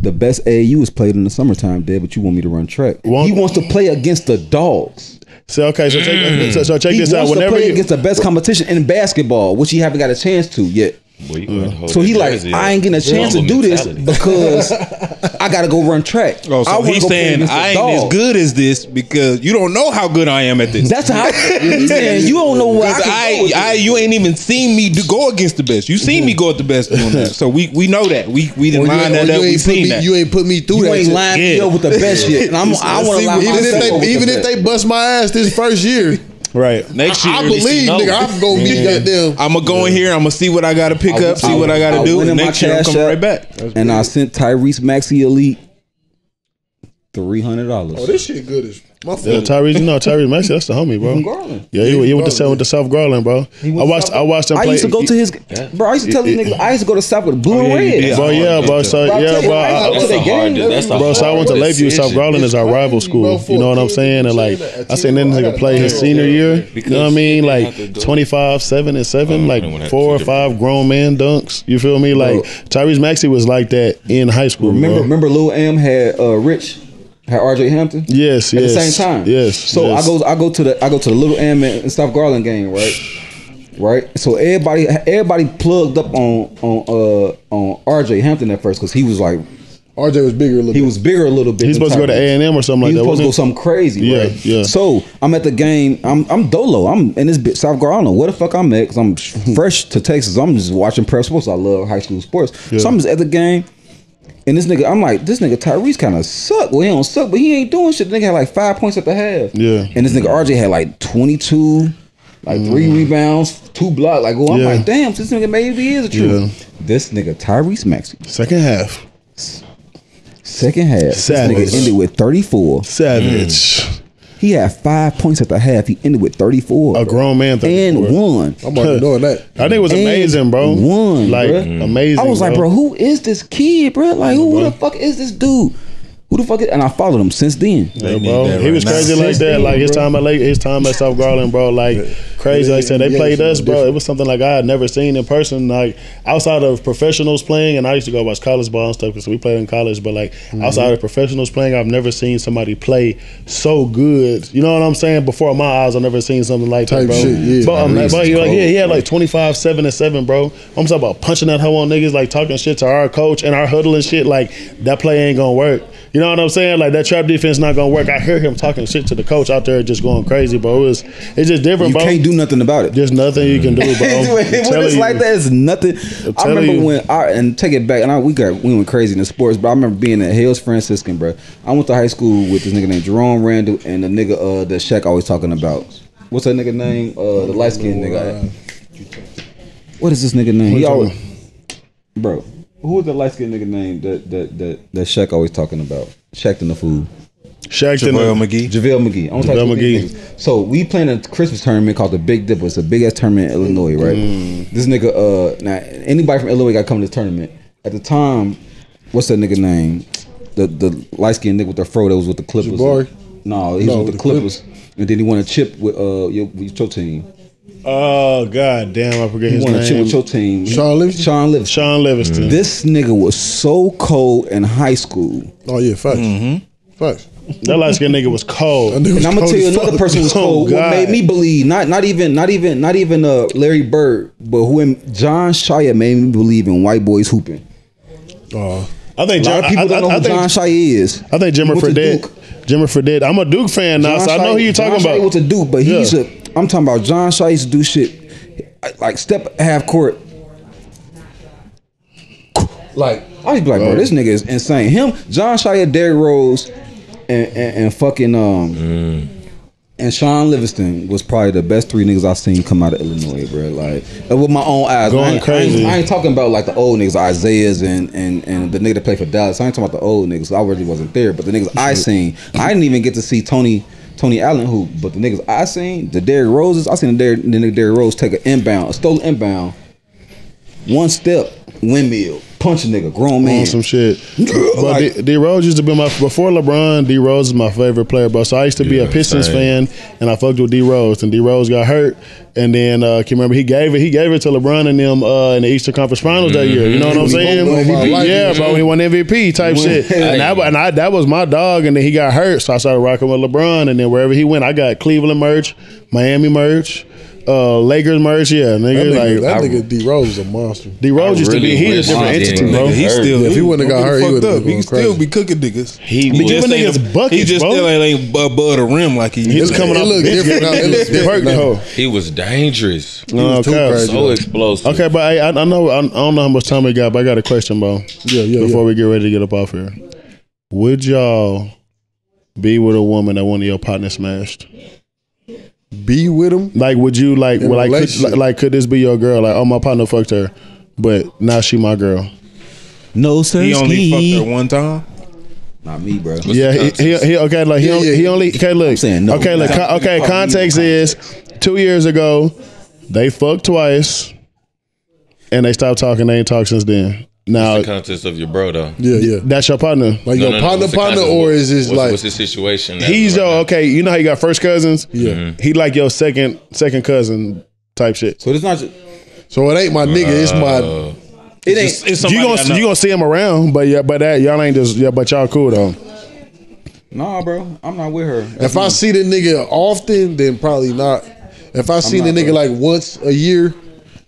the best AAU is played in the summertime, Dad, but you want me to run track. Won't- he wants to play against the dogs. So okay, so check, so, so check Mm. He this out. wants to Whenever play you, against the best competition in basketball, which he haven't got a chance to yet. Boy, you gonna mm. So he like, I ain't getting a chance to Humble do this because I got to go run track. Oh, so I wanna he's saying I ain't as good as this because you don't know how good I am at this. That's how he's saying you don't know what I Because can I, go with I, this. you ain't even seen me do, go against the best. You seen me mm-hmm. go at the best doing that. So we we know that. We we didn't you, line that up. you We ain't put seen me. that. You ain't put me through You that. ain't shit. lined me up with the best shit, and I'm, I want to line Even if they even if they bust my ass this first year, right, Next year, I at believe, nigga, I'm gonna be goddamn. I'm gonna go in here. I'm gonna see what I got to pick I- up. See I- what I got I to do. went in my Next year, I'm coming App, right back. and I sent Tyrese Maxey Elite three hundred dollars. Oh, this shit good as my yeah. Tyrese, you know Tyrese Maxey, that's the homie, bro. From Garland. Yeah, he, he went to South with the South Garland, bro. I watched I watched him I used to go to his bro. I used to tell these niggas I used to go to South with blue and yeah, you red. Bro, yeah, bro. So Bro, I yeah, bro. I- I- I- That's to a the hard. That's Bro, so I went to hard Lakeview. South. Garland is our rival school. You know what I'm saying? And like, I seen that T-Row, nigga play his senior year. You know what I mean? Like 25, 7 and 7, Oh, like four or five grown man dunks. You feel me? Like Tyrese Maxey was like that in high school. Remember, remember, Lil Am had uh, Rich, had R.J. Hampton. Yes, at yes. the same time. Yes. So yes. I go, I go to the, I go to the Little Elm and South Garland game, right? Right. So everybody, everybody plugged up on on uh on R.J. Hampton at first because he was like RJ was bigger a little he bit. was bigger a little bit. He's supposed to go to. A and M or something like He that. was supposed to go something crazy, Yeah, right? yeah. So I'm at the game. I'm I'm dolo. I'm in this bit South Garland. I don't know where the fuck I'm at because I'm fresh to Texas. I'm just watching prep sports. I love high school sports. So I'm just at the game. And this nigga, I'm like, this nigga Tyrese kind of suck. Well, he don't suck, but he ain't doing shit. The nigga had like five points at the half. Yeah. And this nigga RJ had like 22, like three rebounds, two blocks. Like, oh, I'm Mm. Yeah. like, damn, this nigga maybe is a true. Yeah. This nigga Tyrese Maxey. Second half. second half, Savage. this nigga ended with 34. Savage. He had five points at the half. He ended with 34. A grown man. 34. and one. I'm already knowing that. I think it was And amazing, bro. won, like bruh. amazing. I was like, bro, who is this kid, bro? Like, who the fuck is this dude? Who the fuck is? And I followed him since then. Yeah, bro. that He right was now. crazy like that. Sixteen, Like his time at Lake, his time at South Garland, bro. Like crazy. Like I said, they Yeah, played us, bro. different. It was something like I had never seen in person. Like outside of professionals playing, and I used to go watch college ball and stuff because we played in college. But like Mm-hmm. outside of professionals playing, I've never seen somebody play so good. You know what I'm saying? Before my eyes, I've never seen something like that, Type bro. shit, yeah. But, um, Tyrese but is he, like, cold, yeah, he had like 25, 7 and 7, bro. I'm talking about punching that hoe on niggas, like talking shit to our coach and our huddle and shit. Like that play ain't gonna work. You know what I'm saying? Like that trap defense not gonna work. I hear him talking shit to the coach out there, just going crazy, bro. It was, it's just different, You bro. can't do nothing about it. There's nothing you can do, bro. When it's you. like that, it's nothing. I remember you. when I and take it back, and I, we got we went crazy in the sports, but I remember being at Hills Franciscan, bro. I went to high school with this nigga named Jerome Randall and the nigga uh that Shaq always talking about. What's that nigga name? Uh, the light skinned nigga. What is this nigga name? He always, bro. Who was the light skinned nigga name that that that that Shaq always talking about? Checked in the food. Shaq in JaVale the McGee. JaVale McGee. I'm JaVale McGee. McGee. So we playing a Christmas tournament called the Big Dipper. It's a big ass tournament in Illinois, right? Mm. This nigga, uh, now anybody from Illinois got to come to this tournament. At the time, what's that nigga name? The the light skinned nigga with the fro that was with the Clippers. Jabari? No, he was No, with the the Clippers. And then he won a chip with uh your, with your team. Oh god damn, I forget He his won a chip name. with your team. Shaun Livingston? Shaun Livingston. Shaun Livingston. This nigga was so cold in high school. Oh yeah, facts. Mm-hmm. Facts. That light skinned nigga was cold. That nigga was And I'm gonna cold tell you as another fuck. person was Oh, cold. what God. made me believe not not even not even not even uh Larry Bird, but who in, Jon Scheyer made me believe in white boys hooping. Oh, I think A lot Jim, of people I, don't know I, I who John think Scheyer is. I think Jimmer He went to Fredette. Duke. Jimmer Fredette. I'm a Duke fan now, John so I know Scheyer- who you're talking Jon Scheyer about. went to Duke, but he Yeah. used to. I'm talking about Jon Scheyer used to do shit like step half court. Like I used to be like, bro, this nigga is insane. Him, Jon Scheyer, Derrick Rose, and, and, and fucking um and Shaun Livingston was probably the best three niggas I seen come out of Illinois, bro. Like with my own eyes. Going I ain't, crazy. I ain't, I ain't talking about like the old niggas, Isaiah's and and and the nigga that played for Dallas. I ain't talking about the old niggas. I really wasn't there, but the niggas I seen, I didn't even get to see Tony. Tony Allen who, but the niggas I seen, the Derrick Roses, I seen the Derrick, the nigga Derrick Rose take an inbound, a stolen inbound, one step, windmill, punch a nigga, grown man. on some shit. But Like- D, D Rose used to be my before LeBron. D Rose is my favorite player, bro. So I used to be Yeah, a Pistons same. fan, and I fucked with D Rose. And D Rose got hurt, and then uh, can you remember he gave it. He gave it to LeBron and them uh, in the Eastern Conference Finals that year. You know what I'm saying? MVP. Yeah, bro. He won MVP type shit, and, that, and I, that was my dog. And then he got hurt, so I started rocking with LeBron. And then wherever he went, I got Cleveland merch, Miami merch, uh, Lakers merch. Yeah, that nigga, nigga, like that I- nigga D Rose is a monster. D Rose I used to be. really He a different entity, didn't bro. He still. Yeah, if he wouldn't have got hurt, he fucked would've been up. He still be cooking niggas. He He was- just giving ain't- niggas buckets, He just bro. still ain't above the rim like he. He's coming it off look different now. It looks different perk- he was dangerous. No, was too okay. crazy. So explosive. Okay, but I, I I know I, I don't know how much time we got, but I got a question, bro. Yeah, yeah, Before we get ready to get up off here, would y'all be with a woman that one of your partners smashed? Be with him. Like, would you like, In well, like, could, like, like, could this be your girl? Like, oh, my partner fucked her, but now she my girl. No sir. He only fucked her one time. Not me, bro. yeah, he, he, he okay. Like he, Yeah, only, yeah. he only okay. Look, saying no. okay, look, Nah. co- okay. Context is two years ago, they fucked twice, and they stopped talking. They ain't talked since then. Now the context of your bro though. Yeah, yeah. that's your partner. Like No, your no, no, partner, what's partner, or is this what's, like what's the situation? He's right your now? okay. You know how you got first cousins? yeah? Mm-hmm. He like your second second cousin type shit. So it's not. Just, So it ain't my nigga. It's my. Uh, it ain't. It's, it's You somebody gonna you gonna see him around, but yeah, but that y'all ain't just yeah, but y'all cool though. Nah, bro. I'm not with her. If I see the nigga often, then probably not. If I see the nigga bro. like once a year,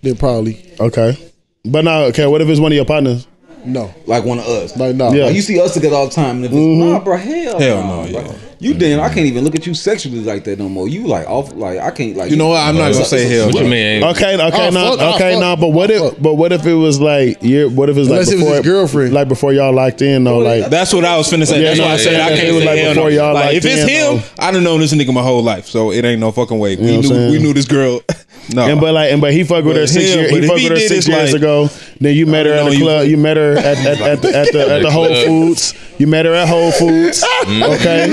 then probably Okay, but now okay, what if it's one of your partners? no. like one of us. Like no. Yeah. Like, you see us together all the time. And if it's, mm-hmm. Nah, bro, hell, Hell nah, no, bro. yeah. You damn, I can't even look at you sexually like that no more. You like off, like I can't like. You know what? I'm not gonna say hell. what you no. mean? Okay, okay, Oh, now fuck, okay, fuck. now, but what if but what if it was like yeah, what if it's like Unless it was before his girlfriend. like before y'all locked in though, like That's what I was finna say. Yeah, That's no, why I said yeah, I can't it say like hell before no. y'all Like locked if it's in, him, though. I done known this nigga my whole life, so it ain't no fucking way. We knew we knew this girl. no, And but like, and but he fucked with her six him- years. He fucked he with her six years like- ago. Then you met her at the club. You met her at at, at, the, at the at the Whole. Foods. You met her at Whole Foods. Mm-hmm. Okay,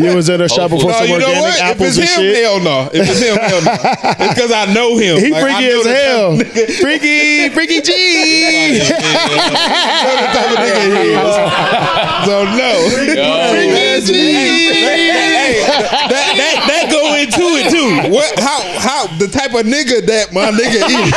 you was at her shopping before Foods. some no, you know organic what? If apples it's and him, shit. hell no. If it's him, hell no. It's because I know him. He Like, I freaky as hell. nigga- freaky, freaky G. know the type of nigga he is. So no. Freaky G. That, that that go into it too. What how how the type of nigga that my nigga is.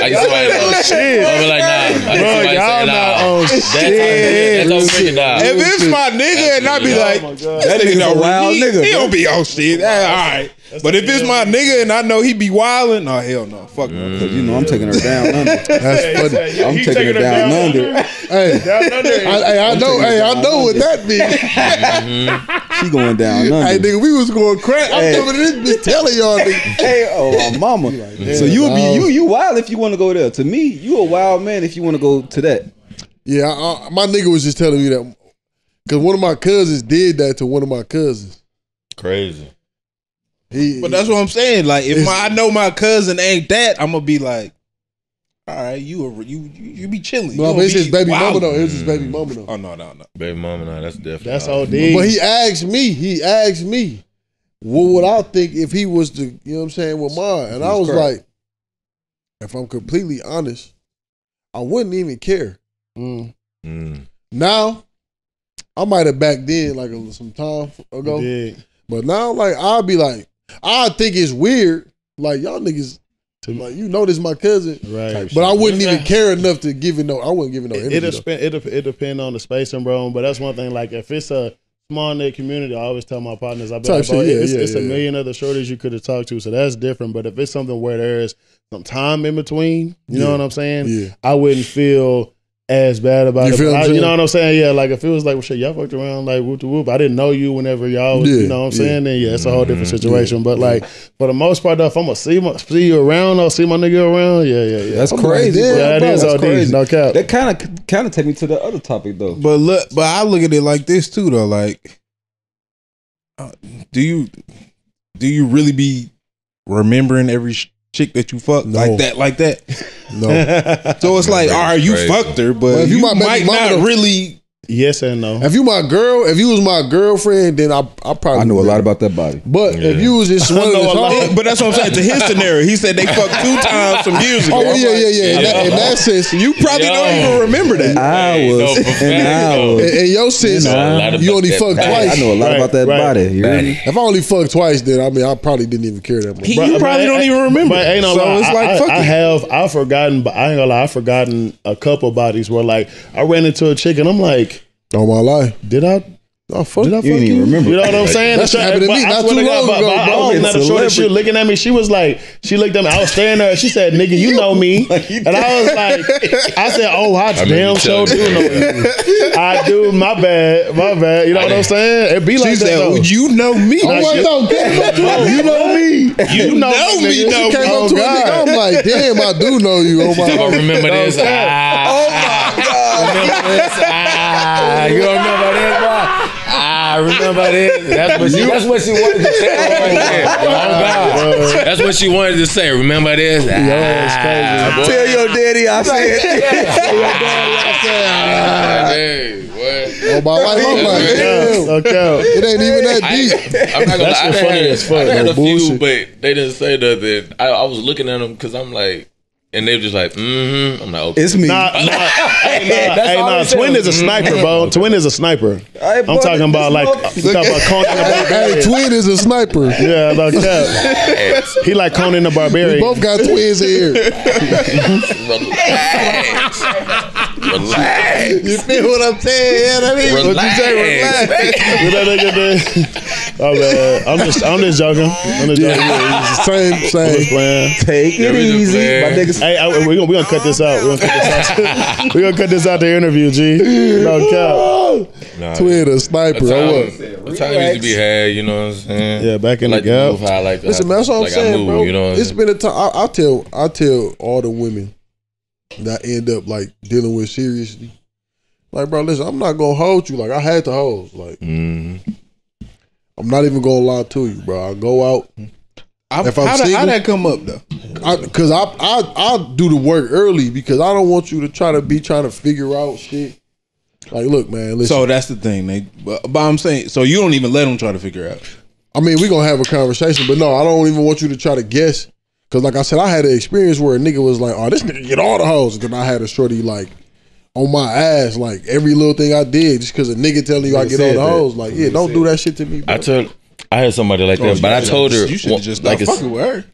I used to like, oh shit. I was like, nah. I used Bro, like y'all say, not nah. on That's how shit. That's how freaking nah. If it's my nigga and I be like, oh that nigga nigga's a wild nigga, He bro. don't be on shit. All right. But if it's my nigga and I know he be wilding, no hell no. Fuck no. Cause you know I'm taking her down under. That's funny. I'm taking her down under. Hey, I, hey, I know. Hey, I know what that means. She going down under. hey, nigga, we was going crack. I'm Hey. coming to this bitch telling y'all. Nigga. Hey, oh, my mama. So you would be you you wild if you want to go there. To me, you a wild man if you want to go to that. Yeah, I, I, my nigga was just telling me that because one of my cousins did that to one of my cousins. Crazy. He, But that's what I'm saying. Like if my, I know my cousin ain't that, I'm gonna be like, all right, you a, you you, you be chilling. No, but it's his be baby mama wilding. though. It's his baby mama though. Oh no, no, no. Baby mama, no, that's definitely That's all. OD. But he asked me, he asked me, what would I think if he was to, you know what I'm saying, with mine? And I was correct. like, if I'm completely honest, I wouldn't even care. Mm, Mm. Now, I might have back then, like a, some time ago, but now, like, I'll be like, I think it's weird. Like, y'all niggas, like, you know, this my cousin. Right. But I wouldn't even care enough to give it no, I wouldn't give it no It energy. it, though. depend, it, dep- it depend on the spacing, bro. But that's one thing. Like if it's a small knit community, I always tell my partners, I be Type like, bro, shit, yeah, it's, yeah, it's a million other shorties you could have talked to, so that's different. But if it's something where there's some time in between, you know what I'm saying? Yeah. I wouldn't feel as bad about You it. feel what I- I'm you know what I'm saying? Yeah, like if it was like, well, shit, y'all fucked around, like whoop to whoop. I didn't know you whenever y'all, was, Yeah, you know what I'm yeah. saying? Then yeah, it's a whole different Mm-hmm. situation. But like for the most part, though, if I'm gonna see my, see you around or see my nigga around, yeah, yeah, yeah. That's I'm crazy. like, bro. yeah, that Bro, is that's OD. crazy. No cap. That kind of kind of take me to the other topic though. But look, but I look at it like this too, though. Like, uh, do you do you really be remembering every sh- chick that you fuck No. like that, like that? No. So it's like, all right, you Crazy. fucked her, but Well, you you, my might not really. Yes and no. If you my girl, if you was my girlfriend, then I I probably I know a lot about that body. But if you was just one of know the a But that's what I'm saying. To his scenario, he said they fucked two times some years ago. Oh I'm yeah, yeah, yeah. In, that, in that sense, you You probably Yo. don't even remember that. I was, and fact, I no. was. in, in your sense, know a lot you only fucked body. twice. I know a lot Right, about that right. body. You hear? If I only fucked twice, then I mean I probably didn't even care that much. He- you but probably don't I- even remember. But ain't no so lie. it's like, I, fuck I, I have I've forgotten, but I ain't gonna lie, I've forgotten a couple bodies where like I ran into a chick and I'm like, On my life, did I oh fuck. did I fuck You you? didn't even remember. You know what I'm saying? That shit happened to me not too to God, long ago, but I bro. was looking at the shorty, she was looking at me. She was like, she looked at me. I was staring at her. She said, "Nigga, you know me," and I was like, I said, "Oh, I remember damn sure do know you. I do. My bad. My bad. You know what I'm saying? It be She like that. said, though. "You know me." Oh, what though? You know me. You know me, She know came me. up to a nigga. I'm like, damn, I do know you. Oh Talk about my. remember this. Ah, Oh my god! remember this. Ah, you don't remember this, boy? Ah, remember this. That's what she. That's what she wanted to say. Right there. Oh God. That's what she wanted to say. Remember this? Ah, boy. Tell your daddy I said. Ah, hey, what? Oh my life. I'm. Okay. It ain't even that deep. I'm not gonna That lie. I funny had, as fuck. I had No a few, but they didn't say nothing. I, I was looking at them because I'm like, and they were just like, mm-hmm. I'm like, okay. It's me. Nah, nah, hey, nah, That's hey, all nah, they said. Twin is a sniper, bro. Twin is a sniper. Hey, I'm talking about this like, mother- I'm talking about Conan the Hey, twin is a sniper. Yeah, about that. He like Conan the We both got twins here. relax, relax, You feel what I'm saying? Yeah, that is. What you say? Relax. You know, nigga, man. Oh, man. I'm just, I'm just joking. I'm just joking. Yeah, same, same. Take it There is a easy, my niggas. Hey, I, we're gonna we gonna cut this out. We're gonna cut this out. we're gonna cut this out. The interview, G. No cap. Nah, Twin a sniper. That's Oh, how, what? that's how it used to be had, you know what I'm saying? Yeah, back in like the to gap. move how I like to Listen, man, that's what I'm like saying, move, bro. You know what I'm it's saying? been a time. I, I tell, I tell all the women that end up like dealing with seriously. Like, bro, listen, I'm not gonna hold you. Like, I had to hold. Like, Mhm. I'm not even gonna lie to you, bro. I go out I, If I'm how, single- how that come up though? because I, I, I do the work early because I don't want you to try to be trying to figure out shit. Like, look, man, listen. So that's the thing. They, but, but I'm saying, so you don't even let them try to figure out. I mean, we gonna have a conversation, but no, I don't even want you to try to guess. Cause like I said, I had an experience where a nigga was like, "Oh, this nigga get all the hoes," and then I had a shorty like on my ass, like every little thing I did, just cause a nigga telling you I get all the that. hoes. Like, yeah, don't do that shit to me. Bro. I told, I had somebody like that, oh, but I told her, you should have just like fucking with her.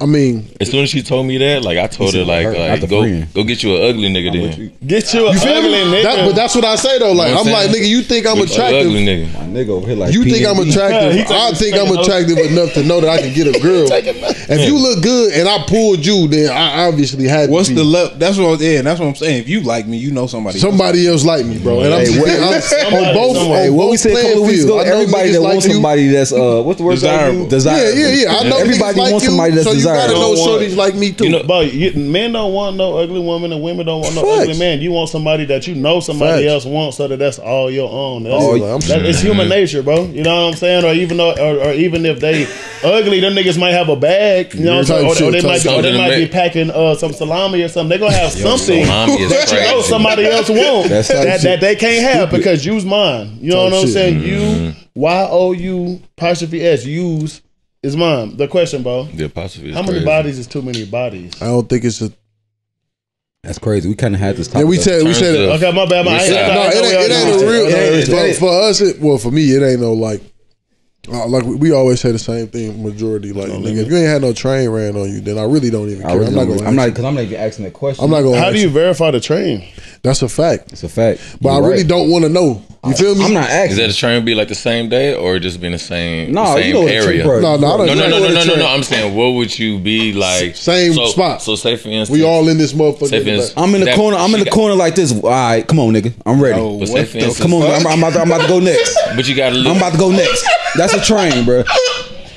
I mean, as soon as she told me that, like I told her, like, her, like go, friend. go get you an ugly nigga then. Get you a you feel ugly me? nigga. That, but that's what I say though. Like, You know I'm what I'm like, nigga, you think I'm An attractive? ugly nigga. My nigga over here like You think I'm P&D. attractive? Yeah, he I think think I'm attractive enough to know that I can get a girl. If you look good and I pulled you, then I obviously had. What's to the love? That's what. Yeah, that's what I'm saying. If you like me, you know somebody. else. Somebody else like me, bro. And I'm, Hey, what- I'm on both. Hey, on what both we said a couple of weeks ago, everybody that wants somebody that's uh, what's the word? Desirable. Desirable. Yeah, yeah, yeah. I know Everybody wants somebody that's so you desire. Gotta know Don't want- shorties like me too. You know- But you, men don't want no ugly woman, and women don't want no Facts. ugly man. You want somebody that you know somebody Facts. else wants, so that that's all your own. That's, Oh, yeah, I'm that- it's human nature, bro. You know what I'm saying? Or even though, or, or even if they ugly, them niggas might have a bag. You know what I'm saying? Type Or, or they might, be, or they might be packing uh, some salami or something. They are gonna have something that you know somebody else want That's that, that they can't have because you's mine. You know what I'm saying? You Y O U apostrophe S use is mine. The question, bro. The apostrophe is How many crazy. bodies is too many bodies? I don't think it's a. That's crazy. We kind of had this. Yeah, we said we said it. Okay, my bad. My, I, Which? I, No, I, it ain't, it ain't a real. It ain't- but it ain't- for us, it well for me, it ain't no like. Uh, like we, we always say the same thing. Majority like nigga, if you ain't had no train ran on you, then I really don't even care. really I'm not gonna. I'm not ask because I'm not even asking that question. I'm not gonna. How ask do you verify the train? That's a fact. It's a fact. But You're I really right. don't want to know. You feel me? I'm not asking. Is that a train be like the same day or just be in the same, no, the same you know area? train- No, no, I No, no, no, no, no, no, no. I'm saying, what would you be like? Same so, spot. So, say for instance, we all in this motherfucker. Say for instance- I'm in the That- corner. I'm in the got- corner like this. All right, come on, nigga. I'm ready. Oh, But say for instance- Come on, I'm, I'm, about to, I'm about to go next. But you got to. I'm about to go next. That's a train, bro.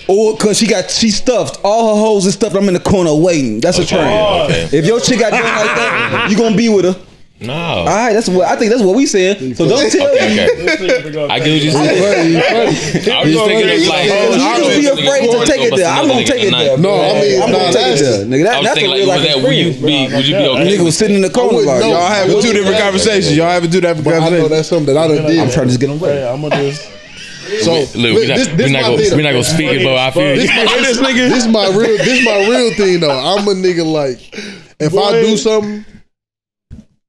Or cause she got she stuffed all her hoes and stuff. I'm in the corner waiting. That's a train. okay. If your chick got done like that, you gonna be with her. No. All right, that's what I think. That's what we saying. So don't tell Okay, me. okay. I get what you're saying. I was just thinking of like. You I was just be afraid to take it there. I'm gonna take it tonight. there. No, I mean, I'm gonna take it that's- there, nigga. That, I was that's a thinking real like, life was that, would you be, would you be okay? nigga was sitting in the corner like. Y'all having two different conversations. Y'all having two different But I know that's something that I done did. I'm trying to just get them Hey, ready. I'm gonna just. So Look, we're not, this, we're not gonna, thing. we're not gonna speak it, but I feel This you. my, this, this my real this my real thing though. I'm a nigga like if I do something,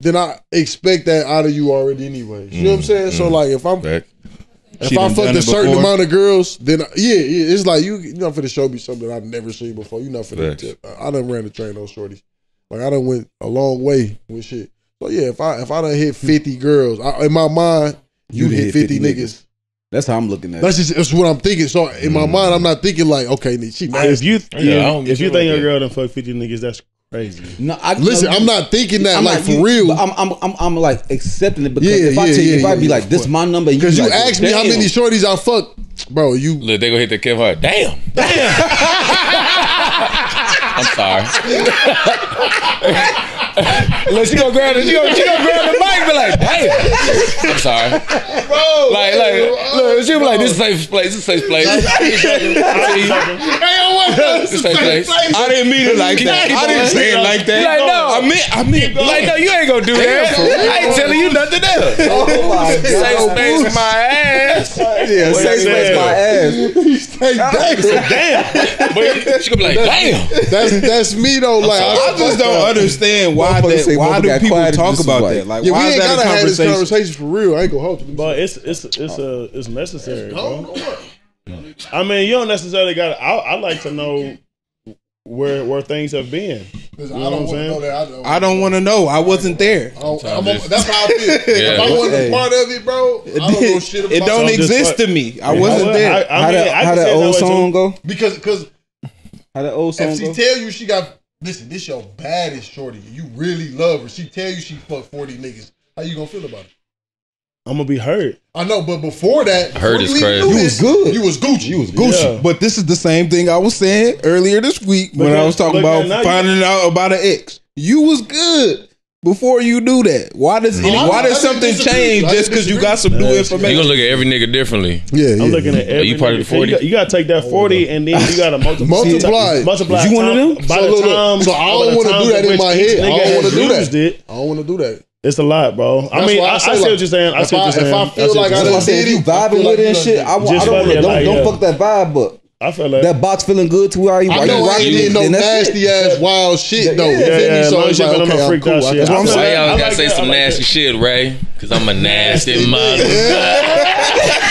then I expect that out of you already anyway. You know what I'm mm, saying? So mm. like if I'm Back. if She I done fucked a it certain amount of girls, then I, yeah, yeah, it's like you you not finna show me something I've never seen before. You not finna Facts. tip. I done ran the train on shorties. Like I done went a long way with shit. So yeah, if I if I done hit 50 girls, I, in my mind, you, You hit 50, niggas. That's how I'm looking at it. That's just that's what I'm thinking. So in my mm. mind, I'm not thinking like, okay, she If you Yeah, I if you get think like a girl done fuck fifty niggas, that's crazy. No, I, Listen, no, I'm not thinking that I'm like not- for you- real. but I'm, I'm, I'm, I'm like accepting it because Yeah, if I yeah, tell you, yeah, if I be yeah, like, this of my number, Because you like, asked me how many shorties I fucked, bro. You Look, they gonna hit the Kevin Hart. Damn. I'm sorry. Look, she gonna grab the, she gonna, she gonna grab the mic and be like, damn. I'm sorry. bro, Like, like, look, she be like, this is safe place, this is safe place. This is safe place. I didn't mean it like that. I didn't say it like that. Like, no. I meant, I meant, Like, no, you ain't gonna do that. I ain't telling you nothing else. Oh my Safe god! space for my ass. Yeah, safe space saying? my ass. Hey, damn. But she gonna be like, damn. That's that's me though. Like I just don't understand why Motherfucker that. say Why do got people talk about was that? Like, Yeah, we why is ain't that a gotta have this conversation? conversation for real. I ain't gonna hold you. But it's it's it's a it's necessary, bro. I mean, you don't necessarily got. I I like to know where where things have been. I know I'm don't want to know that. I don't, I don't want to know. I wasn't there. I don't- I'm a- that's how I feel. If I wasn't Hey. part of it, bro, I don't know shit about It don't So just exist to me. I wasn't I, there. I, I How mean, that, I how that say it old too. song go? because because How that old song if she go? tell you she got listen, this your baddest shorty, you really love her. She tell you she fucked forty niggas. How you gonna feel about it? I'm gonna be hurt. I know, but before that, Hurt before is you even crazy. knew You this, was good. You was Gucci. You was Gucci. Yeah. But this is the same thing I was saying earlier this week when But I was then- talking but about then now you- finding out about an ex. You was good before you do that. Why does any, why I does something change just because you got some new That's- You gonna look at every nigga differently. Yeah, yeah. I'm looking at every. you part of the nigga. You 40? got, you got to take that oh, forty and then you got to multiply. Multiply it. Multiply. You one of time- them? By So the look, look. time, So I don't wanna do that in my head. I don't wanna do that. It, I don't want to do that. it's a lot, bro. I mean, why I, I, say, see like, what you're saying. I see what you're saying. if I feel like I That's why I saying. said if you vibing with it and shit. I, I don't, fuck it, don't, don't fuck that vibe up. I feel like That box feeling good to where you I know I ain't rocking in no then that's it. nasty ass wild shit though. Yeah, You feel yeah, So long it's as you like, been on okay, no I'm freaked cool. out I shit. I Why feel like- y'all I gotta like say that, some like nasty that. shit, Ray? Because I'm a nasty mother.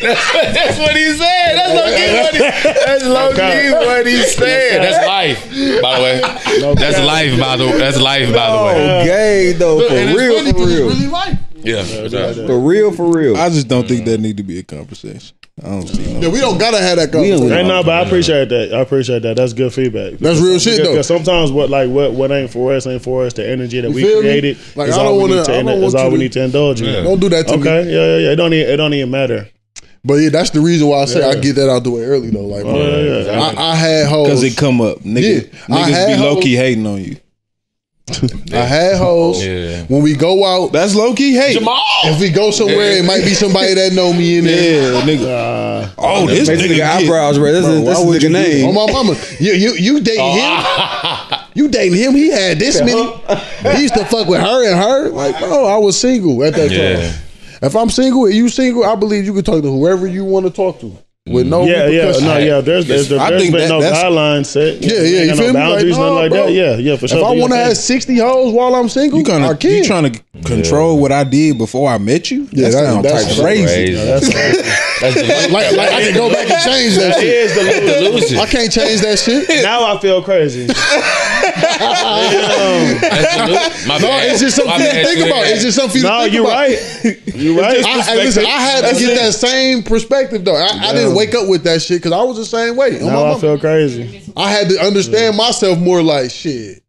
That's what he said. That's low key what he. That's low key what he said. That's life, by the way. That's life, by the. That's life, by the way. Oh, gay though, for real, funny for 'cause it's real, really life. Yeah, for for real, for real. I just don't think that need to be a conversation. I don't see no. Yeah, we don't gotta have that conversation. Hey, no, but I appreciate that. I appreciate that. That's good feedback. That's real shit, though. Because sometimes what like what what ain't for us ain't for us. The energy that You we feel me? created Like, is I all don't we wanna- need to. I don't is want all we need to indulge in. Don't do that to Okay, me. yeah, yeah, yeah. It don't even, it don't even matter. But yeah, that's the reason why I say I get that out the way early though. Like, oh, yeah, yeah. I, I had hoes. Because it come up. Niggas, Yeah, I niggas had be low key hating on you. I had hoes. Yeah. When we go out, That's low key hate. if we go somewhere, it might be somebody that know me in there. Yeah, nigga. oh, this Make nigga nigga eyebrows red. This is this why is would nigga name. Oh my mama, you you you dating oh. him? You dating him? He had this many. He used to fuck with her and her. Like, bro, I was single at that Yeah. time. If I'm single and you single, I believe you can talk to whoever you want to talk to with no Yeah, yeah, repercussions. no, yeah. There's there's, there's I think been that- no guidelines set. Yeah, yeah, Ain't you got feel no me? Like, boundaries, nah, nothing like bro. that. Yeah, yeah, for sure. If I want to your have 60 hoes while I'm single, You I trying to can. you trying to control what I did before I met you? Yeah, that that- sounds that's type crazy. Crazy. That's That's like, like I can go back and change that that shit. is the delusion. I can't change that shit. Now I feel crazy. Damn. That's the, my No, bad. it's just something you to think about. It's just something for you to No, think you're about. right. You're right. I, I, listen, I had to get that same perspective though. I, I didn't wake up with that shit because I was the same way. On my Now I mama. feel crazy. I had to understand myself more like shit.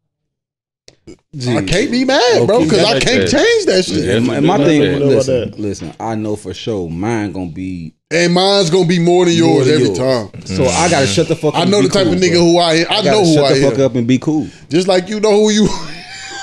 I can't be mad, bro, because I can't change that shit. Yeah. And my, my thing, listen, listen. I know for sure mine gonna be And mine's gonna be more than more yours than every yours. time. So I gotta shut the fuck. up I and know be the type cool, of nigga bro. who I am. I, I know gotta who shut I the fuck up and be cool. Just like you know who you.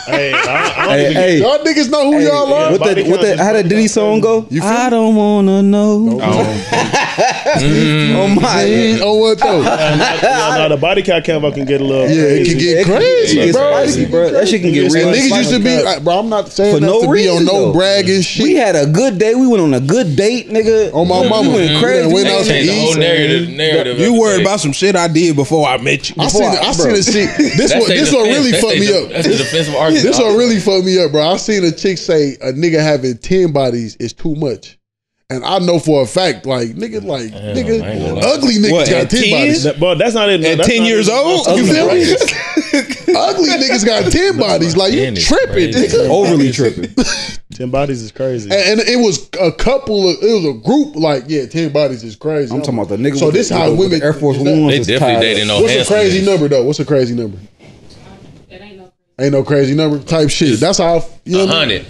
Hey, I, I don't Hey, hey, Y'all niggas know who y'all are. what body that? What that? count How is that Diddy song go? You I don't wanna know. Oh, oh, oh. oh my. Ain't on what though? yeah, no, the body count camera can get a little Yeah, it can get It can- crazy, it can get bro. spicy. That shit can get real. Niggas used to be, like, bro. I'm not saying for that no to be reason. on no though. bragging shit. We had a good day. We went on a good date, nigga. On my mama. We went crazy. done went We out ain't to Change eat. narrative. narrative You worried about some shit I did before I met you. I seen, it, I seen bro. shit. This That's one, this one really fucked me up. That's the defensive argument. This one really fucked me up, bro. I seen a chick say a nigga having ten bodies is too much. And I know for a fact, like nigga, like I ain't nigga, gonna ugly niggas What, got ten 10? bodies. That- But that's not it. At 10 years even- old? You Ugly, feel me? ugly niggas got ten bodies. Like you tripping, nigga. Overly tripping. Ten bodies is crazy. And, and it was a couple of, it was a group. Like yeah, ten bodies is crazy. I'm talking about the nigga. So with this the, how women Air Force is that- Ones. They definitely dating up. on What's a crazy handstands. number though? What's a crazy number? It ain't no. Ain't no crazy number type shit. That's how you know. A what I mean? hundred.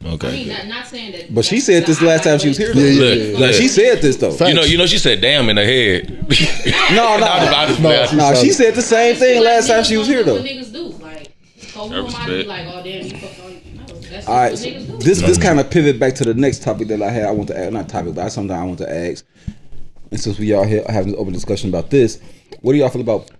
I mean, Okay. not, not saying that. But she said this last time she was here. Though. Yeah, yeah, Look, yeah. look. Like she said this though. You know, you know, she said "damn" in her head. No, no, I just- no. I just- no. She said the same thing last time she was here though. What niggas do, like, so who am I to be like, oh damn, you fucked on? No, that's what right, so this this kind of pivot back to the next topic that I had. I want to ask, not topic, but something I want to ask. And since we all here having an open discussion about this, what do y'all feel about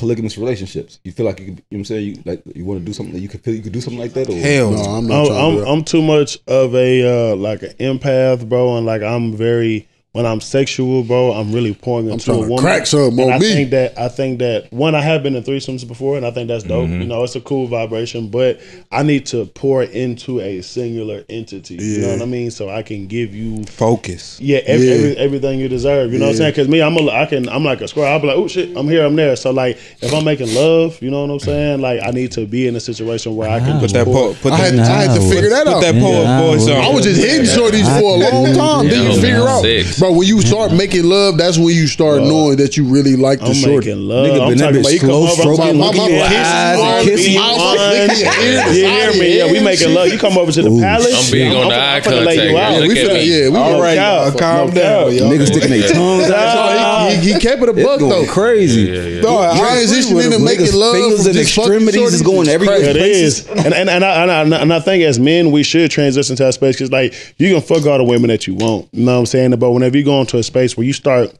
polygamous relationships? You feel like you, could, you know what I'm saying? You like you want to do something that you could feel you could do something like that, or Hell, No, I'm I'm, not trying to I'm, do. I'm too much of a uh, like an empath, bro, and like I'm very when I'm sexual, bro. I'm really pouring into trying a to woman. crack something and on I me. think that I think that one, I have been in threesomes before, and I think that's dope. Mm-hmm. You know, it's a cool vibration, but I need to pour into a singular entity. You know what I mean? So I can give you focus. yeah, every, Yeah. Every, everything you deserve. You know what I'm saying? Because me, I'm a, I can, I'm like a squirrel. I'll be like, oh shit, I'm here, I'm there. So like, if I'm making love, you know what I'm saying? Like, I need to be in a situation where I can Put that pour- po- put I had, that, I had to figure that out. put out. that poet voice on. I was just hitting shorties for a long time. Then you Yeah, figure out, six. Bro. When you start mm-hmm. making love, that's when you start knowing that you really like the I'm shorty. making love. Nigga, I'm but talking about you come slow over, I'm stroking, talking about looking my in your eyes and kissing be you. I was like, on. licking your ear, the You hear me? Yeah, we making love. You come over to the palace. I'm big on the eye finna lay you contact. Yeah, we Look at finna, me. yeah, we All gonna right, write calm down, doubt. y'all. niggas sticking their tongues out. He, he, he kept it a It's buck though. crazy. No, I transitioning into making Niggas' love. fingers from and just fucking extremities is going is everywhere. It is, and and and I, and, I, and I think as men we should transition to that space because like you can fuck all the women that you want. You know what I'm saying? But whenever you go into a space where you start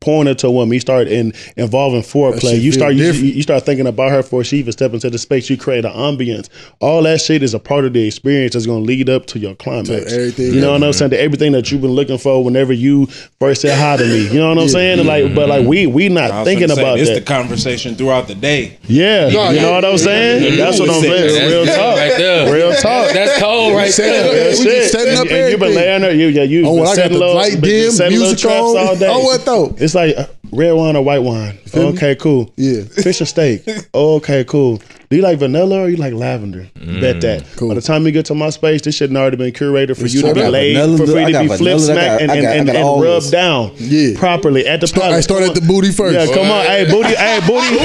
pouring into a woman, you start in involving foreplay. You start you, you start thinking about her before she even step into the space. You create an ambience. All that shit is a part of the experience that's going to lead up to your climax. everything You know what I'm saying? To everything that you've been looking for whenever you first said hi to me. You know what I'm saying? And like, but like we we I not was thinking say, about this that. the conversation throughout the day. yeah, No, you yeah, know what I'm saying? yeah, That's what I'm saying. That's Real talk. right there. Real talk. That's cold right Set it up. there. Real we just shit. setting up and, and you been laying there. You yeah you Oh, been I got setting the light been dim, setting little music on. all day. Oh, what though? It's like uh, red wine or white wine? Okay, cool. Yeah. Fish or steak? okay, cool. Do you like vanilla or you like lavender? Bet that. Cool. By the time you get to my space, this shit done already been curated for It's you to so be laid, Vanilla, for free to be flip vanilla, smack and, and, and, and rubbed down Yeah. properly at the Start, I palate. start at the booty first. Yeah, come on, hey booty, hey booty,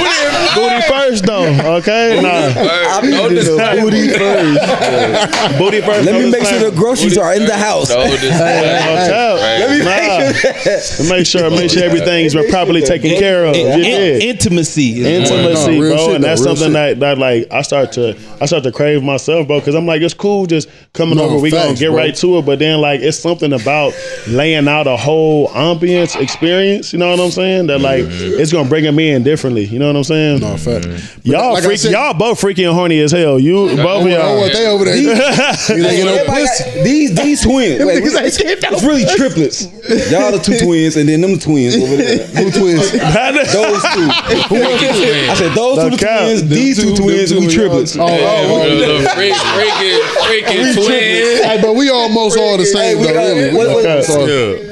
booty first though. Okay, nah, I need to booty first. booty first. Let me make sure the groceries are in the house. No, this Watch out. Let me make sure. Make sure, make sure everything's properly taken care of. Intimacy. Intimacy, bro, and that's something shit. that, that like I start to I start to crave myself, bro. Because I'm like, it's cool just coming No, over. We gonna get bro. right to it, but then like it's something about laying out a whole ambience experience. You know what I'm saying? That like it's gonna bring them in differently. You know what I'm saying? No, fact. y'all like freak, said- y'all both freaky and horny as hell. You both of Oh, y'all. what they over there? You ain't get no got- these these twins. Wait, it's, it's really triplets. Y'all the two twins, and then them the twins over there. Who twins? Those two. I said those No two the twins. These two, two- twins. them We triplets. Oh, oh, oh. little freak, freaking, freaking twin. Hey, but we almost all the same we though. Really, we what- what- almost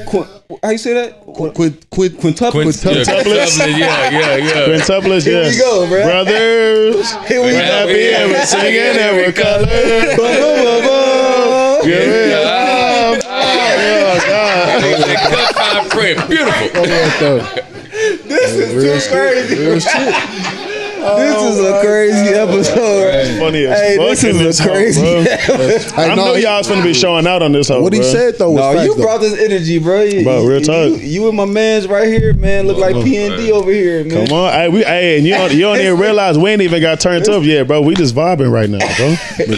Yeah. How you say that? Quint, quint, Quintuplets. Yeah, quintuplets, yeah, yeah, yeah. Quintuplets, Here yeah. we go, bro. Brothers, Here we we're go. happy and we're singing and we're colored. Ba-ba-ba-ba. Give it up. Oh, God. Cut fine print, beautiful. This is too crazy. shit. This oh is a crazy episode. Funny as Hey, fuck this in is a crazy bro. episode. I no, know he- y'all's to be showing out on this hoe, What he bro. said though was No, facts, you though. brought this energy, bro. You, Bro, real talk. You, you and my man's right here, man, look like oh, P and D over here, man. Come on, hey, we, hey, and you don't, you don't even realize we ain't even got turned up yet, bro. We just vibing right now, bro.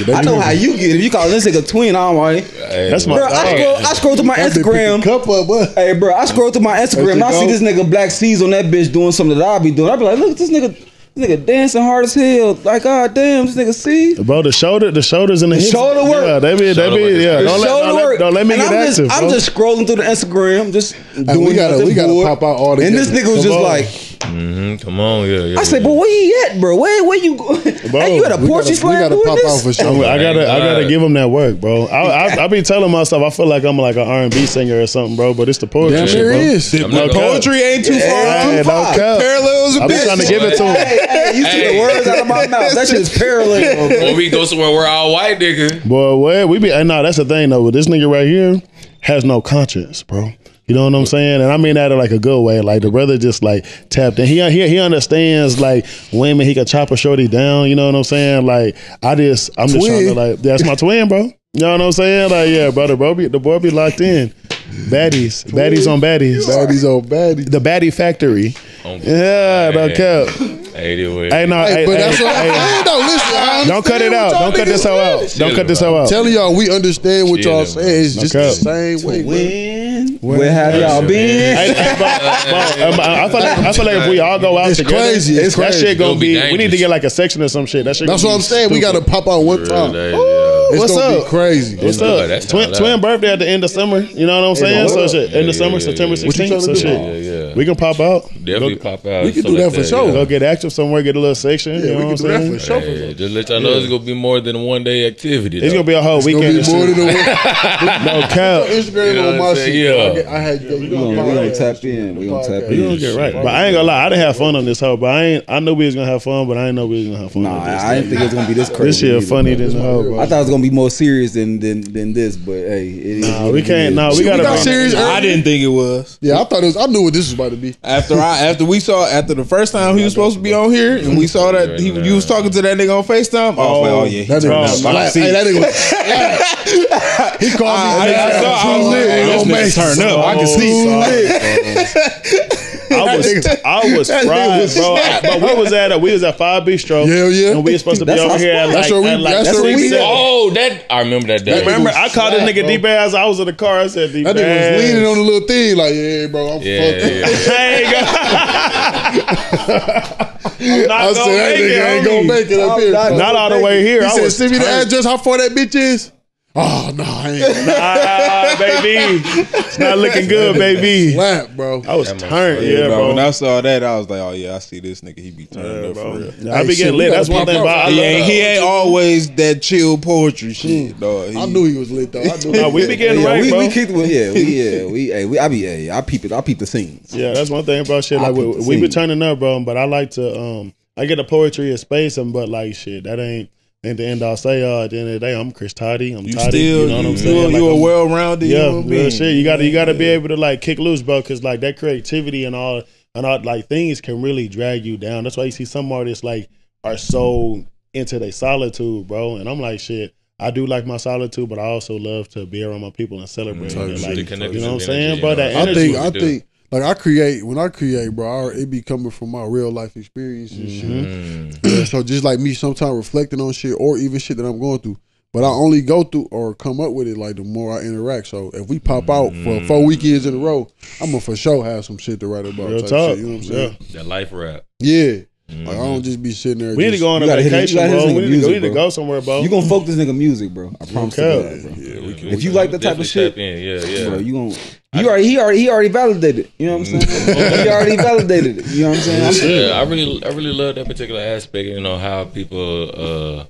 I know how you get. If you call this nigga twin, I'm right. That's my Bro, I scroll, I scroll through my That bitch pick the Instagram. Cup up, what? Hey, bro, I scroll through my Instagram and I see this nigga Black Ceasar on that bitch doing something that I be doing. I be like, look, at this nigga, this nigga dancing hard as hell. Like, god damn, this nigga see. Bro, the shoulder, the shoulders and the, hips. shoulder work. Yeah, they be, they be, yeah. crazy. Don't let, don't, let, don't let me And get I'm active, just, bro. I'm just scrolling through the Instagram, just doing we gotta- nothing we gotta bored. pop out all And this nigga was Come just on. like, hmm Come on, yeah, yeah. I said, but where he at, bro? Where where you go? Hey, you at a Porsche gotta, we slam doing pop this? out for I'm- sure. I gotta, I gotta give him that work, bro. I, I, I be telling myself I feel like I'm like an R&B singer or something, bro. But it's the poetry Damn shit, near bro. is. I'm not gonna- Poetry ain't too far. Hey, off. don't cap. Parallels a I be bit. trying to give it to him. Hey, hey, you took the words out of my mouth. That shit is parallel, bro. When we go somewhere, we're all white, nigga. Boy, where we be? And no, that's the thing though. This nigga right here has no conscience, bro. You know what I'm saying? And I mean that in like a good way. Like the brother just like tapped in. He he he understands like women. He can chop a shorty down. You know what I'm saying? Like I just I'm just trying to like that's my twin, bro. You know what I'm saying? Like yeah, brother, bro, be, the boy be locked in. Baddies, baddies on baddies. Baddies on baddies. The baddie factory. Oh, Yeah, no cap. Anyway, Hey, no, Hey, hey, but hey, that's what hey, I'm though. Listen, I Don't cut it out. Don't cut this niggas hoe out. saying. Don't cut this hoe out. Telling y'all, we understand what y'all Chilling, saying. It's just the same way. When? Where have y'all been? Hey, hey, bro, bro, um, I feel like I feel like if we all go out It's together, crazy, it's that crazy. shit gonna be be. we need to get like a section or some shit. That shit. That's what I'm saying. We got to pop out one time. Really, It's What's gonna up? be crazy. What's Yeah, up? that's Twin, twin birthday at the end of summer. You know what I'm saying? So shit. End of summer, yeah, September yeah, yeah. 16th. So shit. Yeah, yeah. We can pop out. Definitely Go, pop out. we can do that like for sure. go get active somewhere. Get a little section. you know we what I'm can do that saying? for sure. Just let y'all know it's gonna be more than a one day activity. It's gonna be a whole It's gonna weekend. be more than shit. a No cap. Instagram on my shit. Yeah. I, had. We We gonna, we gonna tap in. We gonna tap in. We gonna get right, but I ain't gonna lie. I didn't have fun on this hoe, but I ain't. I knew we was gonna have fun, but I ain't know we was gonna have fun. Nah, this I didn't think it was gonna be this crazy. This shit funny bro. than the hoe. I thought it was gonna be more serious than than, than this, but hey, it is. Nah, what we can't. is. Nah, we gotta. got be- serious I didn't think it was. Yeah, I thought it was. I knew what this was about to be. After I after we saw after the first time he was supposed to be on here and we saw that he you was talking to that nigga on FaceTime. I was like, oh, oh yeah, he That turned nigga up. was see. Hey, that nigga was He called me. I, I, I saw. I was like, oh, this nigga turn up. I can see. I was I was That nigga fried, was bro. snapped. But we was at a, we was at Five Bistro. Hell yeah. And we was supposed to be That's over here at spot. like, That's where we- at like that's where we- seven. Oh, that I remember that day. Remember, I called this Slap, nigga bro. deep ass. I was in the car. I said deep That nigga ass. was leaning on the little thing like, yeah, bro, I'm Yeah, fucked. yeah. Hey, I'm not I said that nigga it, ain't homie. gonna make it up here. not. Not all the way here. He I said, was send me the turned. address. How far that bitch is? Oh no, I ain't Ah, baby, it's not looking good, baby. slap, bro. I was turned, Yeah, yeah, bro. bro. When I saw that, I was like, oh yeah, I see this nigga. He be Yeah, up bro. for real. Yeah, I be getting lit. That's one thing about I He ain't, he ain't always that chill poetry shit, dog. I knew he was lit though. I knew. Nah, we be getting yeah, right, we, bro. we kicked with yeah, we yeah, we hey, we I be hey, I peep it, I peep the scenes. Yeah, that's one thing about shit. Like we, we be turning up, bro. But I like to um I get the poetry of space and but like shit, that ain't ain't the end all say uh at the end of the day, I'm Chris Toddy. I'm You Toddy. still, you know what I'm you, saying? you, Like, you a I'm- well rounded yeah, human real being. shit. You gotta you gotta be able to like kick loose, bro, because like that creativity and all and all like things can really drag you down. That's why you see some artists like are so into their solitude, bro. And I'm like, shit, I do like my solitude, but I also love to be around my people and celebrate. Type and, like, The you know what I'm of energy, saying, bro? you know. That I energy. think I think like I create when I create, bro. I, it be coming from my real life experience and shit. Mm. Yeah, so just like me, sometimes reflecting on shit or even shit that I'm going through. But I only go through or come up with it like the more I interact. So if we pop out for four weekends in a row, I'm gonna for sure have some shit to write about. Real type talk. Shit, you know what I'm saying? That life rap. Yeah. Like I don't just be sitting there. We need to go on a hit vacation, gotta hit bro. this We nigga need, to, go, we music, need to go somewhere, bro. You gonna folk this nigga music, bro. I promise you Okay. that, bro. Yeah, we can, If we you can like the type of shit, in. Yeah, yeah. Bro, you gonna he already he already he already validated. You know what I'm saying? he already validated it. You know what I'm saying? Yeah, I really, I really love that particular aspect. You know how people uh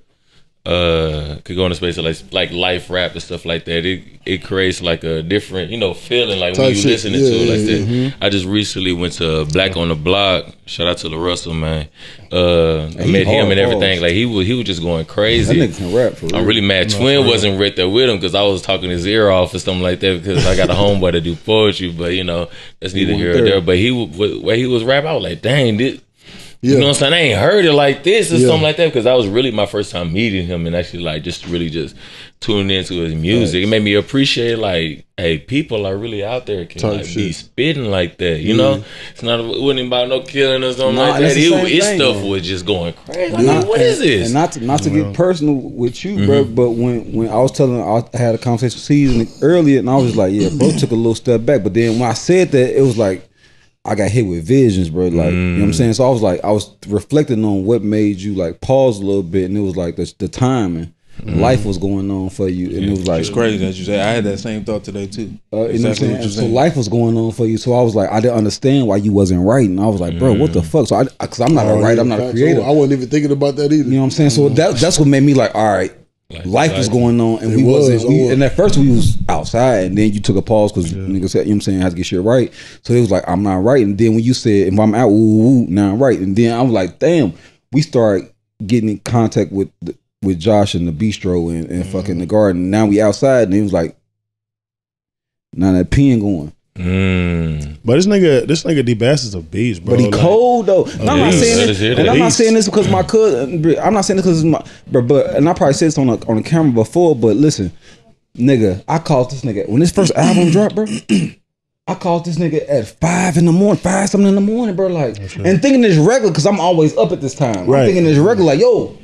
uh could go into space like like life rap and stuff like that. It it creates like a different you know feeling like when you shit. listening Yeah, to it yeah, like that. Mm-hmm. I just recently went to Black on the Block. Shout out to the Russell man. Uh, I met him and everything. balls. Like he was he was just going That crazy. nigga can rap for real. I'm really mad. Twin wasn't right there with him because I was talking his ear off or something like that because I got a homeboy to do poetry. But you know, that's neither wasn't here or there. there. But he w- where he was rap, I was like, dang, this, Yeah. you know what I'm saying? I ain't heard it like this or Yeah. something like that because that was really my first time meeting him and actually like just really just tuning into his music. It made me appreciate like, hey, people are really out there can Type like, be spitting like that. You know, it's not it wasn't about no killing or something Nah, like that. It, his thing, stuff though. was just going crazy. I'm Not- like, what is and- this? And not to, not to get personal with you, bro, mm-hmm. but when when I was telling, I had a conversation with Season earlier, and I was like, yeah, bro, took a little step back. But then when I said that, it was like I got hit with visions, bro. Like you know what I'm mm. saying. So I was like, I was reflecting on what made you like pause a little bit, and it was like the the timing. Mm-hmm. Life was going on for you, and it was like It's crazy that you say. I had that same thought today too. Uh, you know what I'm saying? you're And so life was going on for you. So I was like, I didn't understand why you wasn't writing. I was like, bro, what the mm. fuck? So I, because I'm not a Oh, writer, I'm not a facts. creator. I wasn't even thinking about that either. You know what I'm saying? So that that's what made me like, all right, life was going on, and It we was, wasn't. We, and at first we was outside, and then you took a pause because niggas said, you know what I'm saying, I had to get shit right. So it was like, I'm not right. And Then when you said, if I'm out, woo, woo, woo, now I'm right. And then I was like, damn, we start getting in contact with the, with Josh and the bistro and, and fucking the mm-hmm. garden. Now we outside, and it was like, now that pen going. Mm. But this nigga, this nigga D Bass is a beast, bro. But he Like, cold though. No, I'm not saying Let this, and. I'm not saying this because my cousin. I'm not saying this because my. But, but and I probably said this on the on the camera before. But listen, nigga, I called this nigga when this first album dropped, bro. I called this nigga at five in the morning, five something in the morning, bro. Like, and thinking it's regular because I'm always up at this time. Right. I'm thinking it's regular. Like, yo,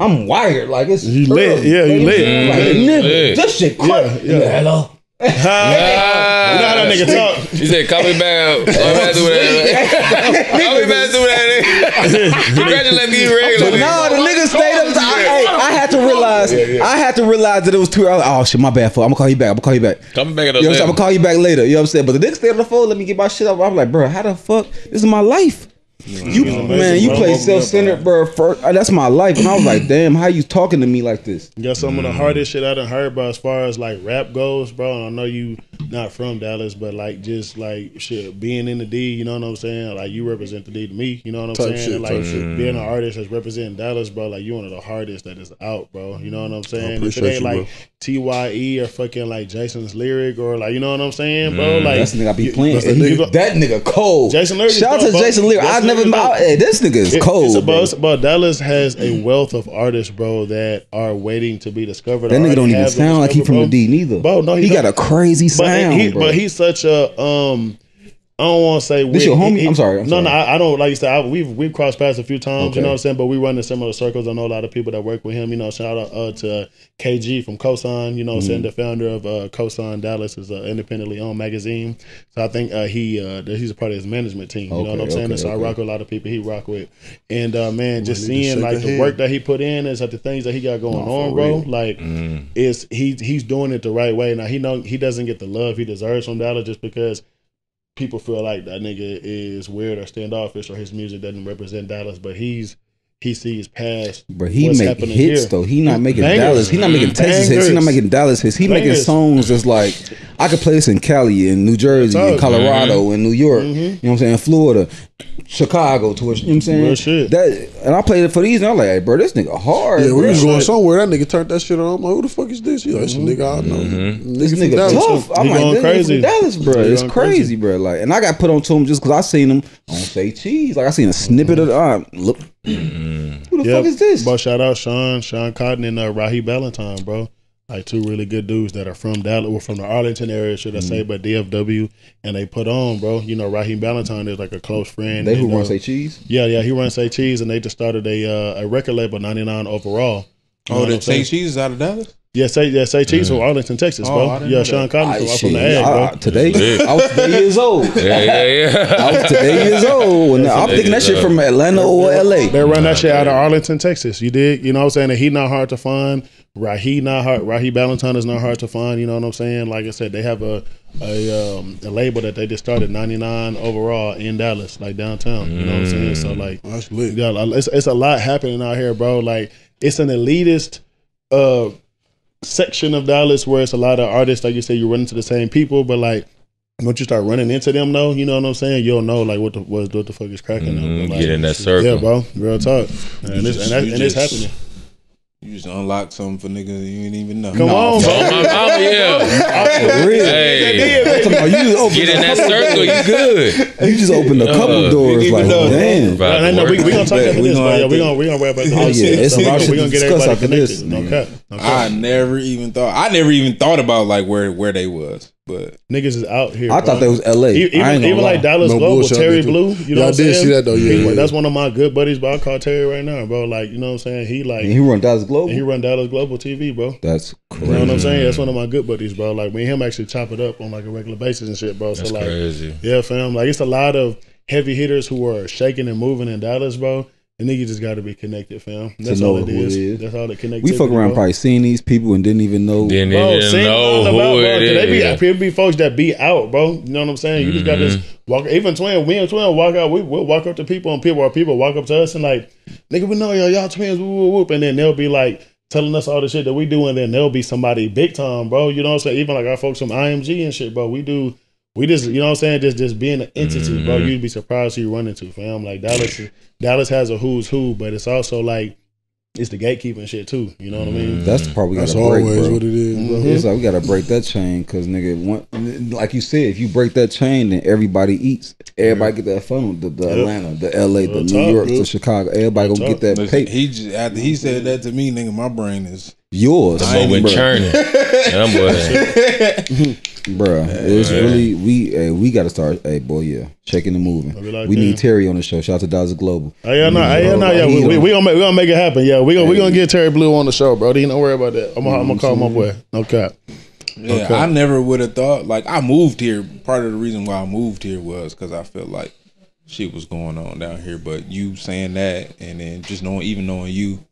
I'm wired. Like it's You lit. Yeah, you Like, lit. Like, Mm, nigga, lit. this shit quick. Yeah, yeah. Hello. You know how that nigga talk. She said, "Call me back. Call me back through that. Call me back through that. Congratulate me regular. No, the nigga stayed up. I, hey, I had to realize. I had to realize that it was too early. Oh shit, my bad. For I'm gonna call you back. I'm gonna call you back. Come back at You know what I'm saying? I'm the gonna call you back later. You know what I'm saying? But the nigga stayed on the phone. Let me get my shit up. I'm like, bro, how the fuck? This is my life. You man, you play self centered, bro. First, uh, that's my life, and I was like, damn, how you talking to me like this? You got some of the hardest shit I done heard, bro, as far as like rap goes, bro. And I know you not from Dallas, but like just like shit, being in the D, you know what I'm saying? Like you represent the D to me, you know what I'm Type saying? shit, like shit. being an artist that's representing Dallas, bro, like you one of the hardest that is out, bro. You know what I'm saying? If it ain't you, like bro. TYE or fucking like Jason's lyric or like you know what I'm saying, bro? Mm, like That's the nigga I be you- playing. that's nigga- you- that nigga cold. Jason Lyric Shout out to bro. Jason Lyric. I've never. Lyric. Hey, this nigga is It- cold. It's bro. about, it's about Dallas has a wealth of artists, bro, that are waiting to be discovered. That nigga don't even sound like he from the. D neither. Bro, no, he he got a crazy But he, but he's such a um I don't want to say This your homie? I'm sorry, I'm no, no. I, I don't like you said. I, we've we've crossed paths a few times. Okay. You know what I'm saying? But we run in similar circles. I know a lot of people that work with him. You know, shout out uh, to KG from Cosign. You know, Mm-hmm. saying the founder of uh, Cosign Dallas is an independently owned magazine. So I think uh, he uh, he's a part of his management team. You know what I'm saying? okay, so I rock with a lot of people he rock with. And uh, man, just Might need to seeing like the work that he put in is like the things that he got going No, for on, bro. real. Like is he he's doing it the right way. Now he know he doesn't get the love he deserves from Dallas just because people feel like that nigga is weird or standoffish or his music doesn't represent Dallas, but he's he sees past. But he what's make hits here. though. He not making Bangers. Dallas. He not making Texas hits. He not making Dallas hits. He making songs that's like I could play this in Cali, in New Jersey, in That's all. Colorado, mm-hmm. in New York. Mm-hmm. You know what I'm saying? Florida, Chicago. To which, you know what I'm saying? Real shit. That and I played it for these, and I'm like, hey, bro, this nigga hard. Yeah, we bro. was going somewhere. That nigga turned that shit on. I'm like, who the fuck is this? He like, it's a nigga I know. Mm-hmm. This from nigga Dallas. tough. I'm He like, going this nigga crazy. from Dallas, bro. He It's crazy, crazy. bro. Like, and I got put on to him just because I seen him on say cheese. Like I seen a snippet of. Uh, look, who the Yep. fuck is this? Bro, shout out Sean, Sean Cotton and uh, Rahi Ballantyne, bro. Like two really good dudes that are from Dallas or from the Arlington area, should I Mm-hmm. say, but DFW, and they put on, bro. You know, Raheem Ballantyne is like a close friend. They who and, run uh, say cheese. Yeah, yeah, he runs Say Cheese, and they just started a uh, a record label, 99 overall. You Oh, the I'm saying? Take Cheese is out of Dallas. Yeah, say yeah, say cheese from Arlington, Texas, Oh, bro. I yeah, Sean that. Cotton Ah, from, shit. from the ag, bro. I- today, I was today years old. Yeah, yeah, yeah. I was today years old. And I'm thinking that shit from Atlanta or LA. They run that shit out of Arlington, Texas. You did, you know what I'm saying? And he not hard to find. Rahi not hard. Rahi Ballantyne is not hard to find. You know what I'm saying? Like I said, they have a a, um, a label that they just started 99 overall in Dallas, like downtown. You know what I'm saying? So like, That's you lit. got it's, it's a lot happening out here, bro. Like it's an elitist uh section of Dallas where it's a lot of artists. Like you say, you run into the same people, but like. Once you start running into them, though, you know what I'm saying. You'll know like what the what, what the fuck is cracking. Mhm, But, like, Get in that circle. yeah, bro. Real talk. And, it's, just- and, that, and it's happening. You just unlock something for niggas you didn't even know. Come on, Oh bro. my mama, yeah. For real. Hey, I'm about you just opened get in that circle, you good. You just opened a couple Uh, doors. Like, know. damn. About No, no, no, we, we gonna talk Bet after this, gonna but yeah, we gonna we gonna wrap up the Oh, whole yeah, shit. it's So a we gonna- we shit gonna to get discuss everybody after this, connected. No nigga. cap, no I never even thought. I never even thought about like where where they was, but Niggas is out here. I bro. thought they was LA. I Even, even like Dallas No Global, bullshit, Terry. Blue. You know Yeah, what I I'm did saying? see that, though, yeah, He- yeah. That's one of my good buddies, but I call Terry right now, bro. Like you know what I'm saying? He like And he run Dallas and Global. he run Dallas Global TV, bro. That's crazy. You know what I'm saying? That's one of my good buddies, bro. Like me and him actually chop it up on like a regular basis and shit, bro. That's so like, crazy. yeah, fam. Like it's a lot of heavy hitters who are shaking and moving in Dallas, bro. And niggas just got to be connected, fam. That's know all it who it is. is. That's all the connectivity. We fuck around bro. probably seeing these people and didn't even know. Didn't Bro, even sing know all about, who bro. it 'cause They be, is. people be folks that be out, bro. You know what I'm saying? You just got this Mm-hmm. walk. Even twin, we and twin walk out. We will walk up to people and people or people walk up to us and like, nigga, we know y'all, y'all twins, whoop, whoop, whoop. And then they'll be like telling us all the shit that we do, and then there'll be somebody big time, bro. You know what I'm saying? Even like our folks from IMG and shit, bro. We do. We just, you know what I'm saying? Just, just being an entity, bro. Mm-hmm. You'd be surprised who you run into, fam. Like Dallas, Dallas has a who's who, but it's also like it's the gatekeeping shit too. You know what I mean? Mm. That's the part we got to break, always bro. what it is, bro. Mm-hmm. It's like we gotta break that chain because nigga, one, like you said, if you break that chain, then everybody eats. Everybody get that funnel. The, the Atlanta, the LA, the Real New talk, York, dude. the Chicago. Everybody gonna Real get that listen, paper. he just after he said that to me, nigga, my brain is Yours, But when bruh. churning, them boy, Bruh, it's really we. Hey, we got to start. Hey, boy, yeah, checking the moving. like we that. need Terry on the show. Shout out to Dallas Global. Oh yeah, no, yeah, no, yeah. We, we, we gonna make we gonna make it happen. Yeah, we gonna we gonna get Terry Blue on the show, bro. Don't worry about that. I'm gonna, I'm gonna call my boy. No cap. Yeah, Okay. I never would have thought. Like I moved here. Part of the reason why I moved here was because I felt like shit was going on down here. But you saying that, and then just knowing, even knowing you,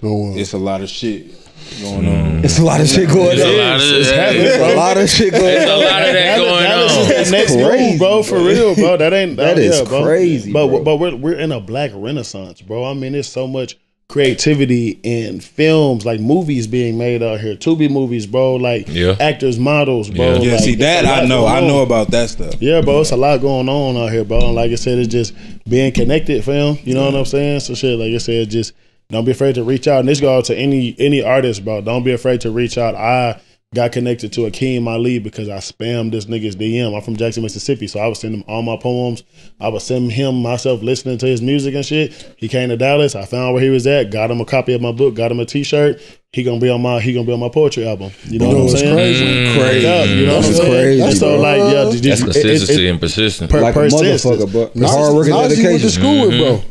Go on. it's a lot of shit going on. Mm. It's a lot of shit going on. It's yeah. happening. It's a lot of shit going There's a on. lot of that Dallas- going Dallas on. is that next crazy, move, bro. For real, bro. That ain't That that is is bro. crazy, But bro. but we're we're in a black renaissance, bro. I mean, there's so much creativity in films, like movies being made out here. Tubi movies, bro. Like Yeah. actors, models, bro. Yeah. Yeah, Like, see that I know. I know about that stuff. Yeah, bro, it's a lot going on out here, bro. And like I said, it's just being connected, fam. You know what I'm saying? So shit, like I said, just don't be afraid to reach out. And this go out to any any artist, bro. Don't be afraid to reach out. I got connected to Akeem Ali because I spammed this nigga's DM. I'm from Jackson, Mississippi, so I was sending him all my poems. I was sending him myself listening to his music and shit. He came to Dallas. I found where he was at. Got him a copy of my book. Got him a T-shirt. He gonna be on my he gonna be on my poetry album. You know You know what I'm saying? crazy? Mm. Crazy. Up, you know what I'm That's saying? crazy, so like yeah, did you- That's it- it- it- and persistence. per- like a persistence. motherfucker, but Nas- hard work and Najee went to dedication. school with, bro. Mm-hmm.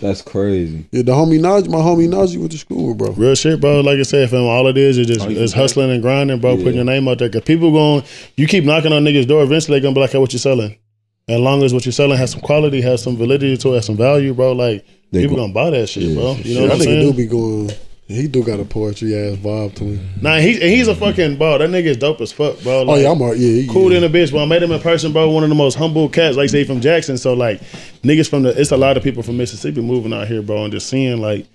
That's crazy. Yeah, the homie Najee, my homie Najee went to school with, bro. Real shit, bro. Like I said, fam, all it is is just oh, it's hustling and grinding, bro. Putting your name out there. Cause people going, you keep knocking on niggas' door. Eventually, they gonna be like, "Hey, what you selling?" As long as what you're selling has some quality, has some validity to it, has some value, bro. Like They people go- gonna buy that shit, bro. You know That what I'm nigga do saying? be going. He do got a poetry ass vibe to him. Mm-hmm. Nah, he's and he's a fucking bro. That nigga is dope as fuck, bro. Oh yeah, I'm all, yeah, yeah. cool in a bitch. But I met him in person, bro. One of the most humble cats, like say from Jackson. So like niggas from the, it's a lot of people from Mississippi moving out here, bro, and just seeing like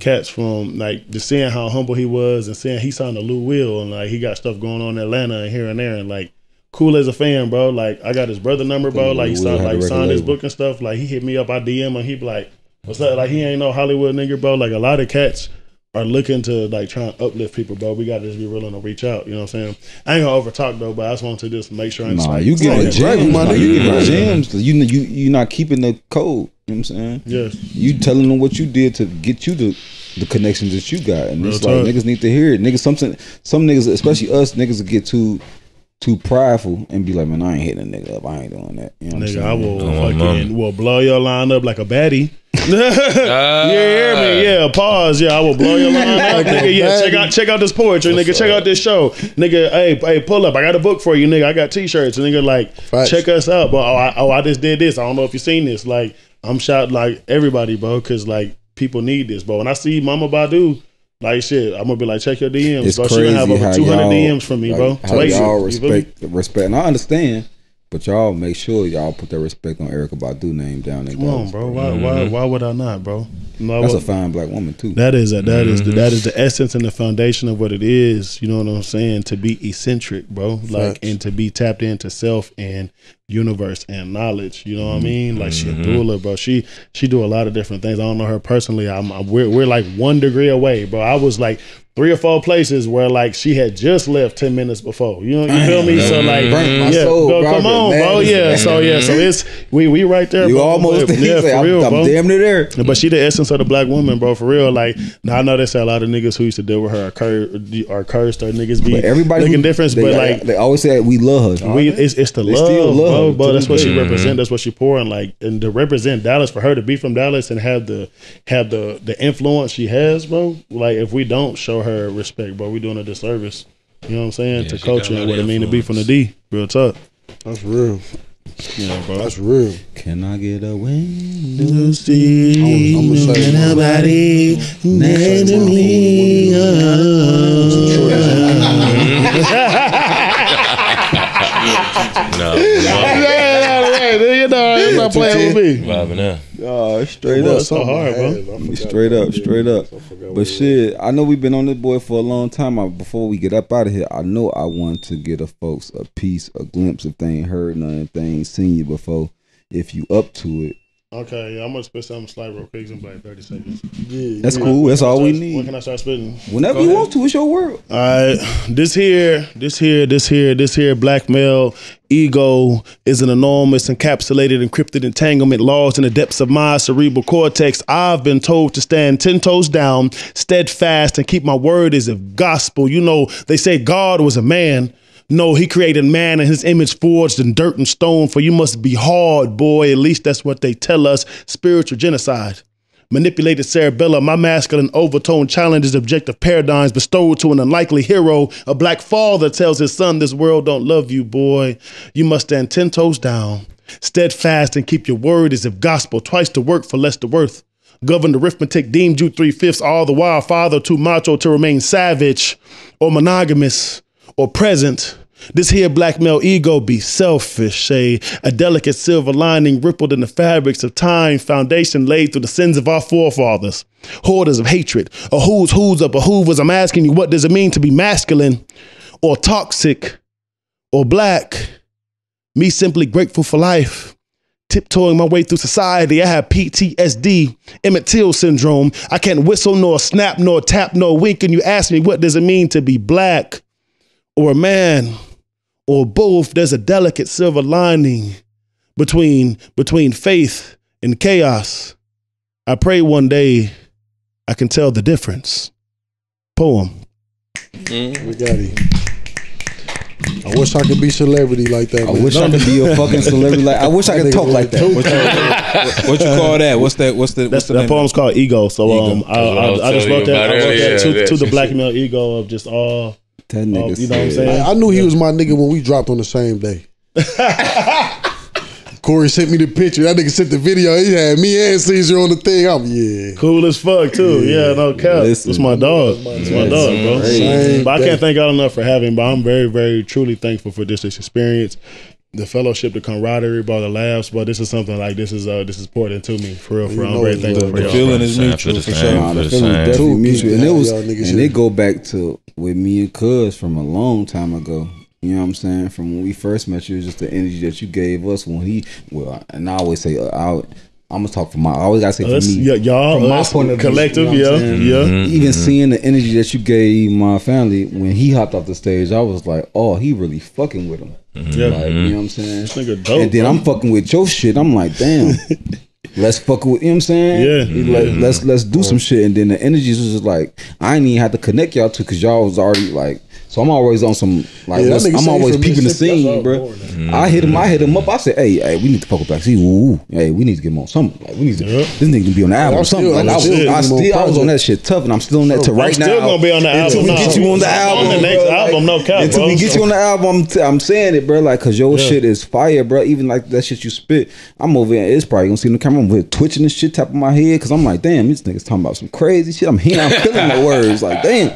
cats from like just seeing how humble he was and seeing he signed a Lou Will and like he got stuff going on in Atlanta and here and there and like cool as a fan, bro. Like I got his brother number, bro. Like he signed like signed his book and stuff. Like he hit me up, I DM him, he be like, "What's up?" Like he ain't no Hollywood nigga, bro. Like a lot of cats are looking to like try and uplift people, bro. We gotta just be willing to reach out. You know what I'm saying? I ain't gonna over talk though, but I just want to just make sure. I'm Nah, you getting Yeah, gems, right, my nah, nigga. you getting Right. gems. You you you not keeping the code. You know what I'm saying? yes, You telling them what you did to get you the the connections that you got, and Real it's like niggas need to hear it. Niggas, some some niggas, especially us niggas, get too too prideful and be like, man, I ain't hitting a nigga up. I ain't doing that. You know what I'm nigga, saying? I will Oh, my fucking will blow your line up like a baddie. Ah. you hear me? Yeah, pause. Yeah, I will blow your line up, nigga. Yeah, check out check out this poetry, nigga. Check out this show, nigga. Hey, hey, pull up. I got a book for you, nigga. I got t-shirts, And nigga. Like, Facts. check us out, bro. Oh I, oh, I just did this. I don't know if you seen this. Like, I'm shouting like everybody, bro, because like people need this, bro. When I see Mama Badu. Like shit, I'm gonna be like, check your DMs, It's bro. She gonna have over 200 y'all, DMs from me, like, bro. How Basic. y'all You feel me? respect respect, and I understand, but y'all make sure y'all put that respect on Erykah Badu name down there. Come on, bro. Why, why, mm-hmm. why would I not, bro? No, That's I a would- fine black woman too. That is a, that is the, that is mm-hmm. the essence and the foundation of what it is. You know what I'm saying? To be eccentric, bro. Like Facts. and to be tapped into self and universe and knowledge. You know what I mean? Like she a mm-hmm. doula, bro. She she do a lot of different things. I don't know her personally. I'm, I'm we're we're like one degree away, bro. I was like three or four places where like she had just left ten minutes before. You know you feel me? So like yeah, soul, bro, bro. come on, bro. Man, Yeah. So yeah. So mm-hmm. it's we we right there. you bro. almost But, yeah, for I'm, real, I'm bro. damn near there. But she the essence of the black woman, bro, for real. Like, now I know they say a lot of niggas who used to deal with her are, cur- are cursed or niggas be But everybody looking. They, But like, they always say we love her. we it's, it's the love, love bro. bro. That's what she day. represent. That's what she pouring. Like, and to represent Dallas for her to be from Dallas and have the have the the influence she has, bro. Like, if we don't show her respect, bro, we doing a disservice. You know what I'm saying? Yeah, to culture and what it mean to be from the. D. Real talk. That's real. Yeah, bro. That's real. Can I get a window? to see I'm gonna say my- nobody next to me. No, no. you know, it's not playing with me. Vibing out. Oh, straight up. so hard, bro. Straight up, straight up. I forgot what But shit, I know we've been on this boy for a long time. I, before we get up out of here, I know I want to get a folks a piece, a glimpse if they ain't heard none, if they ain't seen you before. If you up to it, Okay, yeah, I'm gonna spit something slight real quick. It's gonna be like 30 seconds. Yeah, that's yeah. cool. That's all we When need. can I start spitting? Whenever Go you ahead. want to, it's your world. All right, this here, this here, this here, this here, Blackmail ego is an enormous, encapsulated, encrypted entanglement lost in the depths of my cerebral cortex. I've been told to stand ten toes down, steadfast, and keep my word as if gospel. You know, they say God was a man. No, he created man in his image forged in dirt and stone. For you must be hard, boy. At least that's what they tell us. Spiritual genocide. Manipulated cerebellum, my masculine overtone challenges objective paradigms bestowed to an unlikely hero. A black father tells his son, This world don't love you, boy. You must stand ten toes down, steadfast, and keep your word as if gospel, twice the work for less the worth. Governed arithmetic deemed you three fifths, all the while father too macho to remain savage or monogamous or present. This here black male ego be selfish, say a delicate silver lining rippled in the fabrics of time, foundation laid through the sins of our forefathers. Hoarders of hatred, a who's who's of behoovers. I'm asking you, what does it mean to be masculine or toxic or black? Me simply grateful for life. tiptoeing my way through society. I have PTSD, Emmett Till syndrome. I can't whistle nor snap nor tap nor wink. And you ask me, what does it mean to be black or a man or both? There's a delicate silver lining between between faith and chaos. I pray one day I can tell the difference. Poem. We got it. I wish I could be celebrity like that. I man. wish I could be a fucking celebrity. Like I wish I could talk like that. What you, what you call that? What's that? What's the? That's, What's the that name? poem's called Ego. So Ego. um, I, I I, I just telling wrote that. I about wrote that to, to the black male ego of just all. That all nigga you know what I'm saying? I, I knew he was my nigga when we dropped on the same day. Corey sent me the picture. That nigga sent the video. He had me and Ceasar on the thing. I'm yeah. Cool as fuck too. Yeah, no cap. Listen. It's my dog. It's my dog, bro. Same But I can't thank y'all enough for having. But I'm very, very, truly thankful for this, this experience, the fellowship, the camaraderie, bro, the laughs. But this is something like this is uh this is important to me for real. For real. I'm know very it's thankful love. for The feeling is Same, mutual for for the sure. same. Nah, the the feeling same. definitely mutual, and people it was, have y'all niggas and here. it go back to with me and Cuz from a long time ago. You know what I'm saying? From when we first met you, it was just the energy that you gave us when he. Well, and I always say, uh, I, I'm gonna talk for my. I always gotta say for Us, me. y- y'all, from my us, point of view, collective, you know yeah, saying? yeah. Mm-hmm. mm-hmm. Even seeing the energy that you gave my family when he hopped off the stage, I was like, oh, he really fucking with him. Mm-hmm. Yeah. Like, you know what I'm saying? This nigga dope, and then bro. I'm fucking with your shit. I'm like, damn. Let's fuck with you know what I'm saying? Yeah. Let, let's mm-hmm. let's do some shit. And then the energy was just like I ain't even have to connect y'all to because y'all was already like so I'm always on some like Yeah, I'm always peeping the scene, bro. born I hit him, I hit him up. I said, hey, hey, we need to fuck Black. See, ooh, ooh, hey, we need to get him on something. Like we need to Yeah. this nigga can be on the album or something. like I was, still I on still, I was on that shit tough, and I'm still on that to right now. still gonna be on the Until album. we get you on the album, on the next bro, album, no cap, Until bro. we get you on the album, I'm, t- I'm saying it, bro. Like, cause your Yeah. shit is fire, bro. Even like that shit you spit, I'm over here. It's probably gonna see in the camera. I'm here twitching this shit, tapping my head, cause I'm like, damn, these niggas talking about some crazy shit. I'm here, I'm feeling the words. Like, damn,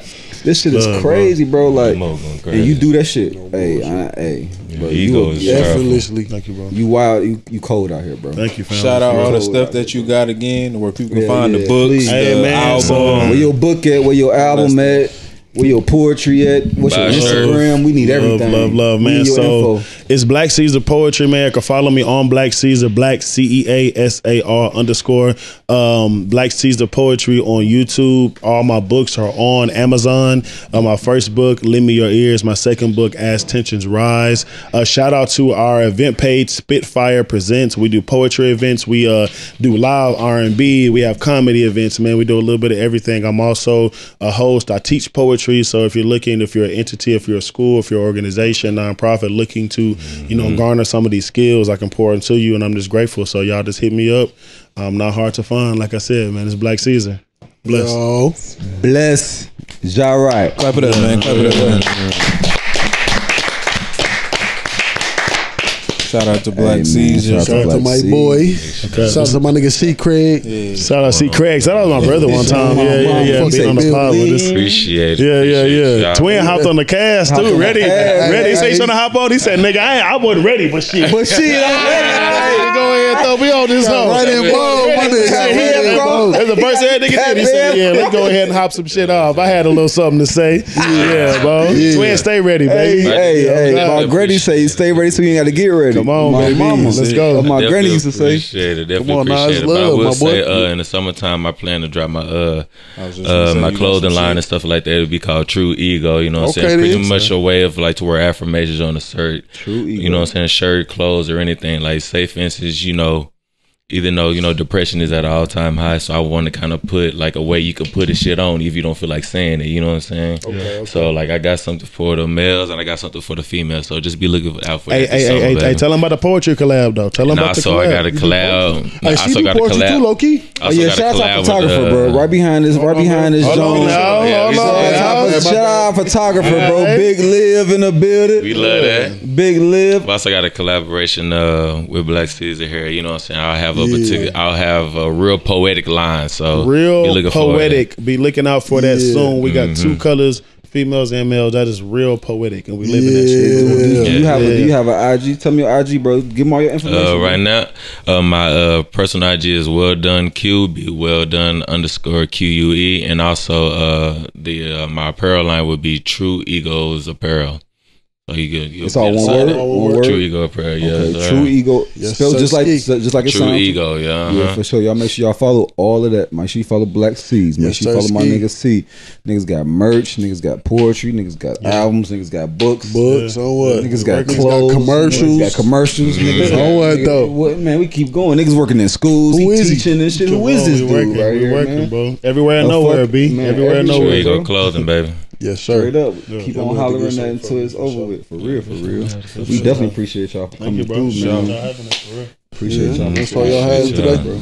this shit is Love, crazy, bro. Like, Mo going and you do that shit. Hey, I, hey, bro, ego you, is you, Effortlessly. Thank you, bro. you wild, you, you cold out here, bro. Thank you, fam. Shout out all the stuff that you got again, where people can Yeah, find yeah, the books, please. the Hey, man, album. Where your book at? Where your album at? Where your poetry at? What's your a shirt. Instagram? We need Love, everything. love, love, man. So info. it's Black Ceasar Poetry, man. You can follow me on Black Ceasar, Black C E A S A R underscore um, Black Ceasar Poetry on YouTube. All my books are on Amazon. Uh, my first book, Lend Me Your Ears. My second book, As Tensions Rise. Uh, shout out to our event page, Spitfire Presents. We do poetry events. We uh, do live R and B. We have comedy events, man. We do a little bit of everything. I'm also a host. I teach poetry. So if you're looking, if you're an entity, if you're a school, if you're an organization, nonprofit, looking to, you know, mm-hmm. garner some of these skills, I can pour into you, and I'm just grateful. So y'all just hit me up. I'm not hard to find. Like I said, man, it's Black Ceasar. Bless. Yo, Bless. Ja right. Clap it up, man. Clap it up, man. Shout out to Black Hey, man, Ceasar. shout shout out to Black my Sea. boy. Shout out to my nigga C. Craig. Shout out to Craig. Shout out to my brother one time. Yeah, yeah, yeah. Fuck Being on the pod with us. Appreciate it. Yeah, yeah, yeah. y'all. Twin hopped on the cast Hopped too. on the Ready, cast. ready. He said he's Hey, trying to hop on. He said, "Nigga, I, ain't, I wasn't ready, but shit." But shit, I'm ready. go ahead, throw me on this hoe. Right involved, my nigga. Hey, he Right had- involved. That's the first thing that nigga did. He said, "Yeah, let's go ahead and hop some shit off." I had a little something to say. Yeah, bro. Twin, stay ready, Hey, baby. hey, hey. God. My granny say, stay ready so you ain't got to get ready. Come on, my baby. mama. Let's go. What my granny used to say. Appreciate it. Definitely Come on, now, appreciate it's it. I love, will my say, boy. uh, in the summertime, I plan to drop my uh, I was just gonna uh my clothing line and stuff like that. It'd be called True Ego. You know what I'm saying? Pretty much a way of like to wear affirmations on the shirt. True ego. You know what I'm saying? Shirt, clothes, or anything like. Say, for instance, you know. Even though you know depression is at an all time high, so I want to kind of put like a way you can put a shit on if you don't feel like saying it. You know what I'm saying? Okay, So like I got something for the males and I got something for the females. So just be looking out for Hey, that. hey, this hey, hey, hey, tell him about the poetry collab though. Tell him And about the also collab. I got a You do collab. Hey, I she also do got a poetry too, Loki. Oh yeah, shout out collab photographer, bro. Right behind this, right behind this Hold on Jones. Yeah, hold we on saw Shout that. out, photographer, bro. Big Live in the building. We love that. Big Live. I also got a collaboration uh, with Black Ceasar here. You know what I'm saying? I'll have a particular, I'll have a real poetic line. So be real looking forward to poetic. Be looking out for that Yeah. soon. We got Mm-hmm. two colors, females and males. That is real poetic, and we live in that Yeah. shit. Do you have a, do you have an IG? Tell me your IG, bro. Give me all your information. Uh, right now, uh, my uh, personal IG is well done Q, be well done underscore Q U E, and also uh, the uh, my apparel line would be True Egos Apparel. Oh, you good? You It's all one so- word. One word. True ego prayer. Yeah, Okay, sir. True ego. Yes, spelled just like just like it True sounds. ego. Yeah. Yeah, Uh-huh. for sure. Y'all make sure y'all follow all of that. Make sure you follow Black Seeds. Make Yes, sure you sir, follow my Ski. nigga C. Niggas got merch. Niggas got poetry. Niggas got albums. Niggas got books. Books on what? Niggas got Records clothes. commercials. Niggas got commercials. Niggas On what niggas- though? What man? We keep going. Niggas working in schools. Who he is he? teaching and shit. Who Come is on, this we dude right here, working, man? bro. Everywhere and nowhere, fuck, B. Everywhere and nowhere. True nowhere. ego bro. clothing, baby. Yes, sir. Straight up. Yeah. Keep Yeah, on hollering that until it's over for with. For real, for real. for We sure. definitely appreciate y'all for Thank coming you, bro. through, man. out having us. Appreciate Yeah, y'all. that's all y'all had Appreciate today. bro.